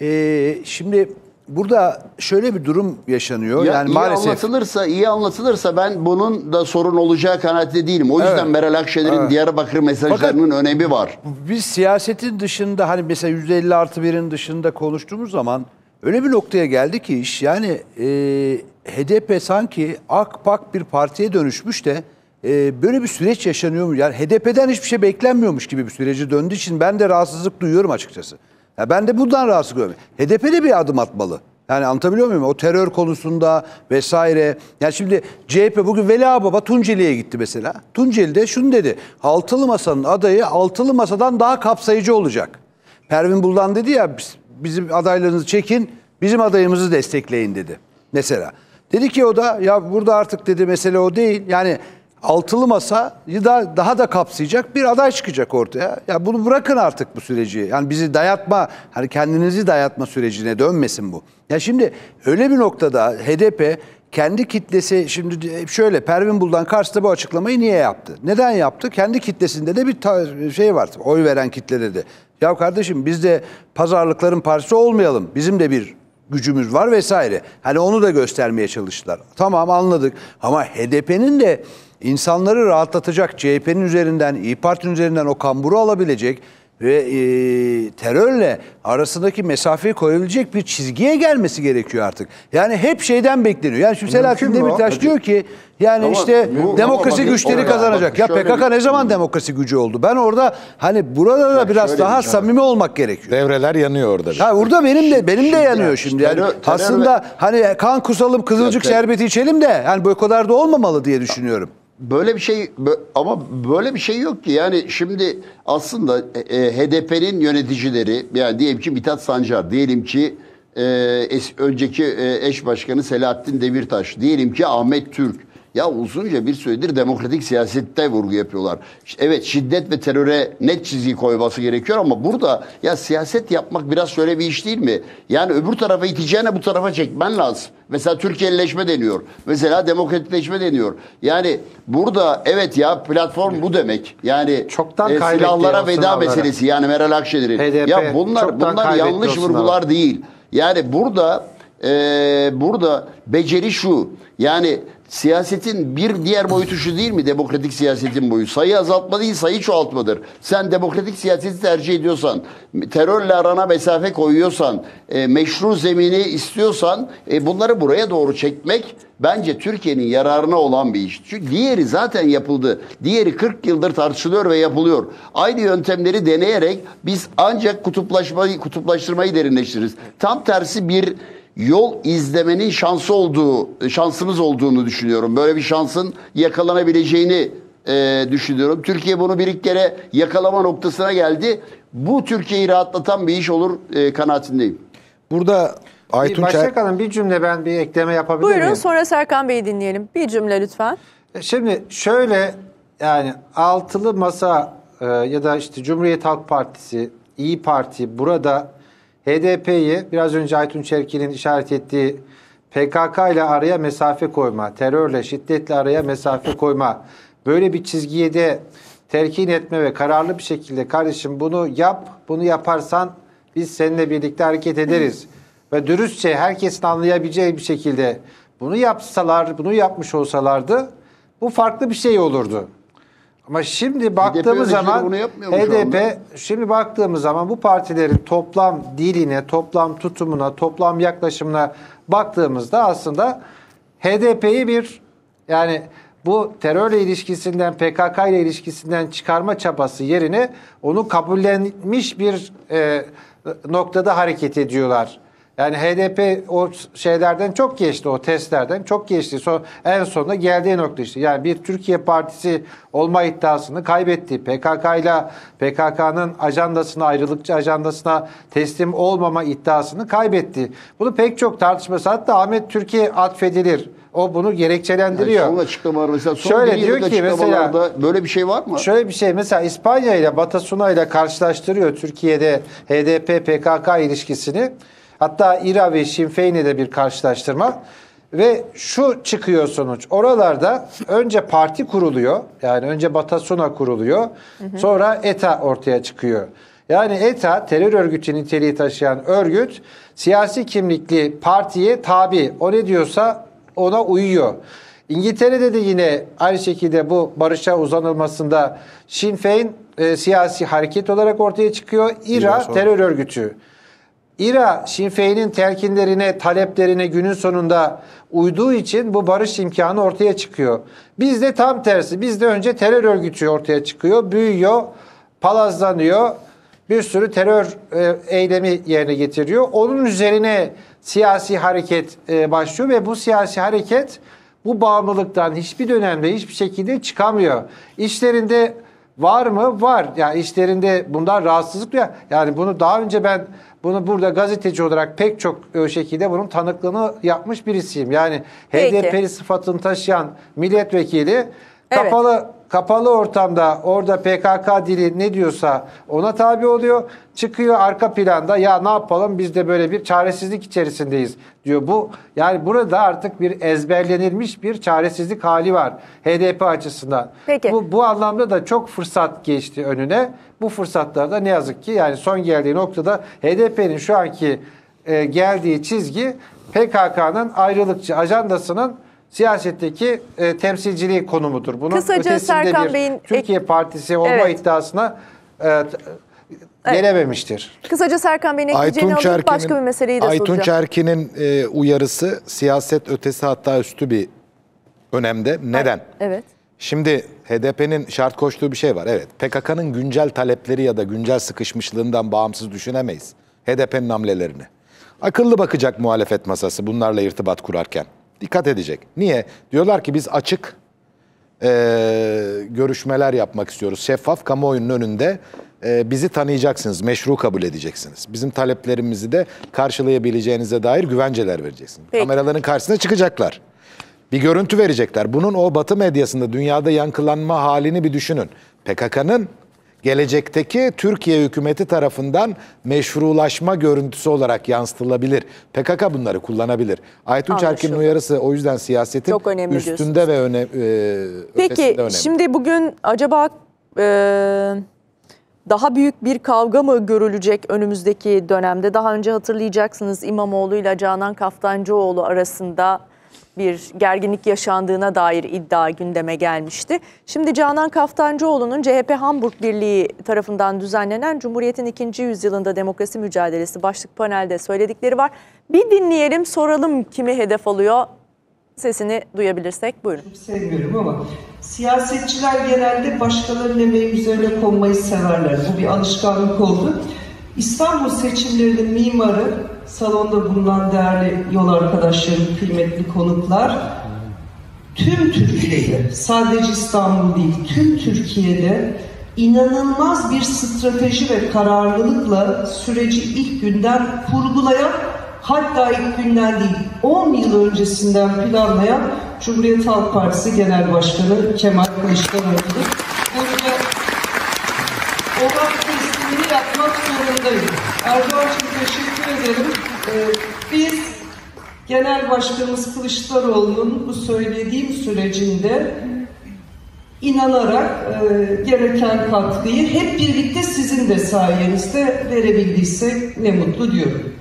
e, şimdi burada şöyle bir durum yaşanıyor. Ya yani iyi maalesef anlatılırsa, iyi anlatılırsa ben bunun da sorun olacağı kanaatinde değilim. O yüzden Evet. Meral Akşener'in Diyarbakır mesajlarının önemi var. Biz siyasetin dışında hani mesela 150 artı birin dışında konuştuğumuz zaman öyle bir noktaya geldi ki iş yani e, HDP sanki AK bir partiye dönüşmüş de e, böyle bir süreç yaşanıyor mu? Yani HDP'den hiçbir şey beklenmiyormuş gibi bir süreci döndüğü için ben de rahatsızlık duyuyorum açıkçası. Ya ben de bundan rahatsız oluyorum. HDP de bir adım atmalı. Yani anlatabiliyor muyum? O terör konusunda vesaire. Yani şimdi CHP bugün Veli Ağbaba Tunceli'ye gitti mesela. Tunceli'de şunu dedi. Altılı Masa'nın adayı Altılı Masa'dan daha kapsayıcı olacak. Pervin Buldan dedi ya "Biz- bizim adaylarınızı çekin, bizim adayımızı destekleyin dedi. Mesela. Dedi ki o da ya burada artık dedi mesele o değil. Yani altılı masayı da daha da kapsayacak bir aday çıkacak ortaya. Ya bunu bırakın artık bu süreci. Yani bizi dayatma, hani kendinizi dayatma sürecine dönmesin bu. Ya şimdi öyle bir noktada HDP kendi kitlesi şimdi şöyle Pervin Buldan karşısında bu açıklamayı niye yaptı? Neden yaptı? Kendi kitlesinde de bir şey var. Oy veren kitlede de. Ya kardeşim biz de pazarlıkların partisi olmayalım. Bizim de bir gücümüz var vesaire. Hani onu da göstermeye çalıştılar. Tamam anladık ama HDP'nin de insanları rahatlatacak CHP'nin üzerinden, İyi Parti'nin üzerinden o kamburu alabilecek ve e, terörle arasındaki mesafeyi koyabilecek bir çizgiye gelmesi gerekiyor artık. Yani hep şeyden bekleniyor. Yani şimdi Selahattin mü o? Demirtaş diyor ki yani Ama işte bu- demokrasi ama güçleri oraya- kazanacak. Ya PKK bir- ne zaman demokrasi gücü oldu? Ben orada hani burada da biraz daha bir samimi olmak gerekiyor. Devreler yanıyor orada. Ha burada benim de benim de yanıyor şimdi. Yani aslında hani kan kusalım, kızılcık şerbeti içelim de yani bu kadar da olmamalı diye düşünüyorum. Böyle bir şey ama böyle bir şey yok ki. Yani şimdi aslında e, e, HDP'nin yöneticileri yani diyelim ki Mithat Sancar, diyelim ki e, önceki eş başkanı Selahattin Demirtaş, diyelim ki Ahmet Türk. Ya uzunca bir süredir demokratik siyasette vurgu yapıyorlar. Evet şiddet ve teröre net çizgi koyması gerekiyor ama burada ya siyaset yapmak biraz şöyle bir iş değil mi? Yani öbür tarafa iteceğine bu tarafa çekmen lazım. Mesela Türkiye'lileşme deniyor. Mesela demokratikleşme deniyor. Yani burada evet ya platform bu demek. Yani Çoktan e, silahlara veda sınavları. meselesi yani Meral Akşener'in. Ya bunlar bunlar yanlış vurgular değil. Yani burada e, burada beceri şu. Yani siyasetin bir diğer boyutu şu değil mi? Demokratik siyasetin boyu. Sayı azaltma değil, sayı çoğaltmadır. Sen demokratik siyaseti tercih ediyorsan, terörle arana mesafe koyuyorsan, e, meşru zemini istiyorsan e, bunları buraya doğru çekmek bence Türkiye'nin yararına olan bir iş. Çünkü diğeri zaten yapıldı. Diğeri 40 yıldır tartışılıyor ve yapılıyor. Aynı yöntemleri deneyerek biz ancak kutuplaşmayı, kutuplaştırmayı derinleştiririz. Tam tersi bir yol izlemenin şansı olduğu, şansımız olduğunu düşünüyorum. Böyle bir şansın yakalanabileceğini e, düşünüyorum. Türkiye bunu bir iki kere yakalama noktasına geldi. Bu Türkiye'yi rahatlatan bir iş olur e, kanaatindeyim. Burada Er- Başak Hanım bir cümle ben bir ekleme yapabilir Buyurun miyim? sonra Serkan Bey'i dinleyelim. Bir cümle lütfen. Şimdi şöyle yani altılı masa e, ya da işte Cumhuriyet Halk Partisi, İyi Parti burada HDP'yi biraz önce Aytun Çerki'nin işaret ettiği PKK ile araya mesafe koyma, terörle, şiddetle araya mesafe koyma, böyle bir çizgiye de telkin etme ve kararlı bir şekilde kardeşim bunu yap, bunu yaparsan biz seninle birlikte hareket ederiz. Ve dürüstçe herkesin anlayabileceği bir şekilde bunu yapsalar, bunu yapmış olsalardı bu farklı bir şey olurdu. Ama şimdi baktığımız yöneticileri zaman bunu HDP anda? şimdi baktığımız zaman bu partilerin toplam diline, toplam tutumuna, toplam yaklaşımına baktığımızda aslında HDP'yi bir yani bu terörle ilişkisinden PKK ile ilişkisinden çıkarma çabası yerine onu kabullenmiş bir e, noktada hareket ediyorlar. Yani HDP o şeylerden çok geçti, o testlerden çok geçti. Son, en sonunda geldiği nokta işte. Yani bir Türkiye Partisi olma iddiasını kaybetti. PKK ile PKK'nın ajandasına, ayrılıkçı ajandasına teslim olmama iddiasını kaybetti. Bunu pek çok tartışması hatta Ahmet Türkiye atfedilir. O bunu gerekçelendiriyor. Yani son açıklamalar mesela son Şöyle bir diyor ki mesela- böyle bir şey var mı? Şöyle bir şey mesela İspanya ile Batasuna ile karşılaştırıyor Türkiye'de HDP PKK ilişkisini. Hatta İRA ve Sinn Féin'e de bir karşılaştırma. Ve şu çıkıyor sonuç. Oralarda önce parti kuruluyor. Yani önce Batasuna kuruluyor. Sonra ETA ortaya çıkıyor. Yani ETA terör örgütü niteliği taşıyan örgüt siyasi kimlikli partiye tabi. O ne diyorsa ona uyuyor. İngiltere'de de yine aynı şekilde bu barışa uzanılmasında Sinn Féin e, siyasi hareket olarak ortaya çıkıyor. İRA terör örgütü. İRA Sinn Féin'in taleplerine günün sonunda uyduğu için bu barış imkanı ortaya çıkıyor. Bizde tam tersi. Bizde önce terör örgütü ortaya çıkıyor, büyüyor, palazlanıyor. Bir sürü terör e, eylemi yerine getiriyor. Onun üzerine siyasi hareket e, başlıyor ve bu siyasi hareket bu bağımlılıktan hiçbir dönemde hiçbir şekilde çıkamıyor. İşlerinde var mı? Var. Yani işlerinde bundan rahatsızlık duyuyor. Yani bunu daha önce ben bunu burada gazeteci olarak pek çok e, şekilde bunun tanıklığını yapmış birisiyim. Yani. HDP'li sıfatını taşıyan milletvekili Evet. kapalı kapalı ortamda orada PKK dili ne diyorsa ona tabi oluyor. Çıkıyor arka planda ya ne yapalım biz de böyle bir çaresizlik içerisindeyiz diyor. Bu yani burada artık bir ezberlenilmiş bir çaresizlik hali var HDP açısından. Peki. Bu, bu anlamda da çok fırsat geçti önüne. Bu fırsatlarda ne yazık ki yani son geldiği noktada HDP'nin şu anki e, geldiği çizgi PKK'nın ayrılıkçı ajandasının siyasetteki e, temsilciliği konumudur. Bunun Kısaca ötesinde Serkan bir Bey'in Türkiye ek- Partisi olma Evet. iddiasına e, gelememiştir. Kısaca Serkan Bey'in ekleyeceğini Aytun alayım başka bir meseleyi de Aytun soracağım. Çerki'nin e, uyarısı siyaset ötesi hatta üstü bir önemde. Neden? Evet. Şimdi HDP'nin şart koştuğu bir şey var. Evet PKK'nın güncel talepleri ya da güncel sıkışmışlığından bağımsız düşünemeyiz. HDP'nin hamlelerini. Akıllı bakacak muhalefet masası bunlarla irtibat kurarken. Dikkat edecek. Niye? Diyorlar ki biz açık e, görüşmeler yapmak istiyoruz. Şeffaf kamuoyunun önünde e, bizi tanıyacaksınız, meşru kabul edeceksiniz. Bizim taleplerimizi de karşılayabileceğinize dair güvenceler vereceksiniz. Peki. Kameraların karşısına çıkacaklar. Bir görüntü verecekler. Bunun o Batı medyasında dünyada yankılanma halini bir düşünün. PKK'nın gelecekteki Türkiye hükümeti tarafından meşrulaşma görüntüsü olarak yansıtılabilir. PKK bunları kullanabilir. Aytun Çerkin'in uyarısı o yüzden siyasetin Çok önemli üstünde ve öne, e, Peki ötesinde önemli. şimdi bugün acaba e, daha büyük bir kavga mı görülecek önümüzdeki dönemde? Daha önce hatırlayacaksınız İmamoğlu ile Canan Kaftancıoğlu arasında bir gerginlik yaşandığına dair iddia gündeme gelmişti. Şimdi Canan Kaftancıoğlu'nun CHP Hamburg Birliği tarafından düzenlenen Cumhuriyet'in ikinci yüzyılında demokrasi mücadelesi başlık panelde söyledikleri var. Bir dinleyelim soralım kimi hedef alıyor sesini duyabilirsek buyurun. sevmiyorum ama siyasetçiler genelde başkalarının emeği üzerine konmayı severler. Bu bir alışkanlık oldu. İstanbul seçimlerinin mimarı, salonda bulunan değerli yol arkadaşlarım, kıymetli konuklar, tüm Türkiye'de, sadece İstanbul değil, tüm Türkiye'de inanılmaz bir strateji ve kararlılıkla süreci ilk günden kurgulayan hatta ilk günden değil 10 yıl öncesinden planlayan Cumhuriyet Halk Partisi Genel Başkanı Kemal Kılıçdaroğlu'dur. Burada olan teslimini yapmak zorundayım. Erdoğan'cığım teşekkür ederim. Ee, biz Genel Başkanımız Kılıçdaroğlu'nun bu söylediğim sürecinde inanarak e, gereken katkıyı hep birlikte sizin de sayenizde verebildiysek ne mutlu diyorum.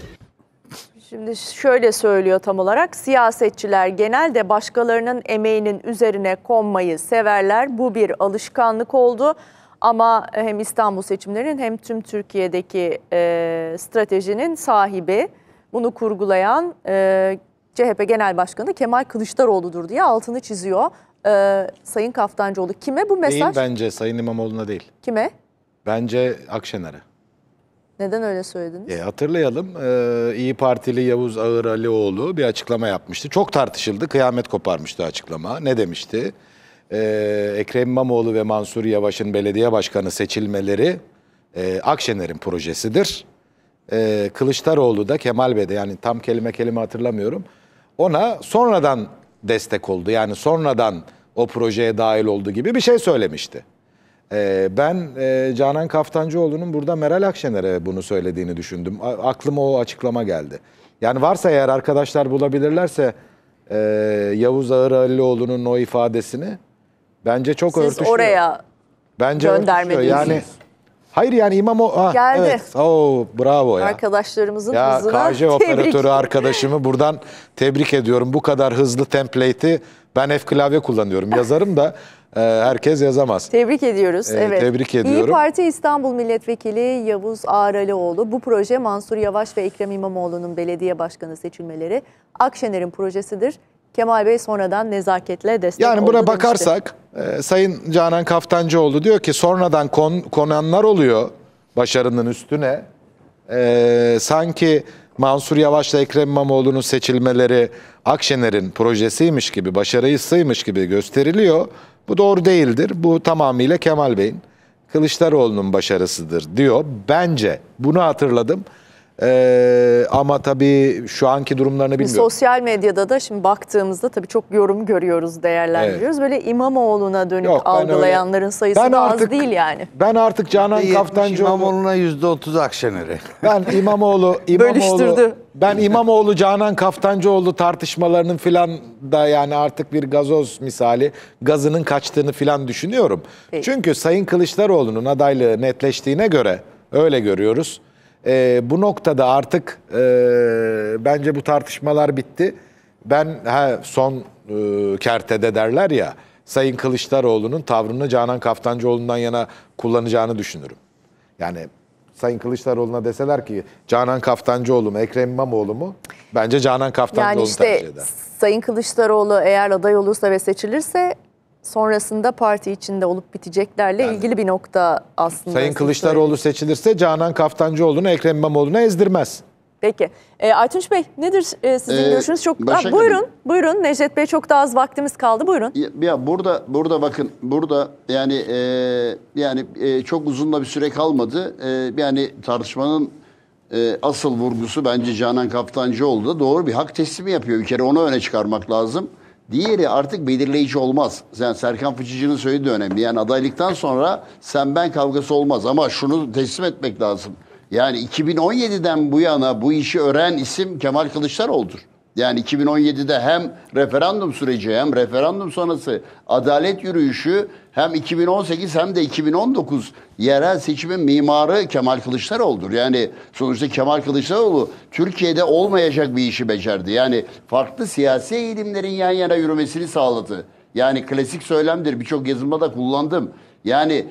Şimdi şöyle söylüyor tam olarak siyasetçiler genelde başkalarının emeğinin üzerine konmayı severler. Bu bir alışkanlık oldu. Ama hem İstanbul seçimlerinin hem tüm Türkiye'deki e, stratejinin sahibi bunu kurgulayan e, CHP Genel Başkanı Kemal Kılıçdaroğlu'dur diye altını çiziyor. E, Sayın Kaftancıoğlu kime bu Değil mesaj? bence Sayın İmamoğlu'na değil. Kime? Bence Akşener'e. Neden öyle söylediniz? E, hatırlayalım e, İyi Partili Yavuz Ağır Alioğlu bir açıklama yapmıştı. Çok tartışıldı, kıyamet koparmıştı açıklama. Ne demişti? E, Ekrem İmamoğlu ve Mansur Yavaş'ın belediye başkanı seçilmeleri e, Akşener'in projesidir. E, Kılıçdaroğlu da Kemal Bey de yani tam kelime kelime hatırlamıyorum. Ona sonradan destek oldu. Yani sonradan o projeye dahil oldu gibi bir şey söylemişti. Ee, ben e, Canan Kaftancıoğlu'nun burada Meral Akşener'e bunu söylediğini düşündüm. A- aklıma o açıklama geldi. Yani varsa eğer arkadaşlar bulabilirlerse e, Yavuz Ağır Alioğlu'nun o ifadesini bence çok Siz örtüşüyor. oraya bence gönderme örtüşüyor. Yani hayır yani İmam o ah, Geldi. Evet. Oo, bravo ya. arkadaşlarımızın Ya hızına KJ <laughs> operatörü arkadaşımı buradan tebrik ediyorum. Bu kadar hızlı template'i ben F klavye kullanıyorum. Yazarım da e, herkes yazamaz. Tebrik ediyoruz. Ee, evet. tebrik İyi ediyorum. Parti İstanbul Milletvekili Yavuz Ağralioğlu bu proje Mansur Yavaş ve Ekrem İmamoğlu'nun belediye başkanı seçilmeleri Akşener'in projesidir. Kemal Bey sonradan nezaketle destek Yani oldu buna demişti. bakarsak e, Sayın Canan Kaftancıoğlu diyor ki sonradan kon, konanlar oluyor başarının üstüne. E, sanki Mansur Yavaş'la Ekrem İmamoğlu'nun seçilmeleri Akşener'in projesiymiş gibi, başarısıymış gibi gösteriliyor. Bu doğru değildir. Bu tamamıyla Kemal Bey'in Kılıçdaroğlu'nun başarısıdır diyor. Bence bunu hatırladım. E, ama tabii şu anki durumlarını bilmiyorum. Sosyal medyada da şimdi baktığımızda tabii çok yorum görüyoruz, değerlendiriyoruz. Böyle İmamoğlu'na dönük Yok, ben öyle- algılayanların sayısı Ben da az artık- değil yani. Ben artık Canan %70 Kaftancıoğlu... İmamoğlu'na %30 Akşener'e. Ben İmamoğlu, <laughs> İmamoğlu Bölüştürdü. ben İmamoğlu Canan Kaftancıoğlu tartışmalarının filan da yani artık bir gazoz misali gazının kaçtığını filan düşünüyorum. Peki. Çünkü Sayın Kılıçdaroğlu'nun adaylığı netleştiğine göre öyle görüyoruz. Ee, bu noktada artık e, bence bu tartışmalar bitti. Ben ha, son e, kertede derler ya Sayın Kılıçdaroğlu'nun tavrını Canan Kaftancıoğlu'ndan yana kullanacağını düşünürüm. Yani Sayın Kılıçdaroğlu'na deseler ki Canan Kaftancıoğlu mu Ekrem İmamoğlu mu? Bence Canan Yani Kaftancıoğlu işte tercih eder. Sayın Kılıçdaroğlu eğer aday olursa ve seçilirse sonrasında parti içinde olup biteceklerle ilgili bir nokta aslında. Sayın Kılıçdaroğlu seçilirse Canan Kaftancıoğlu'nu Ekrem İmamoğlu'na ezdirmez. Peki. E, Aytunç Bey nedir e, sizin Ee, görüşünüz? Çok Ha, buyurun. Hanım. Buyurun Necdet Bey çok da az vaktimiz kaldı. Buyurun. Ya, ya burada burada bakın burada yani e, yani e, çok uzun da bir süre kalmadı. E, yani tartışmanın e, asıl vurgusu bence Canan Kaftancıoğlu da doğru bir hak teslimi yapıyor. Bir kere onu öne çıkarmak lazım. Diğeri artık belirleyici olmaz. Yani Serkan Fıçıcı'nın söylediği önemli. Yani adaylıktan sonra sen ben kavgası olmaz ama şunu teslim etmek lazım. Yani 2017'den bu yana bu işi öğren isim Kemal Kılıçdaroğlu'dur. Yani 2017'de hem referandum süreci hem referandum sonrası adalet yürüyüşü hem 2018 hem de 2019 yerel seçimin mimarı Kemal Kılıçdaroğlu'dur. Yani sonuçta Kemal Kılıçdaroğlu Türkiye'de olmayacak bir işi becerdi. Yani farklı siyasi eğilimlerin yan yana yürümesini sağladı. Yani klasik söylemdir birçok yazımda da kullandım. Yani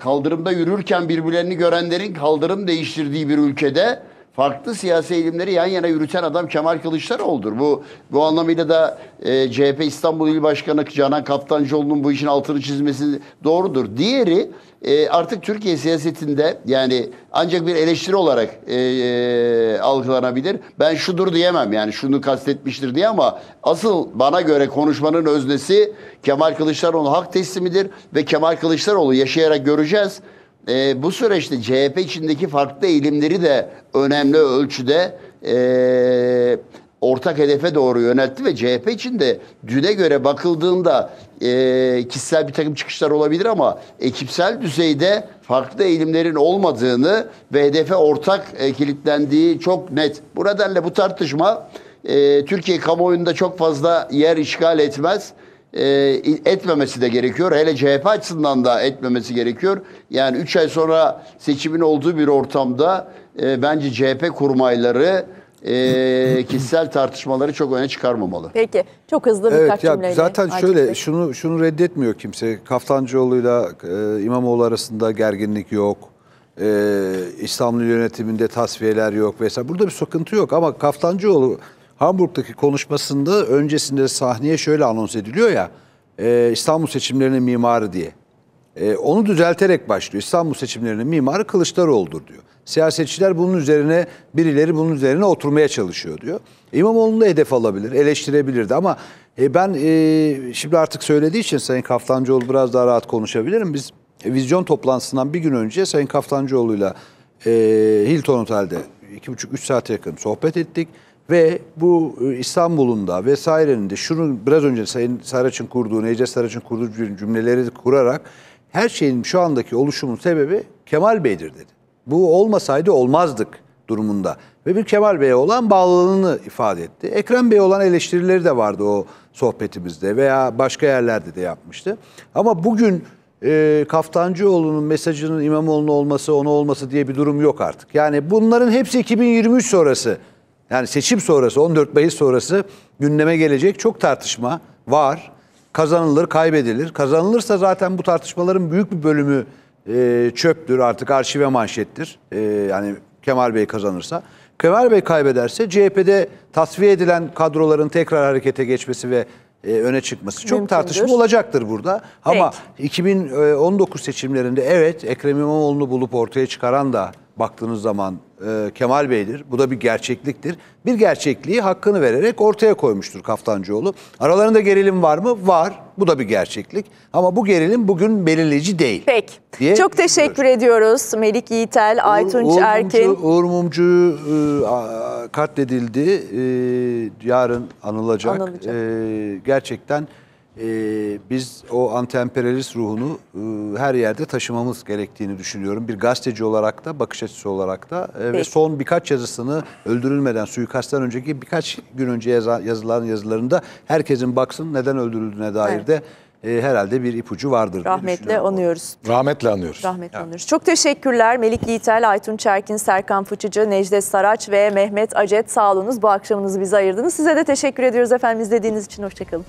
kaldırımda yürürken birbirlerini görenlerin kaldırım değiştirdiği bir ülkede farklı siyasi eğilimleri yan yana yürüten adam Kemal Kılıçdaroğlu'dur. Bu bu anlamıyla da e, CHP İstanbul İl Başkanı Canan Kaptancıoğlu'nun bu işin altını çizmesi doğrudur. Diğeri e, artık Türkiye siyasetinde yani ancak bir eleştiri olarak e, e, algılanabilir. Ben şudur diyemem yani şunu kastetmiştir diye ama asıl bana göre konuşmanın öznesi Kemal Kılıçdaroğlu hak teslimidir ve Kemal Kılıçdaroğlu yaşayarak göreceğiz. E, bu süreçte CHP içindeki farklı eğilimleri de önemli ölçüde e, ortak hedefe doğru yöneltti ve CHP için de düne göre bakıldığında e, kişisel bir takım çıkışlar olabilir ama ekipsel düzeyde farklı eğilimlerin olmadığını ve hedefe ortak e, kilitlendiği çok net. Bu nedenle bu tartışma e, Türkiye kamuoyunda çok fazla yer işgal etmez e, etmemesi de gerekiyor. Hele CHP açısından da etmemesi gerekiyor. Yani 3 ay sonra seçimin olduğu bir ortamda e, bence CHP kurmayları e, <laughs> kişisel tartışmaları çok öne çıkarmamalı. Peki çok hızlı birkaç Evet ya cümleyle. zaten Aykut şöyle Bey. şunu şunu reddetmiyor kimse. Kaftancıoğlu'yla e, İmamoğlu arasında gerginlik yok. E, İstanbul yönetiminde tasfiyeler yok vesaire. Burada bir sıkıntı yok ama Kaftancıoğlu Hamburg'daki konuşmasında öncesinde sahneye şöyle anons ediliyor ya e, İstanbul seçimlerinin mimarı diye. E, onu düzelterek başlıyor. İstanbul seçimlerinin mimarı Kılıçdaroğlu'dur diyor. Siyasetçiler bunun üzerine, birileri bunun üzerine oturmaya çalışıyor diyor. İmamoğlu'nu da hedef alabilir, eleştirebilirdi ama e, ben e, şimdi artık söylediği için Sayın Kaftancıoğlu biraz daha rahat konuşabilirim. Biz e, vizyon toplantısından bir gün önce Sayın Kaftancıoğlu'yla e, Hilton Otel'de iki buçuk üç saate yakın sohbet ettik. Ve bu e, İstanbul'un da vesairenin de şunu biraz önce Sayın Saraç'ın kurduğu, Necdet Saraç'ın kurduğu cümleleri kurarak her şeyin şu andaki oluşumun sebebi Kemal Bey'dir dedi. Bu olmasaydı olmazdık durumunda. Ve bir Kemal Bey'e olan bağlılığını ifade etti. Ekrem Bey'e olan eleştirileri de vardı o sohbetimizde veya başka yerlerde de yapmıştı. Ama bugün e, Kaftancıoğlu'nun mesajının İmamoğlu'nun olması, ona olması diye bir durum yok artık. Yani bunların hepsi 2023 sonrası. Yani seçim sonrası, 14 Mayıs sonrası gündeme gelecek çok tartışma var. Kazanılır, kaybedilir. Kazanılırsa zaten bu tartışmaların büyük bir bölümü e, çöptür, artık arşive manşettir. E, yani Kemal Bey kazanırsa. Kemal Bey kaybederse CHP'de tasfiye edilen kadroların tekrar harekete geçmesi ve e, öne çıkması çok Mümkündür. tartışma olacaktır burada. Ama 2019 seçimlerinde evet Ekrem İmamoğlu'nu bulup ortaya çıkaran da baktığınız zaman e, Kemal Bey'dir. Bu da bir gerçekliktir. Bir gerçekliği hakkını vererek ortaya koymuştur Kaftancıoğlu. Aralarında gerilim var mı? Var. Bu da bir gerçeklik. Ama bu gerilim bugün belirleyici değil. Peki. diye Çok teşekkür ediyoruz Melik Yiğitel, Aytunç Uğur Erkin. Mumcu, Uğur Mumcu e, katledildi. E, yarın anılacak. Anılacak. E, gerçekten e, biz o antemperyalist ruhunu e, her yerde taşımamız gerektiğini düşünüyorum. Bir gazeteci olarak da, bakış açısı olarak da e, ve son birkaç yazısını öldürülmeden, suikastten önceki birkaç gün önce yazılan yazılarında herkesin baksın neden öldürüldüğüne dair Evet. de e, herhalde bir ipucu vardır Rahmetle anıyoruz. Rahmetle anıyoruz. Rahmetle anıyoruz. Çok teşekkürler Melik Yiğitel, Aytunç Erkin, Serkan Fıçıcı, Necdet Saraç ve Mehmet Acet. Sağ olunuz bu akşamınızı bize ayırdınız. Size de teşekkür ediyoruz efendim izlediğiniz için. Hoşçakalın.